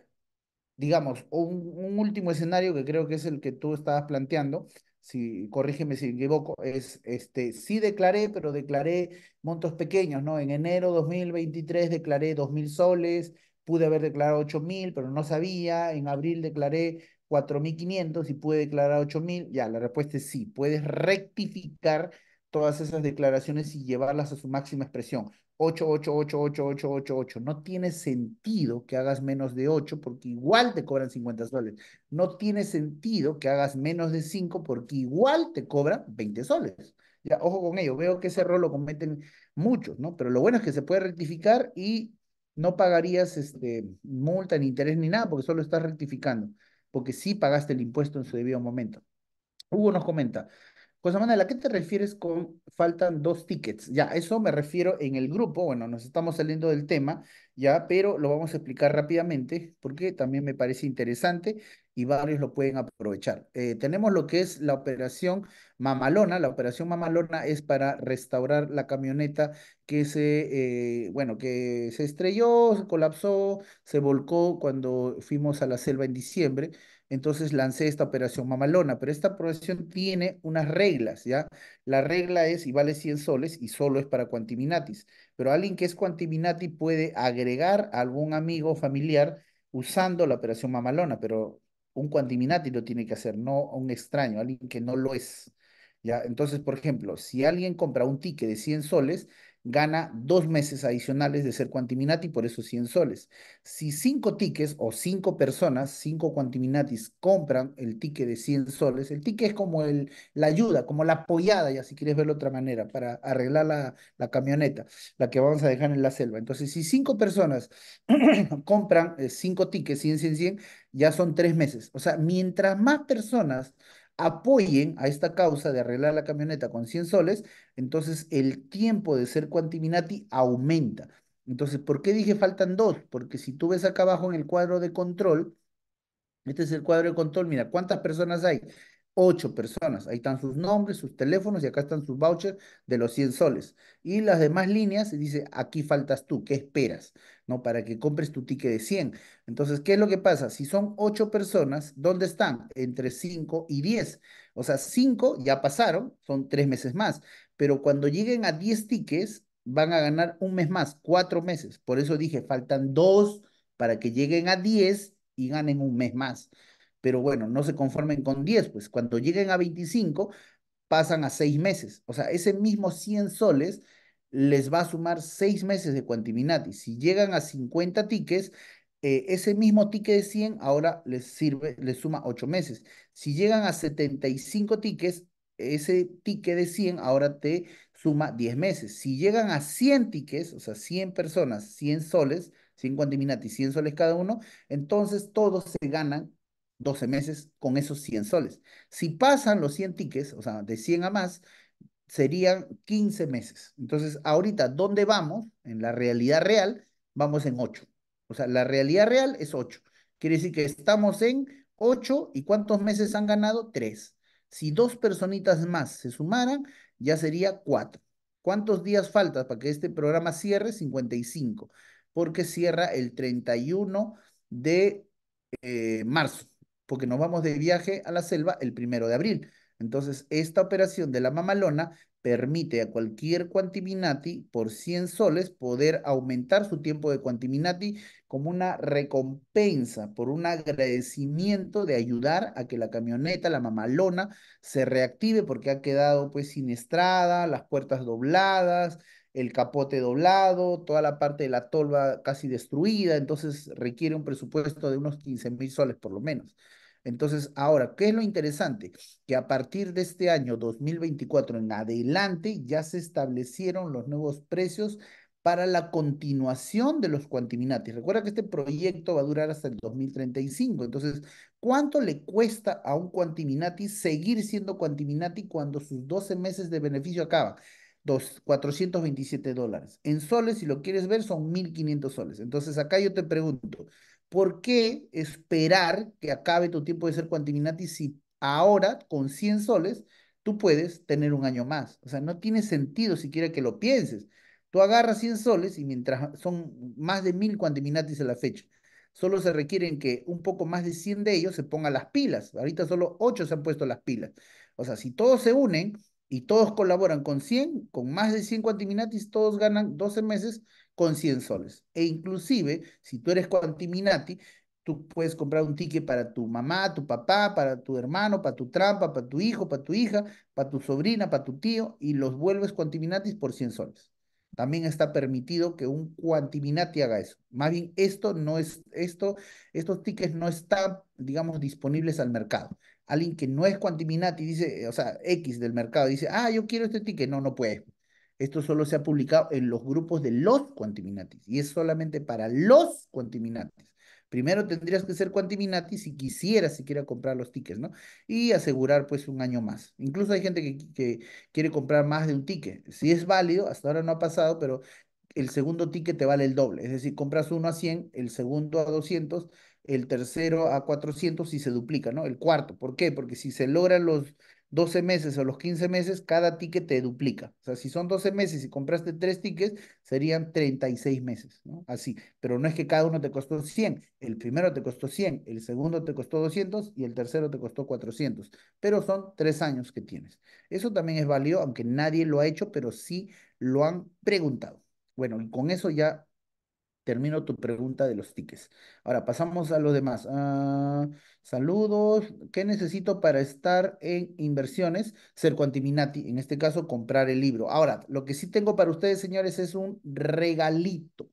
digamos, un, un, último escenario que creo que es el que tú estabas planteando, si corrígeme si me equivoco, es este, sí declaré, pero declaré montos pequeños, ¿no? En enero 2023 declaré 2.000 soles, pude haber declarado 8.000, pero no sabía, en abril declaré 4.500 y puede declarar 8.000, ya, la respuesta es sí, puedes rectificar todas esas declaraciones y llevarlas a su máxima expresión. 8, 8, 8, 8, 8, 8, 8. No tiene sentido que hagas menos de 8 porque igual te cobran 50 soles. No tiene sentido que hagas menos de 5 porque igual te cobran 20 soles. Ya, ojo con ello, veo que ese error lo cometen muchos, ¿no? Pero lo bueno es que se puede rectificar y no pagarías este, multa, ni interés, ni nada, porque solo estás rectificando porque sí pagaste el impuesto en su debido momento. Hugo nos comenta, José Manuel, ¿a qué te refieres con faltan dos tickets? Ya, eso me refiero en el grupo, bueno, nos estamos saliendo del tema, ya, pero lo vamos a explicar rápidamente porque también me parece interesante y varios lo pueden aprovechar. Eh, tenemos lo que es la operación Mamalona. La operación Mamalona es para restaurar la camioneta que se, eh, bueno, que se estrelló, se colapsó, se volcó cuando fuimos a la selva en diciembre. Entonces lancé esta operación Mamalona, pero esta operación tiene unas reglas, ¿ya? La regla es, y vale 100 soles, y solo es para Quantiminatis. Pero alguien que es Quantiminati puede agregar a algún amigo familiar usando la operación Mamalona, pero un Quantiminati lo tiene que hacer, no un extraño, alguien que no lo es. ¿ya? Entonces, por ejemplo, si alguien compra un ticket de 100 soles, gana dos meses adicionales de ser Quantiminati, por eso 100 soles. Si cinco tickets o cinco personas, cinco Quantiminatis, compran el ticket de 100 soles, el ticket es como el, la ayuda, como la apoyada, ya si quieres verlo de otra manera, para arreglar la, la camioneta, la que vamos a dejar en la selva. Entonces, si cinco personas <clears throat> compran eh, cinco tickets, 100, 100, 100, ya son tres meses. O sea, mientras más personas apoyen a esta causa de arreglar la camioneta con 100 soles, entonces el tiempo de ser Quantiminati aumenta. Entonces, ¿por qué dije faltan dos? Porque si tú ves acá abajo en el cuadro de control, este es el cuadro de control, mira, ¿cuántas personas hay? Ocho personas. Ahí están sus nombres, sus teléfonos y acá están sus vouchers de los 100 soles. Y las demás líneas dice, aquí faltas tú, ¿qué esperas? ¿No? Para que compres tu ticket de 100. Entonces, ¿qué es lo que pasa? Si son ocho personas, ¿dónde están? Entre 5 y 10. O sea, cinco ya pasaron, son tres meses más, pero cuando lleguen a 10 tickets, van a ganar un mes más, cuatro meses. Por eso dije, faltan dos para que lleguen a 10 y ganen un mes más. Pero bueno, no se conformen con 10, pues cuando lleguen a 25, pasan a seis meses. O sea, ese mismo 100 soles les va a sumar seis meses de Quantiminati. Si llegan a 50 tickets, eh, ese mismo ticket de 100 ahora les sirve, les suma ocho meses. Si llegan a 75 tickets, ese ticket de 100 ahora te suma 10 meses. Si llegan a 100 tickets, o sea, 100 personas, 100 soles, 100 Quantiminati, 100 soles cada uno, entonces todos se ganan 12 meses con esos 100 soles. Si pasan los 100 tickets, o sea, de 100 a más, serían 15 meses. Entonces, ahorita, ¿dónde vamos? En la realidad real, vamos en 8. O sea, la realidad real es 8. Quiere decir que estamos en 8 y ¿cuántos meses han ganado? 3. Si dos personitas más se sumaran, ya sería 4. ¿Cuántos días falta para que este programa cierre? 55, porque cierra el 31 de eh, marzo, porque nos vamos de viaje a la selva el primero de abril. Entonces, esta operación de la mamalona permite a cualquier Quantiminati por 100 soles poder aumentar su tiempo de Quantiminati como una recompensa por un agradecimiento de ayudar a que la camioneta, la mamalona, se reactive porque ha quedado pues siniestrada, las puertas dobladas, el capote doblado, toda la parte de la tolva casi destruida, entonces requiere un presupuesto de unos 15 mil soles por lo menos. Entonces, ahora, ¿qué es lo interesante? Que a partir de este año 2024 en adelante ya se establecieron los nuevos precios para la continuación de los Quantiminati. Recuerda que este proyecto va a durar hasta el 2035. Entonces, ¿cuánto le cuesta a un Quantiminati seguir siendo Quantiminati cuando sus 12 meses de beneficio acaban? Dos, 427 dólares. En soles, si lo quieres ver, son 1.500 soles. Entonces, acá yo te pregunto, ¿por qué esperar que acabe tu tiempo de ser Quantiminati si ahora, con 100 soles, tú puedes tener un año más? O sea, no tiene sentido siquiera que lo pienses. Tú agarras 100 soles y mientras son más de 1000 Quantiminatis a la fecha, solo se requieren que un poco más de 100 de ellos se pongan las pilas. Ahorita solo 8 se han puesto las pilas. O sea, si todos se unen y todos colaboran con 100, con más de 100 Quantiminatis, todos ganan 12 meses con 100 soles. E inclusive, si tú eres Quantiminati, tú puedes comprar un ticket para tu mamá, tu papá, para tu hermano, para tu trampa, para tu hijo, para tu hija, para tu sobrina, para tu tío, y los vuelves Quantiminatis por 100 soles. También está permitido que un Quantiminati haga eso. Más bien, esto no es, esto, estos tickets no están, digamos, disponibles al mercado. Alguien que no es Quantiminati dice, o sea, X del mercado, dice, ah, yo quiero este ticket. No, no puede. Esto solo se ha publicado en los grupos de los Quantiminatis y es solamente para los Quantiminatis. Primero tendrías que ser Quantiminati si quisieras siquiera comprar los tickets, ¿no? Y asegurar pues un año más. Incluso hay gente que, que quiere comprar más de un ticket. Si es válido, hasta ahora no ha pasado, pero el segundo ticket te vale el doble. Es decir, compras uno a 100, el segundo a 200, el tercero a 400 y se duplica, ¿no? El cuarto. ¿Por qué? Porque si se logran los 12 meses o los 15 meses, cada ticket te duplica. O sea, si son 12 meses y compraste tres tickets, serían 36 meses, ¿no? Así. Pero no es que cada uno te costó 100. El primero te costó 100, el segundo te costó 200 y el tercero te costó 400. Pero son tres años que tienes. Eso también es válido, aunque nadie lo ha hecho, pero sí lo han preguntado. Bueno, y con eso ya termino tu pregunta de los tickets. Ahora pasamos a lo demás. Ah, saludos. ¿Qué necesito para estar en inversiones? Ser Quantiminati, en este caso, comprar el libro. Ahora, lo que sí tengo para ustedes, señores, es un regalito.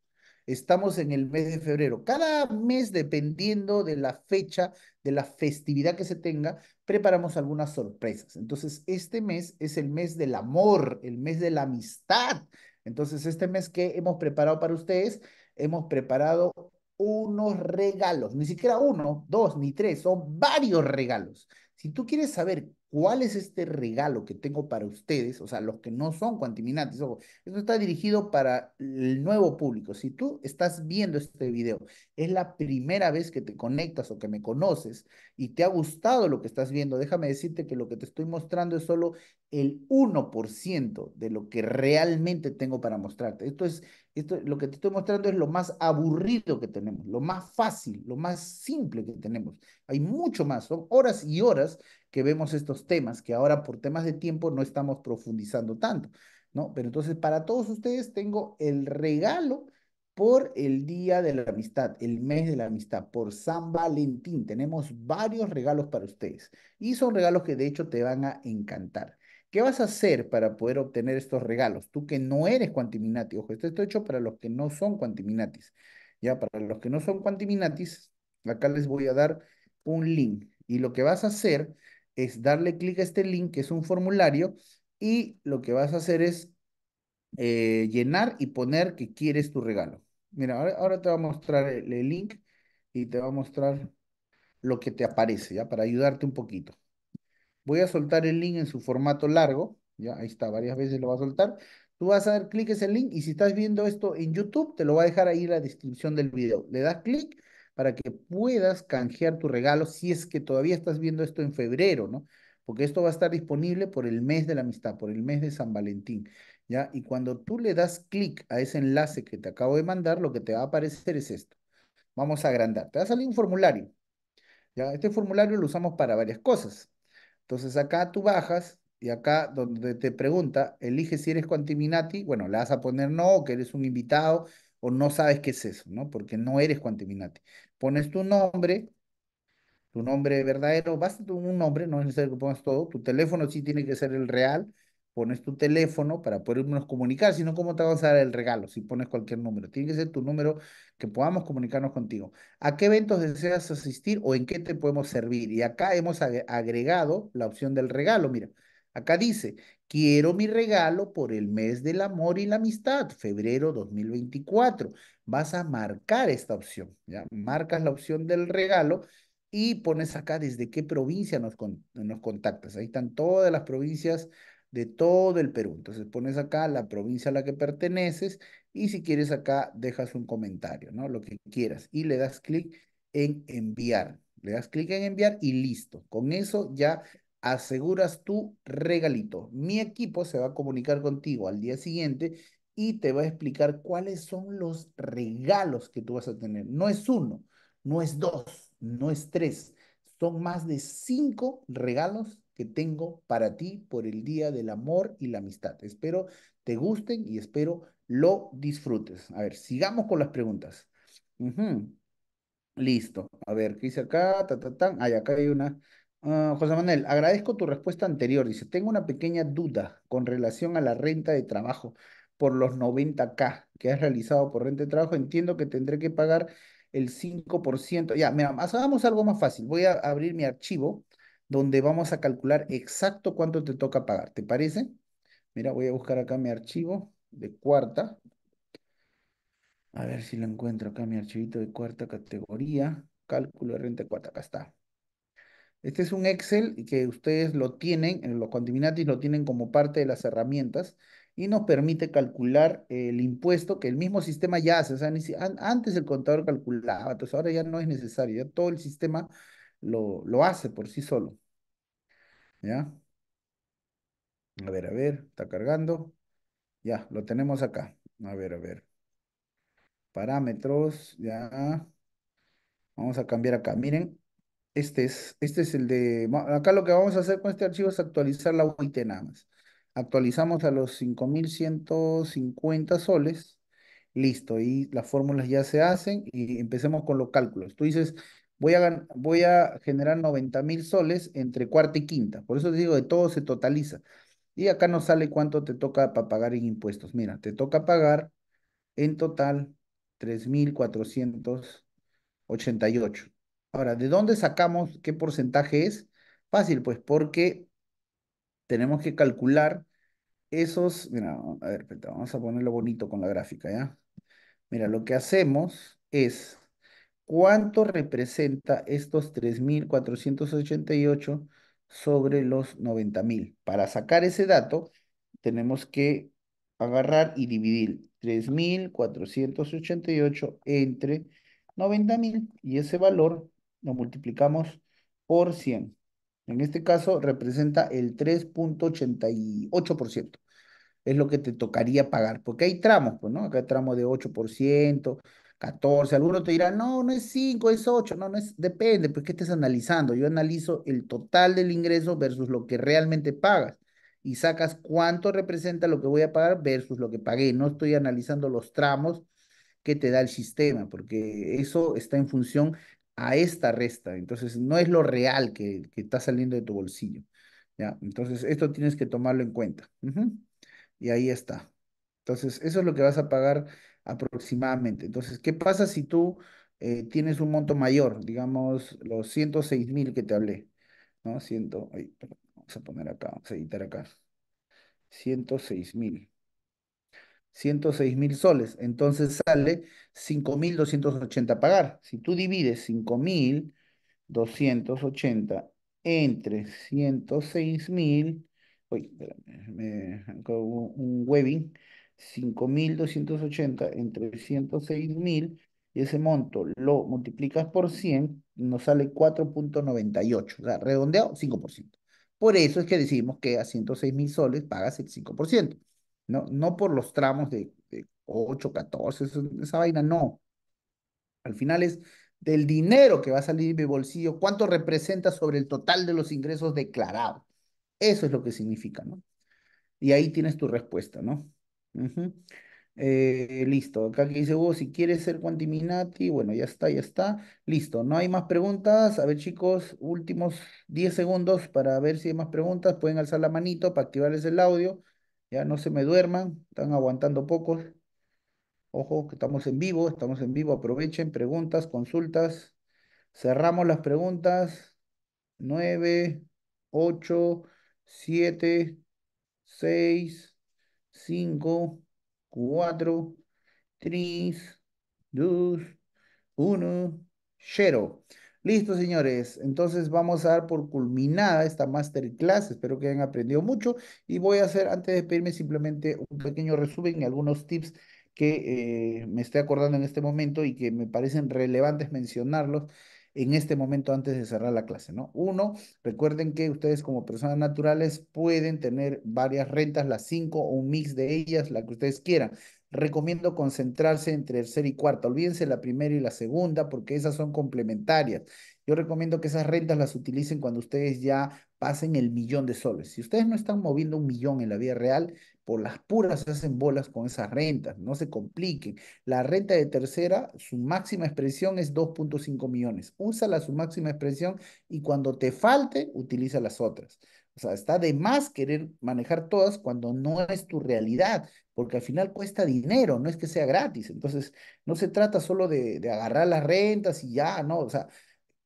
Estamos en el mes de febrero. Cada mes, dependiendo de la fecha, de la festividad que se tenga, preparamos algunas sorpresas. Entonces, este mes es el mes del amor, el mes de la amistad. Entonces, este mes que hemos preparado para ustedes hemos preparado unos regalos, ni siquiera uno, dos, ni tres, son varios regalos. Si tú quieres saber cuál es este regalo que tengo para ustedes, o sea, los que no son Quantiminatis, esto está dirigido para el nuevo público. Si tú estás viendo este video, es la primera vez que te conectas o que me conoces y te ha gustado lo que estás viendo, déjame decirte que lo que te estoy mostrando es solo el 1% de lo que realmente tengo para mostrarte. Esto es esto, lo que te estoy mostrando es lo más aburrido que tenemos, lo más fácil, lo más simple que tenemos. Hay mucho más, son horas y horas que vemos estos temas, que ahora por temas de tiempo no estamos profundizando tanto, ¿no? Pero entonces para todos ustedes tengo el regalo por el Día de la Amistad, el mes de la amistad, por San Valentín. Tenemos varios regalos para ustedes y son regalos que de hecho te van a encantar. ¿Qué vas a hacer para poder obtener estos regalos? Tú que no eres Quantiminati, ojo, esto está hecho para los que no son Quantiminatis. Ya, para los que no son Quantiminatis, acá les voy a dar un link y lo que vas a hacer es darle clic a este link, que es un formulario, y lo que vas a hacer es eh, llenar y poner que quieres tu regalo. Mira, ahora, te va a mostrar el, link y te va a mostrar lo que te aparece, ¿ya? Para ayudarte un poquito. Voy a soltar el link en su formato largo, ya, ahí está, varias veces lo va a soltar. Tú vas a dar clic en ese link y si estás viendo esto en YouTube, te lo va a dejar ahí la descripción del video. Le das clic para que puedas canjear tu regalo si es que todavía estás viendo esto en febrero, ¿no? Porque esto va a estar disponible por el mes de la amistad, por el mes de San Valentín, ¿ya? Y cuando tú le das clic a ese enlace que te acabo de mandar, lo que te va a aparecer es esto. Vamos a agrandar. Te va a salir un formulario, ¿ya? Este formulario lo usamos para varias cosas. Entonces acá tú bajas y acá donde te pregunta, elige si eres Quantiminati, bueno, le vas a poner no, que eres un invitado, o no sabes qué es eso, ¿no? Porque no eres Quantiminati. Pones tu nombre, tu nombre verdadero, basta un nombre, no es necesario que pongas todo, tu teléfono sí tiene que ser el real, pones tu teléfono para podernos comunicar, si no, ¿cómo te vamos a dar el regalo si pones cualquier número? Tiene que ser tu número que podamos comunicarnos contigo. ¿A qué eventos deseas asistir o en qué te podemos servir? Y acá hemos agregado la opción del regalo, mira. Acá dice, quiero mi regalo por el mes del amor y la amistad, febrero 2024. Vas a marcar esta opción, ¿ya? Marcas la opción del regalo y pones acá desde qué provincia nos, nos contactas. Ahí están todas las provincias de todo el Perú. Entonces pones acá la provincia a la que perteneces y si quieres acá dejas un comentario, ¿no? Lo que quieras y le das clic en enviar. Le das clic en enviar y listo. Con eso ya aseguras tu regalito. Mi equipo se va a comunicar contigo al día siguiente y te va a explicar cuáles son los regalos que tú vas a tener. No es uno, no es dos, no es tres. Son más de cinco regalos que tengo para ti por el Día del Amor y la Amistad. Espero te gusten y espero lo disfrutes. A ver, sigamos con las preguntas. Listo. A ver, ¿qué dice acá? Ta, ta, ta. Acá hay una. Uh, José Manuel, agradezco tu respuesta anterior. Dice, tengo una pequeña duda con relación a la renta de trabajo por los 90K que has realizado por renta de trabajo. Entiendo que tendré que pagar el 5%. Ya, mira, hagamos algo más fácil. Voy a abrir mi archivo donde vamos a calcular exacto cuánto te toca pagar. ¿Te parece? Mira, voy a buscar acá mi archivo de cuarta. A ver si lo encuentro acá, mi archivito de cuarta categoría. Cálculo de renta de cuarta, acá está. Este es un Excel que ustedes lo tienen, los Quantiminatis lo tienen como parte de las herramientas y nos permite calcular el impuesto que el mismo sistema ya hace. O sea, antes el contador calculaba, entonces ahora ya no es necesario, ya todo el sistema lo, lo hace por sí solo. ¿Ya? A ver, a ver, está cargando. Ya, lo tenemos acá. A ver, a ver. Parámetros, ya. Vamos a cambiar acá. Miren, este es, este es el de... Acá lo que vamos a hacer con este archivo es actualizar la UIT nada más. Actualizamos a los 5.150 soles. Listo, y las fórmulas ya se hacen y empecemos con los cálculos. Tú dices, voy a, voy a generar 90 mil soles entre cuarta y quinta. Por eso te digo, de todo se totaliza. Y acá nos sale cuánto te toca para pagar en impuestos. Mira, te toca pagar en total 3.488. Ahora, ¿de dónde sacamos qué porcentaje es? Fácil, pues porque tenemos que calcular esos, mira, a ver, vamos a ponerlo bonito con la gráfica, ¿ya? Mira, lo que hacemos es ¿Cuánto representa estos 3.488 sobre los 90.000? Para sacar ese dato, tenemos que agarrar y dividir 3.488 entre 90.000 y ese valor lo multiplicamos por 100. En este caso representa el 3.88%. Es lo que te tocaría pagar, porque hay tramos, pues, ¿no? Acá hay tramo de 8%, 14. Alguno te dirá, no, no es 5, es 8. No, no es, depende, pues, ¿qué estés analizando? Yo analizo el total del ingreso versus lo que realmente pagas y sacas cuánto representa lo que voy a pagar versus lo que pagué. No estoy analizando los tramos que te da el sistema, porque eso está en función a esta resta. Entonces, no es lo real que, que está saliendo de tu bolsillo. ¿ya? Entonces, esto tienes que tomarlo en cuenta. Y ahí está. Entonces, eso es lo que vas a pagar aproximadamente. Entonces, ¿qué pasa si tú eh, tienes un monto mayor? Digamos, los 106 mil que te hablé, ¿no? Ciento, vamos a poner acá, vamos a editar acá. 106 mil. 106 mil soles. Entonces sale 5.280 pagar. Si tú divides 5.280 entre 106 mil, uy, espérame, me, un webbing, 5.280 entre 106 mil, y ese monto lo multiplicas por 100, nos sale 4.98, o sea, redondeado, 5%. Por eso es que decimos que a 106 mil soles pagas el 5%. ¿No? No por los tramos de, de 8, 14, eso- esa vaina no. Al final es del dinero que va a salir de mi bolsillo, cuánto representa sobre el total de los ingresos declarados. Eso es lo que significa, ¿no? Y ahí tienes tu respuesta, ¿no? Eh, listo, acá que dice Hugo, si quieres ser Quantiminati, bueno, ya está, ya está. Listo, no hay más preguntas. A ver, chicos, últimos 10 segundos para ver si hay más preguntas. Pueden alzar la manito para activarles el audio. Ya no se me duerman, están aguantando pocos. Ojo, que estamos en vivo, estamos en vivo. Aprovechen, preguntas, consultas. Cerramos las preguntas. 9, 8, 7, 6, 5, 4, 3, 2, uno, cero. Listo, señores. Entonces vamos a dar por culminada esta masterclass. Espero que hayan aprendido mucho. Y voy a hacer, antes de pedirme simplemente un pequeño resumen y algunos tips que eh, me estoy acordando en este momento y que me parecen relevantes mencionarlos en este momento antes de cerrar la clase, ¿no? Uno, recuerden que ustedes como personas naturales pueden tener varias rentas, las cinco o un mix de ellas, la que ustedes quieran recomiendo concentrarse en tercera y cuarta. Olvídense la primera y la segunda porque esas son complementarias. Yo recomiendo que esas rentas las utilicen cuando ustedes ya pasen el millón de soles. Si ustedes no están moviendo un millón en la vida real, por las puras se hacen bolas con esas rentas, no se compliquen. La renta de tercera, su máxima expresión es 2.5 millones. Úsala su máxima expresión y cuando te falte, utiliza las otras. O sea, está de más querer manejar todas cuando no es tu realidad porque al final cuesta dinero, no es que sea gratis. Entonces, no se trata solo de, agarrar las rentas y ya, no, o sea,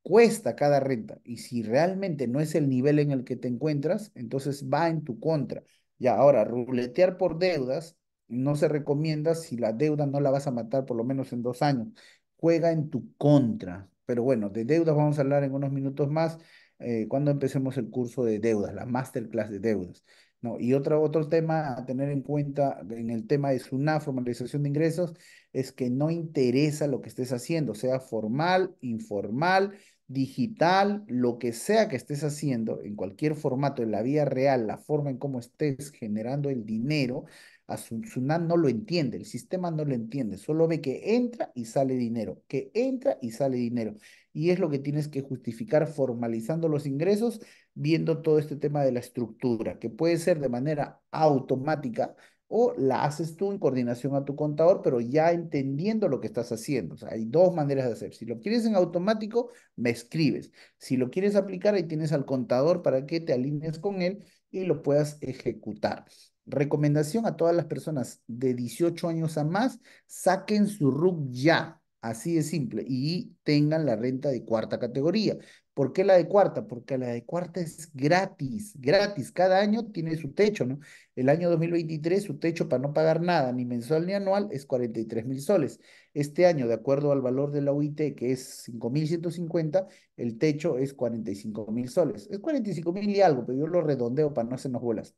cuesta cada renta. Y si realmente no es el nivel en el que te encuentras, entonces va en tu contra. Ya, ahora, ruletear por deudas no se recomienda si la deuda no la vas a matar por lo menos en dos años. Juega en tu contra. Pero bueno, de deudas vamos a hablar en unos minutos más eh, cuando empecemos el curso de deudas, la masterclass de deudas. No, y otro, otro tema a tener en cuenta en el tema de SUNA, formalización de ingresos, es que no interesa lo que estés haciendo, sea formal, informal, digital, lo que sea que estés haciendo, en cualquier formato, en la vida real, la forma en cómo estés generando el dinero, a no lo entiende, el sistema no lo entiende, solo ve que entra y sale dinero, que entra y sale dinero. Y es lo que tienes que justificar formalizando los ingresos viendo todo este tema de la estructura, que puede ser de manera automática o la haces tú en coordinación a tu contador, pero ya entendiendo lo que estás haciendo. O sea, hay dos maneras de hacer. Si lo quieres en automático, me escribes. Si lo quieres aplicar, ahí tienes al contador para que te alinees con él y lo puedas ejecutar. Recomendación a todas las personas de 18 años a más, saquen su RUC ya. Así de simple. Y tengan la renta de cuarta categoría. ¿Por qué la de cuarta? Porque la de cuarta es gratis, gratis. Cada año tiene su techo, ¿no? El año 2023 su techo para no pagar nada, ni mensual ni anual, es 43 mil soles. Este año, de acuerdo al valor de la UIT, que es 5.150, el techo es 45 mil soles. Es 45 mil y algo, pero yo lo redondeo para no hacernos bolas.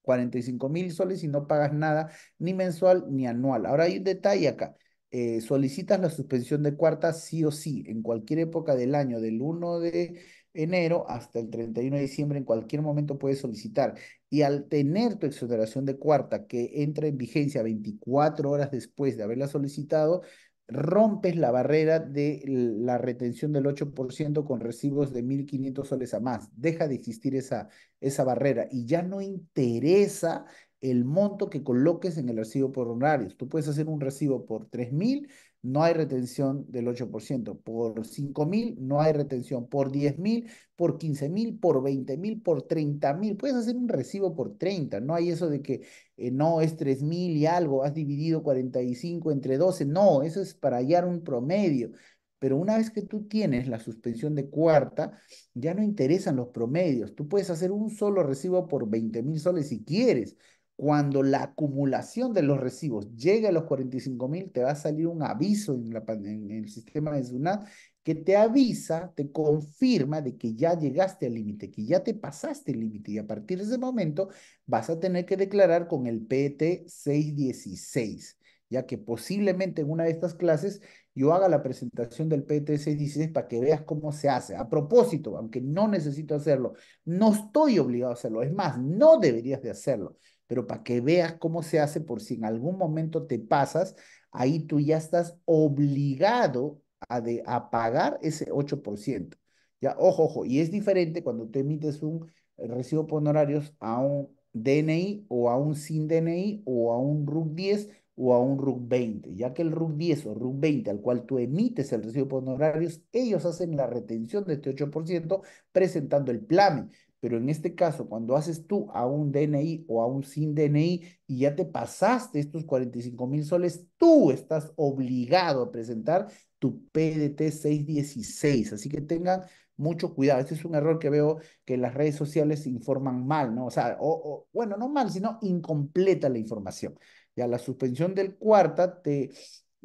45 mil soles y no pagas nada, ni mensual ni anual. Ahora hay un detalle acá eh, solicitas la suspensión de cuarta sí o sí, en cualquier época del año, del 1 de enero hasta el 31 de diciembre, en cualquier momento puedes solicitar. Y al tener tu exoneración de cuarta que entra en vigencia 24 horas después de haberla solicitado, rompes la barrera de la retención del 8% con recibos de 1.500 soles a más. Deja de existir esa, esa barrera y ya no interesa el monto que coloques en el recibo por honorarios. Tú puedes hacer un recibo por 3.000 no hay retención del 8%. Por 5 mil no hay retención. Por 10 mil, por 15 mil, por 20 mil, por 30 mil. Puedes hacer un recibo por 30. No hay eso de que eh, no es 3 mil y algo, has dividido 45 entre 12. No, eso es para hallar un promedio. Pero una vez que tú tienes la suspensión de cuarta, ya no interesan los promedios. Tú puedes hacer un solo recibo por 20 mil soles si quieres cuando la acumulación de los recibos llegue a los 45 mil, te va a salir un aviso en, la, en el sistema de SUNAT que te avisa, te confirma de que ya llegaste al límite, que ya te pasaste el límite y a partir de ese momento vas a tener que declarar con el PT 616, ya que posiblemente en una de estas clases yo haga la presentación del PT 616 para que veas cómo se hace. A propósito, aunque no necesito hacerlo, no estoy obligado a hacerlo, es más, no deberías de hacerlo pero para que veas cómo se hace por si en algún momento te pasas, ahí tú ya estás obligado a, de, a pagar ese 8%. Ya, ojo, ojo, y es diferente cuando tú emites un recibo por honorarios a un DNI o a un sin DNI o a un RUC 10 o a un RUC 20, ya que el RUC 10 o RUC 20 al cual tú emites el recibo por honorarios, ellos hacen la retención de este 8% presentando el PLAME. Pero en este caso, cuando haces tú a un DNI o a un sin DNI y ya te pasaste estos 45 mil soles, tú estás obligado a presentar tu PDT 616. Así que tengan mucho cuidado. Este es un error que veo que las redes sociales informan mal, ¿no? O sea, o, bueno, no mal, sino incompleta la información. Ya la suspensión del cuarta te,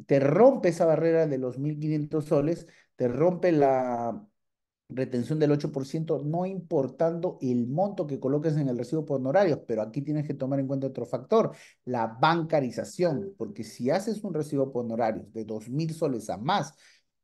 te rompe esa barrera de los 1.500 soles, te rompe la, retención del 8%, no importando el monto que coloques en el recibo por honorarios, pero aquí tienes que tomar en cuenta otro factor, la bancarización, porque si haces un recibo por honorarios de 2.000 soles a más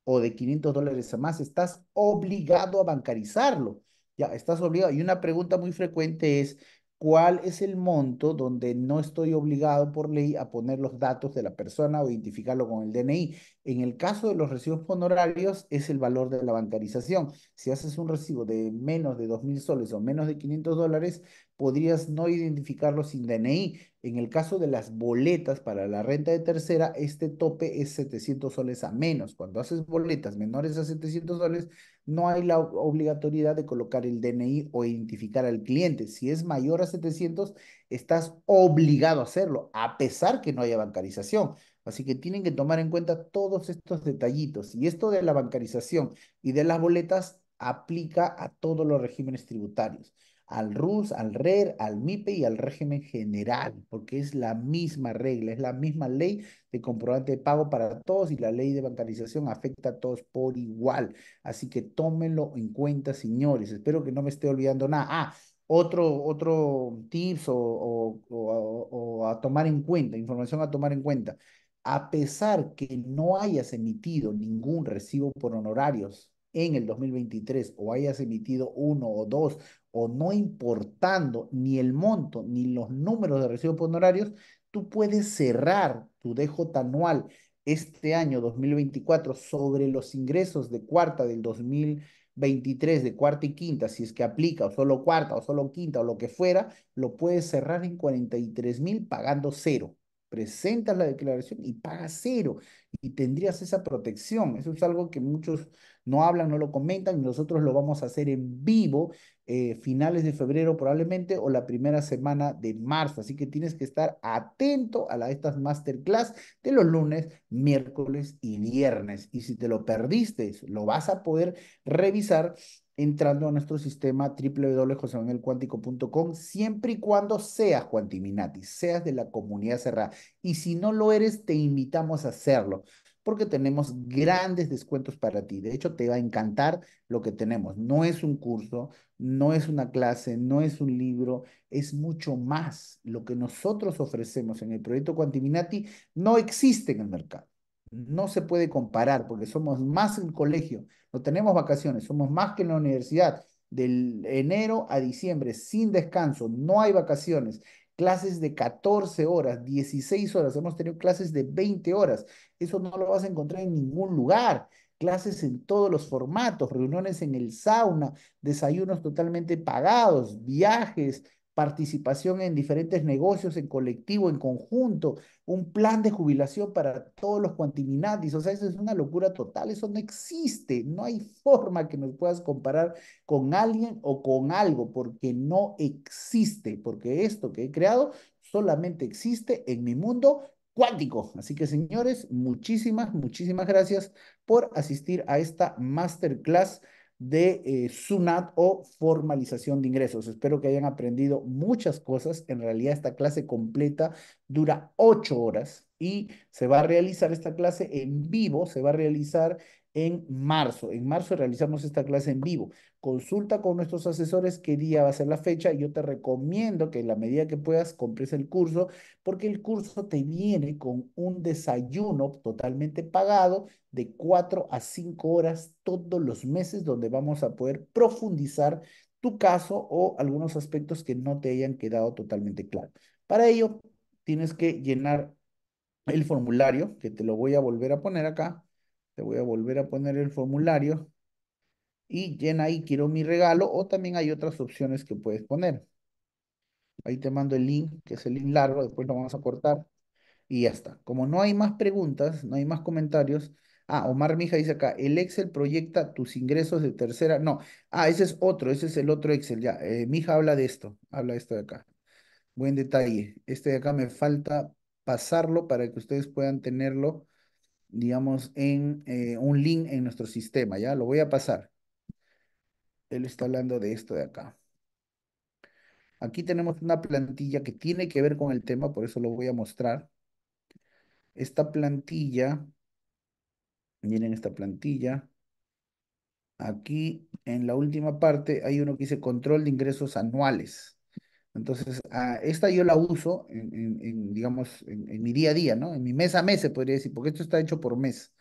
o de 500 dólares a más, estás obligado a bancarizarlo. Ya, estás obligado. Y una pregunta muy frecuente es, cuál es el monto donde no estoy obligado por ley a poner los datos de la persona o identificarlo con el DNI. En el caso de los recibos honorarios es el valor de la bancarización. Si haces un recibo de menos de 2.000 soles o menos de 500 dólares, podrías no identificarlo sin DNI. En el caso de las boletas para la renta de tercera, este tope es 700 soles a menos. Cuando haces boletas menores a 700 soles, no hay la obligatoriedad de colocar el DNI o identificar al cliente. Si es mayor a 700, estás obligado a hacerlo, a pesar que no haya bancarización. Así que tienen que tomar en cuenta todos estos detallitos. Y esto de la bancarización y de las boletas aplica a todos los regímenes tributarios al RUS, al RER, al MIPE y al régimen general, porque es la misma regla, es la misma ley de comprobante de pago para todos y la ley de bancarización afecta a todos por igual. Así que tómenlo en cuenta, señores. Espero que no me esté olvidando nada. Ah, otro, otro tips o, o a tomar en cuenta, información a tomar en cuenta. A pesar que no hayas emitido ningún recibo por honorarios en el 2023 o hayas emitido uno o dos o no importando ni el monto ni los números de recibo por honorarios, tú puedes cerrar tu DJ anual este año 2024 sobre los ingresos de cuarta del 2023, de cuarta y quinta, si es que aplica, o solo cuarta, o solo quinta, o lo que fuera, lo puedes cerrar en 43 mil pagando cero presentas la declaración y pagas cero y tendrías esa protección. Eso es algo que muchos no hablan, no lo comentan y nosotros lo vamos a hacer en vivo eh, finales de febrero probablemente o la primera semana de marzo. Así que tienes que estar atento a estas masterclass de los lunes, miércoles y viernes. Y si te lo perdiste, lo vas a poder revisar entrando a nuestro sistema www.josemanuelcuántico.com siempre y cuando seas Quantiminati, seas de la comunidad cerrada. Y si no lo eres, te invitamos a hacerlo porque tenemos grandes descuentos para ti. De hecho, te va a encantar lo que tenemos. No es un curso, no es una clase, no es un libro, es mucho más. Lo que nosotros ofrecemos en el proyecto Quantiminati no existe en el mercado no se puede comparar porque somos más en colegio, no tenemos vacaciones, somos más que en la universidad. Del enero a diciembre, sin descanso, no hay vacaciones. clases de 14 horas, 16 horas, hemos tenido clases de 20 horas. Eso no lo vas a encontrar en ningún lugar. Clases en todos los formatos, reuniones en el sauna, desayunos totalmente pagados, viajes, participación en diferentes negocios, en colectivo, en conjunto, un plan de jubilación para todos los cuantiminatis. O sea, eso es una locura total, eso no existe, no hay forma que nos puedas comparar con alguien o con algo, porque no existe, porque esto que he creado solamente existe en mi mundo cuántico. Así que señores, muchísimas, muchísimas gracias por asistir a esta masterclass de eh, SUNAT o formalización de ingresos. Espero que hayan aprendido muchas cosas. En realidad esta clase completa dura ocho horas y se va a realizar esta clase en vivo, se va a realizar en marzo. En marzo realizamos esta clase en vivo. Consulta con nuestros asesores qué día va a ser la fecha. Yo te recomiendo que en la medida que puedas compres el curso, porque el curso te viene con un desayuno totalmente pagado de 4 a 5 horas todos los meses, donde vamos a poder profundizar tu caso o algunos aspectos que no te hayan quedado totalmente claros. Para ello, tienes que llenar el formulario, que te lo voy a volver a poner acá te voy a volver a poner el formulario y llena ahí, quiero mi regalo, o también hay otras opciones que puedes poner. Ahí te mando el link, que es el link largo, después lo vamos a cortar y ya está. Como no hay más preguntas, no hay más comentarios. Ah, Omar Mija dice acá, el Excel proyecta tus ingresos de tercera. No, ah, ese es otro, ese es el otro Excel. Ya, eh, Mija habla de esto, habla de esto de acá. Buen detalle. Este de acá me falta pasarlo para que ustedes puedan tenerlo digamos, en eh, un link en nuestro sistema, ¿ya? Lo voy a pasar. Él está hablando de esto de acá. Aquí tenemos una plantilla que tiene que ver con el tema, por eso lo voy a mostrar. Esta plantilla, miren esta plantilla. Aquí en la última parte hay uno que dice control de ingresos anuales. Entonces, esta yo la uso en, digamos, en, mi día a día, ¿no? En mi mes a mes se podría decir, porque esto está hecho por mes.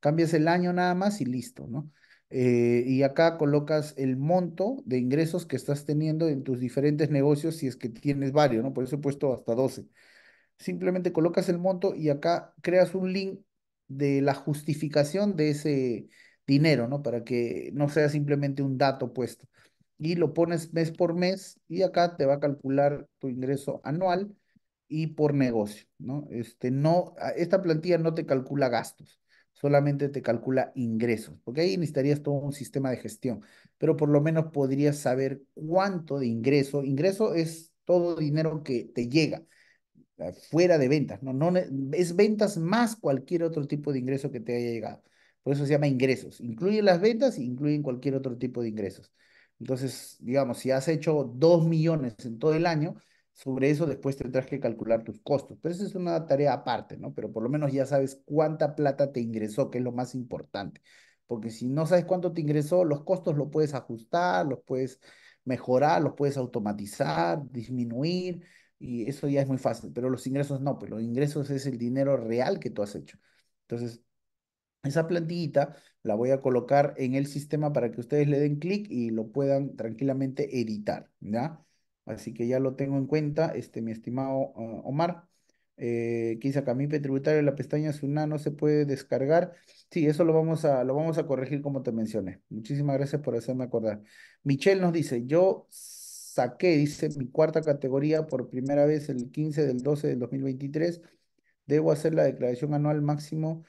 Cambias el año nada más y listo, ¿no? Eh, y acá colocas el monto de ingresos que estás teniendo en tus diferentes negocios si es que tienes varios, ¿no? Por eso he puesto hasta 12. Simplemente colocas el monto y acá creas un link de la justificación de ese dinero, ¿no? Para que no sea simplemente un dato puesto y lo pones mes por mes y acá te va a calcular tu ingreso anual y por negocio, ¿no? Este, no, esta plantilla no te calcula gastos, solamente te calcula ingresos, porque ahí necesitarías todo un sistema de gestión, pero por lo menos podrías saber cuánto de ingreso, ingreso es todo dinero que te llega eh, fuera de ventas, ¿no? no es ventas más cualquier otro tipo de ingreso que te haya llegado. Por eso se llama ingresos. Incluye las ventas y incluyen cualquier otro tipo de ingresos. Entonces, digamos, si has hecho 2 millones en todo el año, sobre eso después tendrás que calcular tus costos. Pero esa es una tarea aparte, ¿no? Pero por lo menos ya sabes cuánta plata te ingresó, que es lo más importante. Porque si no sabes cuánto te ingresó, los costos los puedes ajustar, los puedes mejorar, los puedes automatizar, disminuir, y eso ya es muy fácil. Pero los ingresos no, pues los ingresos es el dinero real que tú has hecho. Entonces, esa plantillita la voy a colocar en el sistema para que ustedes le den clic y lo puedan tranquilamente editar, ¿ya? Así que ya lo tengo en cuenta, este, mi estimado ah, Omar. Eh, acá, mi tributario la pestaña SUNA no se puede descargar. Sí, eso lo vamos a, lo vamos a corregir como te mencioné. Muchísimas gracias por hacerme acordar. Michelle nos dice, yo saqué, dice, mi cuarta categoría por primera vez el 15 del 12 del 2023. Debo hacer la declaración anual máximo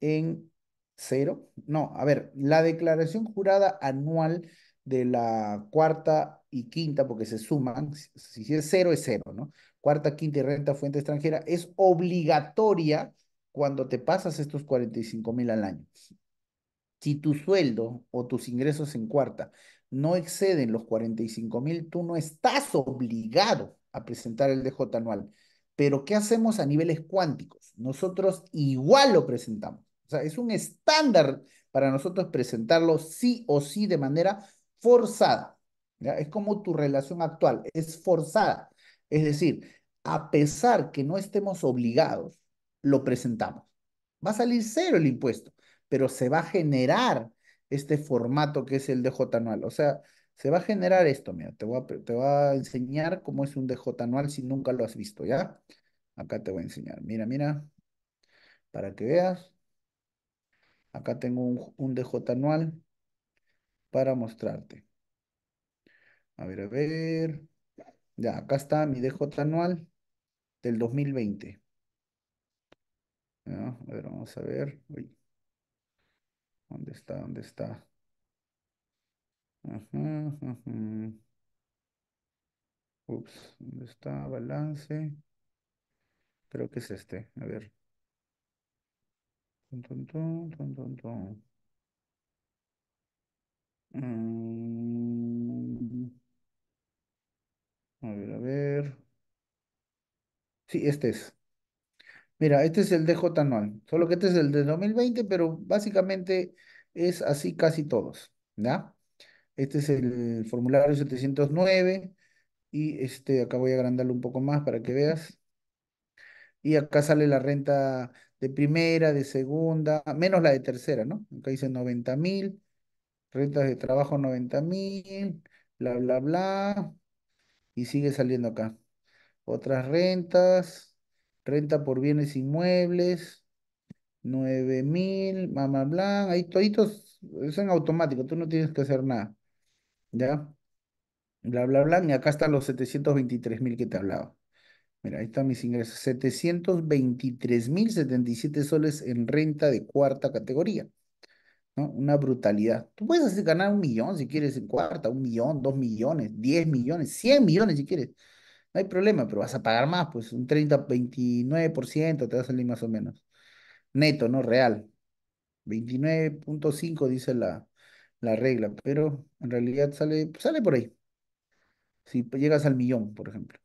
en cero. No, a ver, la declaración jurada anual de la cuarta y quinta, porque se suman, si es cero es cero, ¿no? Cuarta, quinta y renta fuente extranjera es obligatoria cuando te pasas estos 45 mil al año. Si tu sueldo o tus ingresos en cuarta no exceden los 45 mil, tú no estás obligado a presentar el DJ anual. Pero ¿qué hacemos a niveles cuánticos? Nosotros igual lo presentamos. O sea, es un estándar para nosotros presentarlo sí o sí de manera forzada. Es como tu relación actual, es forzada. Es decir, a pesar que no estemos obligados, lo presentamos. Va a salir cero el impuesto, pero se va a generar este formato que es el DJ anual. O sea, Se va a generar esto, mira, te voy a, te a enseñar cómo es un DJ anual si nunca lo has visto, ¿ya? Acá te voy a enseñar. Mira, mira, para que veas. Acá tengo un, un DJ anual para mostrarte. A ver, a ver. Ya, acá está mi DJ anual del 2020. ¿Ya? A ver, vamos a ver. Uy. ¿Dónde está? ¿Dónde está? Ajá, ajá. Ups, ¿dónde está? Balance. Creo que es este. A ver. Mm, a ver, a ver. Sí, este es. Mira, este es el DJ anual. Solo que este es el de 2020, pero básicamente es así casi todos. ¿Ya? Este es el formulario 709 y este, acá voy a agrandarlo un poco más para que veas. Y acá sale la renta de primera, de segunda, menos la de tercera, ¿no? Acá dice 90 mil, rentas de trabajo 90 mil, bla, bla, bla, y sigue saliendo acá. Otras rentas, renta por bienes inmuebles, 9 mil, bla, bla, bla, ahí toditos, es en automático, tú no tienes que hacer nada, ¿ya? Bla, bla, bla, y acá están los 723 mil que te hablaba. Mira, ahí están mis ingresos. 723.077 soles en renta de cuarta categoría, Una brutalidad. Tú puedes hacer, ganar un millón si quieres en cuarta, un millón, dos millones, diez millones, cien millones si quieres. No hay problema, pero vas a pagar más, pues un 30, 29% te va a salir más o menos. Neto, no real. 29.5 dice la, la regla, pero en realidad sale, sale por ahí. Si llegas al millón, por ejemplo.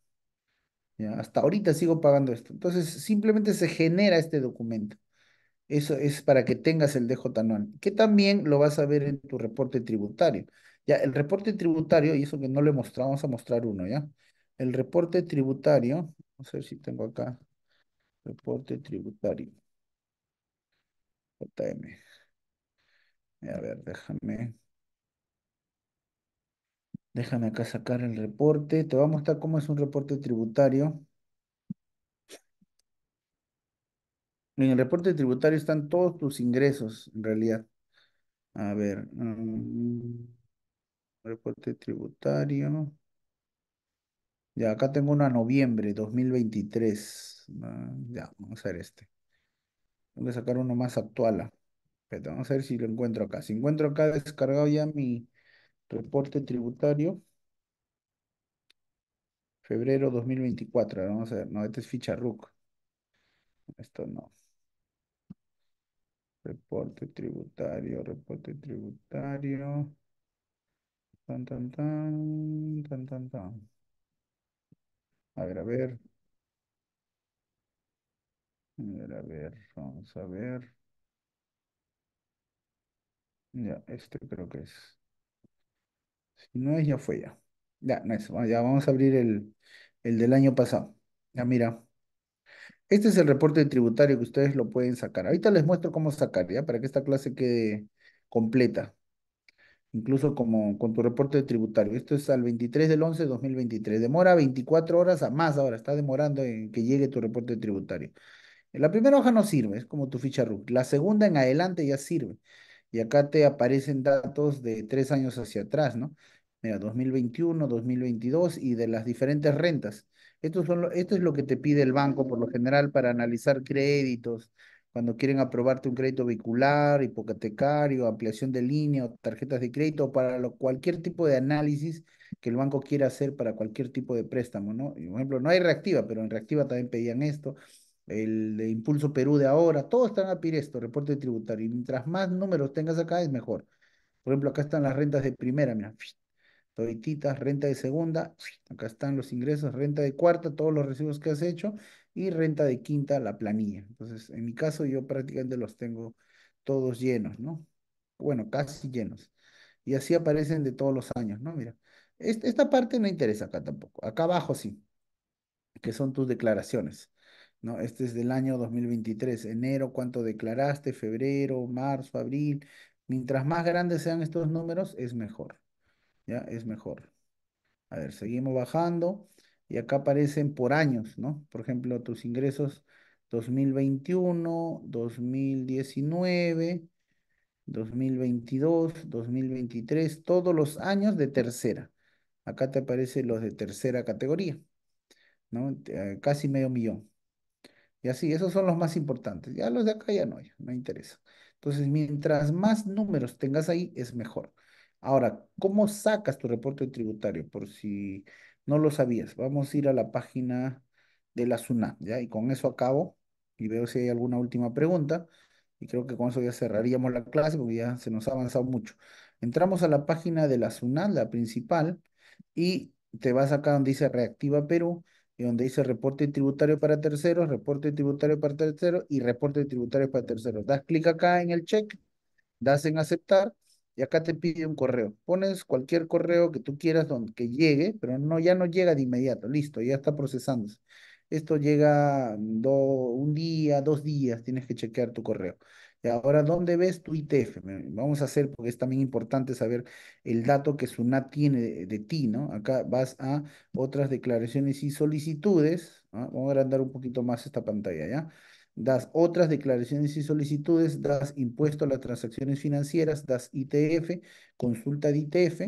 ¿ya? Hasta ahorita sigo pagando esto. Entonces, simplemente se genera este documento. Eso es para que tengas el DJ anual, que también lo vas a ver en tu reporte tributario. Ya, el reporte tributario, y eso que no lo he mostrado, vamos a mostrar uno, ¿ya? El reporte tributario, vamos a ver si tengo acá, reporte tributario, JM. A ver, déjame, déjame acá sacar el reporte. Te voy a mostrar cómo es un reporte tributario. En el reporte tributario están todos tus ingresos, en realidad. A ver, mm, reporte tributario. Ya, acá tengo una noviembre 2023. Ah, ya, vamos a ver este. Tengo que sacar uno más actual. vamos a ver si lo encuentro acá. Si encuentro acá descargado ya mi reporte tributario. Febrero 2024. a ver, Vamos a ver. No, este es ficha RUC. Esto no. Reporte tributario, reporte tributario. Tan, tan, tan, tan, tan, tan. A ver, a ver. A ver, a ver, vamos a ver. Ya, este creo que es. Si no es, ya fue ya. Ya, no es. Ya vamos a abrir el, el del año pasado. Ya, mira. Este es el reporte tributario que ustedes lo pueden sacar. Ahorita les muestro cómo sacar, ¿ya? Para que esta clase quede completa. Incluso como con tu reporte tributario. Esto es al 23 del 11 de 2023. Demora 24 horas a más ahora. Está demorando en que llegue tu reporte tributario. La primera hoja no sirve, es como tu ficha RUC. La segunda en adelante ya sirve. Y acá te aparecen datos de tres años hacia atrás, ¿no? Mira, 2021, 2022 y de las diferentes rentas. Esto, son esto es lo que te pide el banco por lo general para analizar créditos, cuando quieren aprobarte un crédito vehicular, hipotecario, ampliación de línea o tarjetas de crédito, para cualquier tipo de análisis que el banco quiera hacer para cualquier tipo de préstamo, ¿no? Por ejemplo, no hay reactiva, pero en reactiva también pedían esto el de Impulso Perú de ahora, todos están a pedir esto, reporte tributario. Y mientras más números tengas acá, es mejor. Por ejemplo, acá están las rentas de primera, mira, todititas, renta de segunda, acá están los ingresos, renta de cuarta, todos los recibos que has hecho, y renta de quinta, la planilla. Entonces, en mi caso, yo prácticamente los tengo todos llenos, ¿no? Bueno, casi llenos. Y así aparecen de todos los años, ¿no? Mira, este- esta parte no interesa acá tampoco. Acá abajo sí que son tus declaraciones, ¿no? Este es del año 2023, enero, cuánto declaraste, febrero, marzo, abril. Mientras más grandes sean estos números, es mejor. Ya es mejor. A ver, seguimos bajando y acá aparecen por años, ¿no? Por ejemplo, tus ingresos 2021, 2019, 2022, 2023, todos los años de tercera. Acá te aparecen los de tercera categoría, ¿no? Eh, Casi medio millón. Y así, esos son los más importantes. Ya los de acá ya no, ya no interesa. Entonces, mientras más números tengas ahí, es mejor. Ahora, ¿cómo sacas tu reporte tributario? Por si no lo sabías, vamos a ir a la página de la SUNAT, ¿ya? Y con eso acabo y veo si hay alguna última pregunta. Y creo que con eso ya cerraríamos la clase porque ya se nos ha avanzado mucho. Entramos a la página de la SUNAT, la principal, y te vas acá donde dice Reactiva Perú y donde dice reporte tributario para terceros, reporte tributario para terceros y reporte tributario para terceros. Das clic acá en el check, das en aceptar y acá te pide un correo. Pones cualquier correo que tú quieras donde, que llegue, pero no, ya no llega de inmediato, listo, ya está procesándose. Esto llega do, un día, dos días, tienes que chequear tu correo. Y ahora, ¿dónde ves tu ITF? Vamos a hacer, porque es también importante saber el dato que SUNAT tiene de, de ti, ¿no? Acá vas a otras declaraciones y solicitudes. ¿ah? Vamos a agrandar un poquito más esta pantalla, ¿ya? Das otras declaraciones y solicitudes, das impuesto a las transacciones financieras, das ITF, consulta de ITF.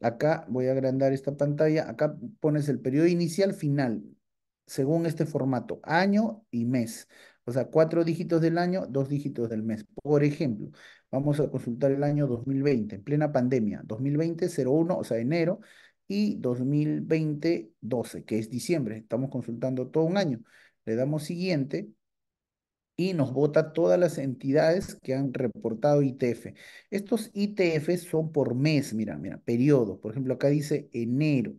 Acá voy a agrandar esta pantalla. Acá pones el periodo inicial, final, según este formato, año y mes. O sea, cuatro dígitos del año, dos dígitos del mes. Por ejemplo, vamos a consultar el año 2020, en plena pandemia. 2020, 01, o sea, enero, y 2020, 12, que es diciembre. Estamos consultando todo un año. Le damos siguiente y nos vota todas las entidades que han reportado ITF. Estos ITF son por mes, mira, mira, periodo. Por ejemplo, acá dice enero.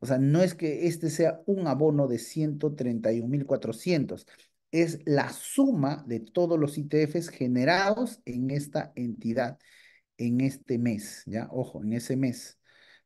O sea, no es que este sea un abono de 131.400, es la suma de todos los ITFs generados en esta entidad en este mes, ¿ya? Ojo, en ese mes,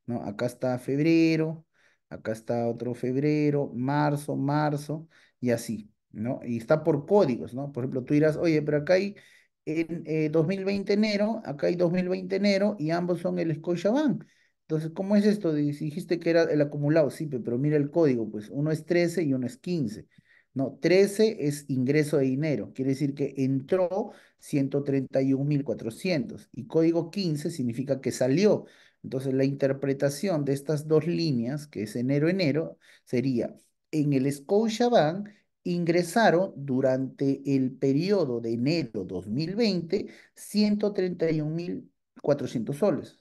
¿no? Acá está febrero, acá está otro febrero, marzo, marzo, y así, ¿no? Y está por códigos, ¿no? Por ejemplo, tú dirás, oye, pero acá hay en eh, 2020 enero, acá hay 2020 enero, y ambos son el Scotiabank. Entonces, ¿cómo es esto? Dijiste que era el acumulado, sí, pero mira el código, pues uno es 13 y uno es 15. No, 13 es ingreso de dinero, quiere decir que entró 131.400 y código 15 significa que salió. Entonces, la interpretación de estas dos líneas, que es enero-enero, sería en el Scotiabank ingresaron durante el periodo de enero 2020 131.400 soles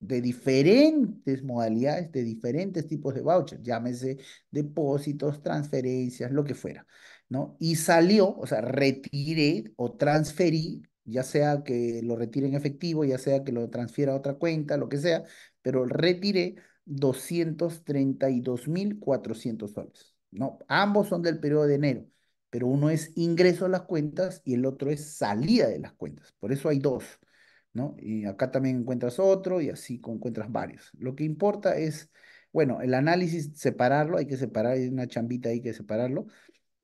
de diferentes modalidades, de diferentes tipos de vouchers, llámese depósitos, transferencias, lo que fuera, ¿no? Y salió, o sea, retiré o transferí, ya sea que lo retire en efectivo, ya sea que lo transfiera a otra cuenta, lo que sea, pero retiré 232.400 soles, ¿no? Ambos son del periodo de enero, pero uno es ingreso a las cuentas y el otro es salida de las cuentas, por eso hay dos. ¿no? Y acá también encuentras otro y así encuentras varios. Lo que importa es, bueno, el análisis, separarlo, hay que separar, hay una chambita ahí que separarlo.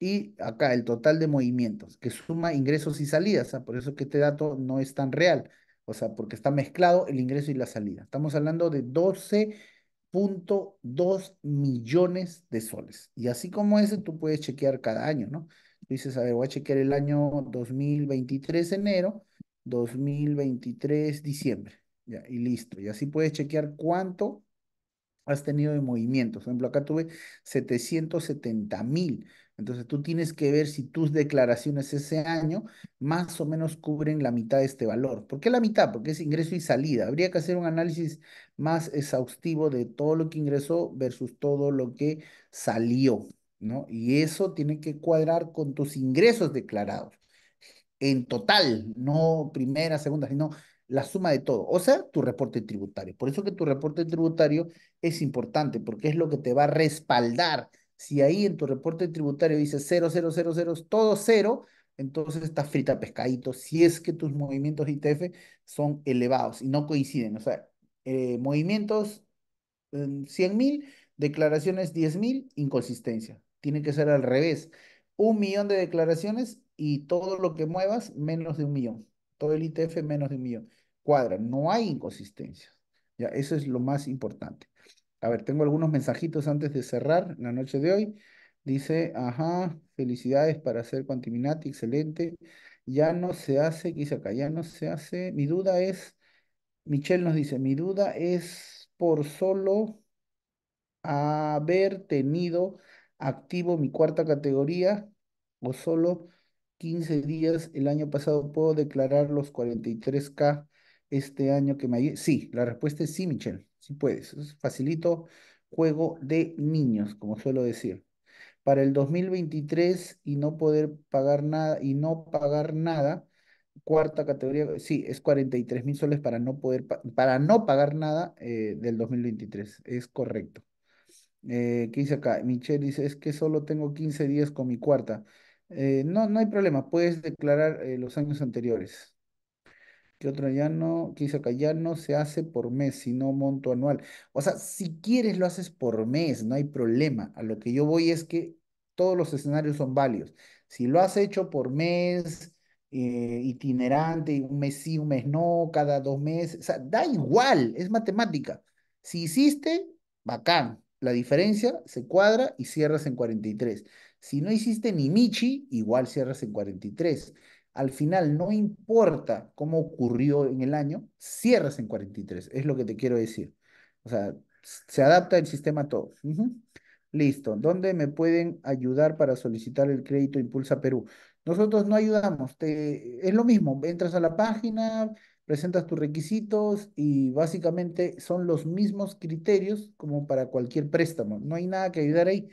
Y acá el total de movimientos, que suma ingresos y salidas, ¿ah? por eso que este dato no es tan real, o sea, porque está mezclado el ingreso y la salida. Estamos hablando de 12.2 millones de soles. Y así como ese, tú puedes chequear cada año, ¿no? dices, a ver, voy a chequear el año 2023 enero 2023 diciembre. Ya, y listo. Y así puedes chequear cuánto has tenido de movimientos. Por ejemplo, acá tuve 770 mil. Entonces tú tienes que ver si tus declaraciones ese año más o menos cubren la mitad de este valor. ¿Por qué la mitad? Porque es ingreso y salida. Habría que hacer un análisis más exhaustivo de todo lo que ingresó versus todo lo que salió, ¿no? Y eso tiene que cuadrar con tus ingresos declarados en total, no primera, segunda, sino la suma de todo, o sea, tu reporte tributario. Por eso que tu reporte tributario es importante, porque es lo que te va a respaldar. Si ahí en tu reporte tributario dice 0, 0, 0, 0, todo cero, entonces está frita pescadito, si es que tus movimientos ITF son elevados y no coinciden. O sea, eh, movimientos 100 mil, declaraciones 10 mil, inconsistencia. Tiene que ser al revés. Un millón de declaraciones y todo lo que muevas menos de un millón. Todo el ITF menos de un millón. Cuadra, no hay inconsistencias. Ya, eso es lo más importante. A ver, tengo algunos mensajitos antes de cerrar la noche de hoy. Dice, ajá, felicidades para hacer Quantiminati, excelente. Ya no se hace, ¿qué dice acá? Ya no se hace. Mi duda es, Michelle nos dice, mi duda es por solo haber tenido activo mi cuarta categoría o solo 15 días el año pasado puedo declarar los 43K este año que me... Sí, la respuesta es sí, Michelle, sí puedes. Es facilito juego de niños, como suelo decir. Para el 2023 y no poder pagar nada y no pagar nada, cuarta categoría, sí, es 43 mil soles para no poder, para no pagar nada eh, del 2023, es correcto. Eh, ¿qué dice acá? Michelle dice, es que solo tengo 15 días con mi cuarta. Eh, no, no hay problema, puedes declarar los años anteriores. ¿Qué otro ya no? ¿Qué dice acá? Ya no se hace por mes, sino monto anual. O sea, si quieres lo haces por mes, no hay problema. A lo que yo voy es que todos los escenarios son válidos. Si lo has hecho por mes, eh, itinerante, un mes sí, un mes no, cada dos meses, o sea, da igual, es matemática. Si hiciste, bacán. La diferencia se cuadra y cierras en 43. Si no hiciste ni Michi, igual cierras en 43. Al final, no importa cómo ocurrió en el año, cierras en 43. Es lo que te quiero decir. O sea, se adapta el sistema a todo. Listo. ¿Dónde me pueden ayudar para solicitar el crédito Impulsa Perú? Nosotros no ayudamos. Te, es lo mismo. Entras a la página, presentas tus requisitos y básicamente son los mismos criterios como para cualquier préstamo. No hay nada que ayudar ahí.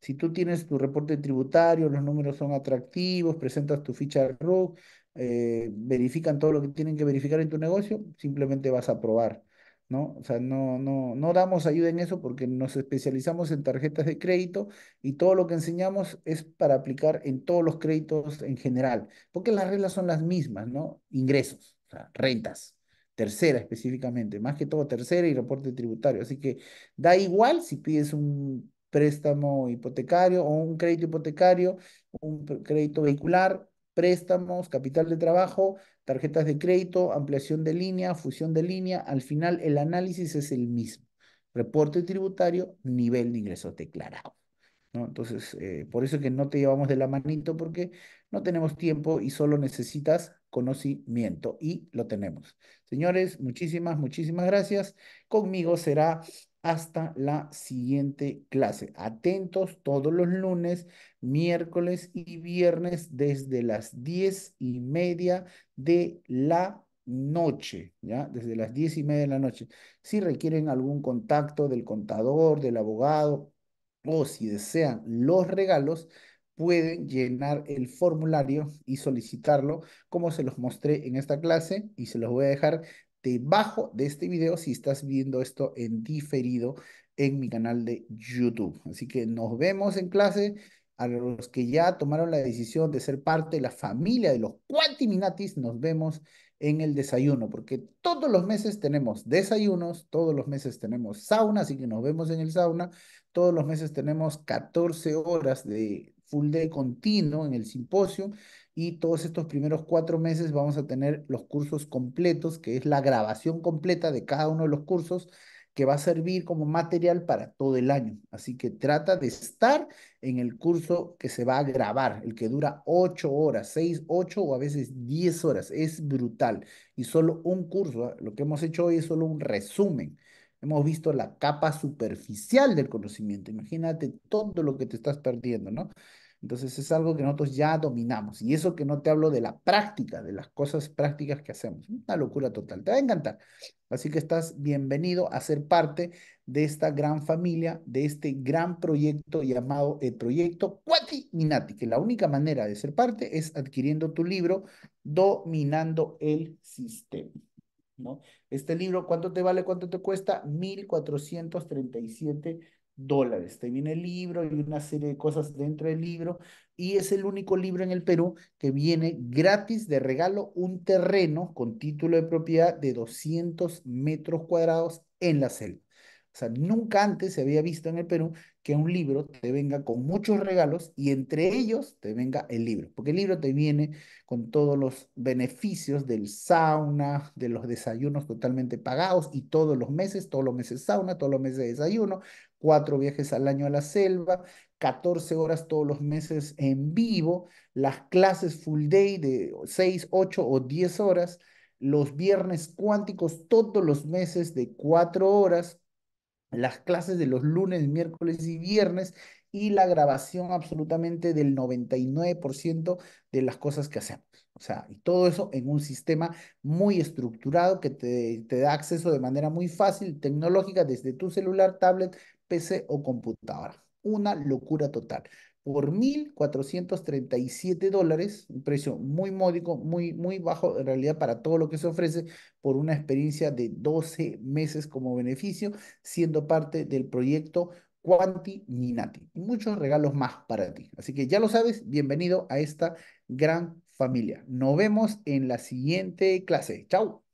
Si tú tienes tu reporte tributario, los números son atractivos, presentas tu ficha RUC, eh, verifican todo lo que tienen que verificar en tu negocio, simplemente vas a aprobar. ¿no? O sea, no, no, no damos ayuda en eso porque nos especializamos en tarjetas de crédito y todo lo que enseñamos es para aplicar en todos los créditos en general, porque las reglas son las mismas, ¿no? Ingresos rentas, tercera específicamente, más que todo tercera y reporte tributario. Así que da igual si pides un préstamo hipotecario o un crédito hipotecario, un crédito vehicular, préstamos, capital de trabajo, tarjetas de crédito, ampliación de línea, fusión de línea, al final el análisis es el mismo. Reporte tributario, nivel de ingresos declarado. ¿no? Entonces, eh, por eso es que no te llevamos de la manito porque no tenemos tiempo y solo necesitas conocimiento y lo tenemos. Señores, muchísimas, muchísimas gracias. Conmigo será hasta la siguiente clase. Atentos todos los lunes, miércoles y viernes desde las diez y media de la noche, ¿ya? Desde las diez y media de la noche. Si requieren algún contacto del contador, del abogado o si desean los regalos, pueden llenar el formulario y solicitarlo como se los mostré en esta clase y se los voy a dejar debajo de este video si estás viendo esto en diferido en mi canal de YouTube. Así que nos vemos en clase. A los que ya tomaron la decisión de ser parte de la familia de los Quantiminatis, nos vemos en el desayuno, porque todos los meses tenemos desayunos, todos los meses tenemos sauna, así que nos vemos en el sauna, todos los meses tenemos 14 horas de full day continuo en el simposio y todos estos primeros cuatro meses vamos a tener los cursos completos, que es la grabación completa de cada uno de los cursos que va a servir como material para todo el año. Así que trata de estar en el curso que se va a grabar, el que dura ocho horas, seis, ocho o a veces diez horas. Es brutal. Y solo un curso, ¿ah? lo que hemos hecho hoy es solo un resumen. Hemos visto la capa superficial del conocimiento. Imagínate todo lo que te estás perdiendo, ¿no? Entonces es algo que nosotros ya dominamos. Y eso que no te hablo de la práctica, de las cosas prácticas que hacemos. Una locura total. Te va a encantar. Así que estás bienvenido a ser parte de esta gran familia, de este gran proyecto llamado el proyecto Cuati Minati, que la única manera de ser parte es adquiriendo tu libro Dominando el Sistema. ¿No? Este libro, ¿cuánto te vale? ¿Cuánto te cuesta? 1.437 dólares. Te viene el libro y una serie de cosas dentro del libro y es el único libro en el Perú que viene gratis de regalo un terreno con título de propiedad de 200 metros cuadrados en la selva. O sea, nunca antes se había visto en el Perú que un libro te venga con muchos regalos y entre ellos te venga el libro, porque el libro te viene con todos los beneficios del sauna, de los desayunos totalmente pagados y todos los meses, todos los meses sauna, todos los meses desayuno, cuatro viajes al año a la selva, 14 horas todos los meses en vivo, las clases full day de 6, 8 o 10 horas, los viernes cuánticos todos los meses de 4 horas, las clases de los lunes, miércoles y viernes y la grabación absolutamente del 99% de las cosas que hacemos. O sea, y todo eso en un sistema muy estructurado que te, te da acceso de manera muy fácil, tecnológica, desde tu celular, tablet, PC o computadora. Una locura total. Por 1.437 dólares, un precio muy módico, muy, muy bajo en realidad para todo lo que se ofrece, por una experiencia de 12 meses como beneficio, siendo parte del proyecto Quanti Minati. Y muchos regalos más para ti. Así que ya lo sabes, bienvenido a esta gran familia. Nos vemos en la siguiente clase. Chao.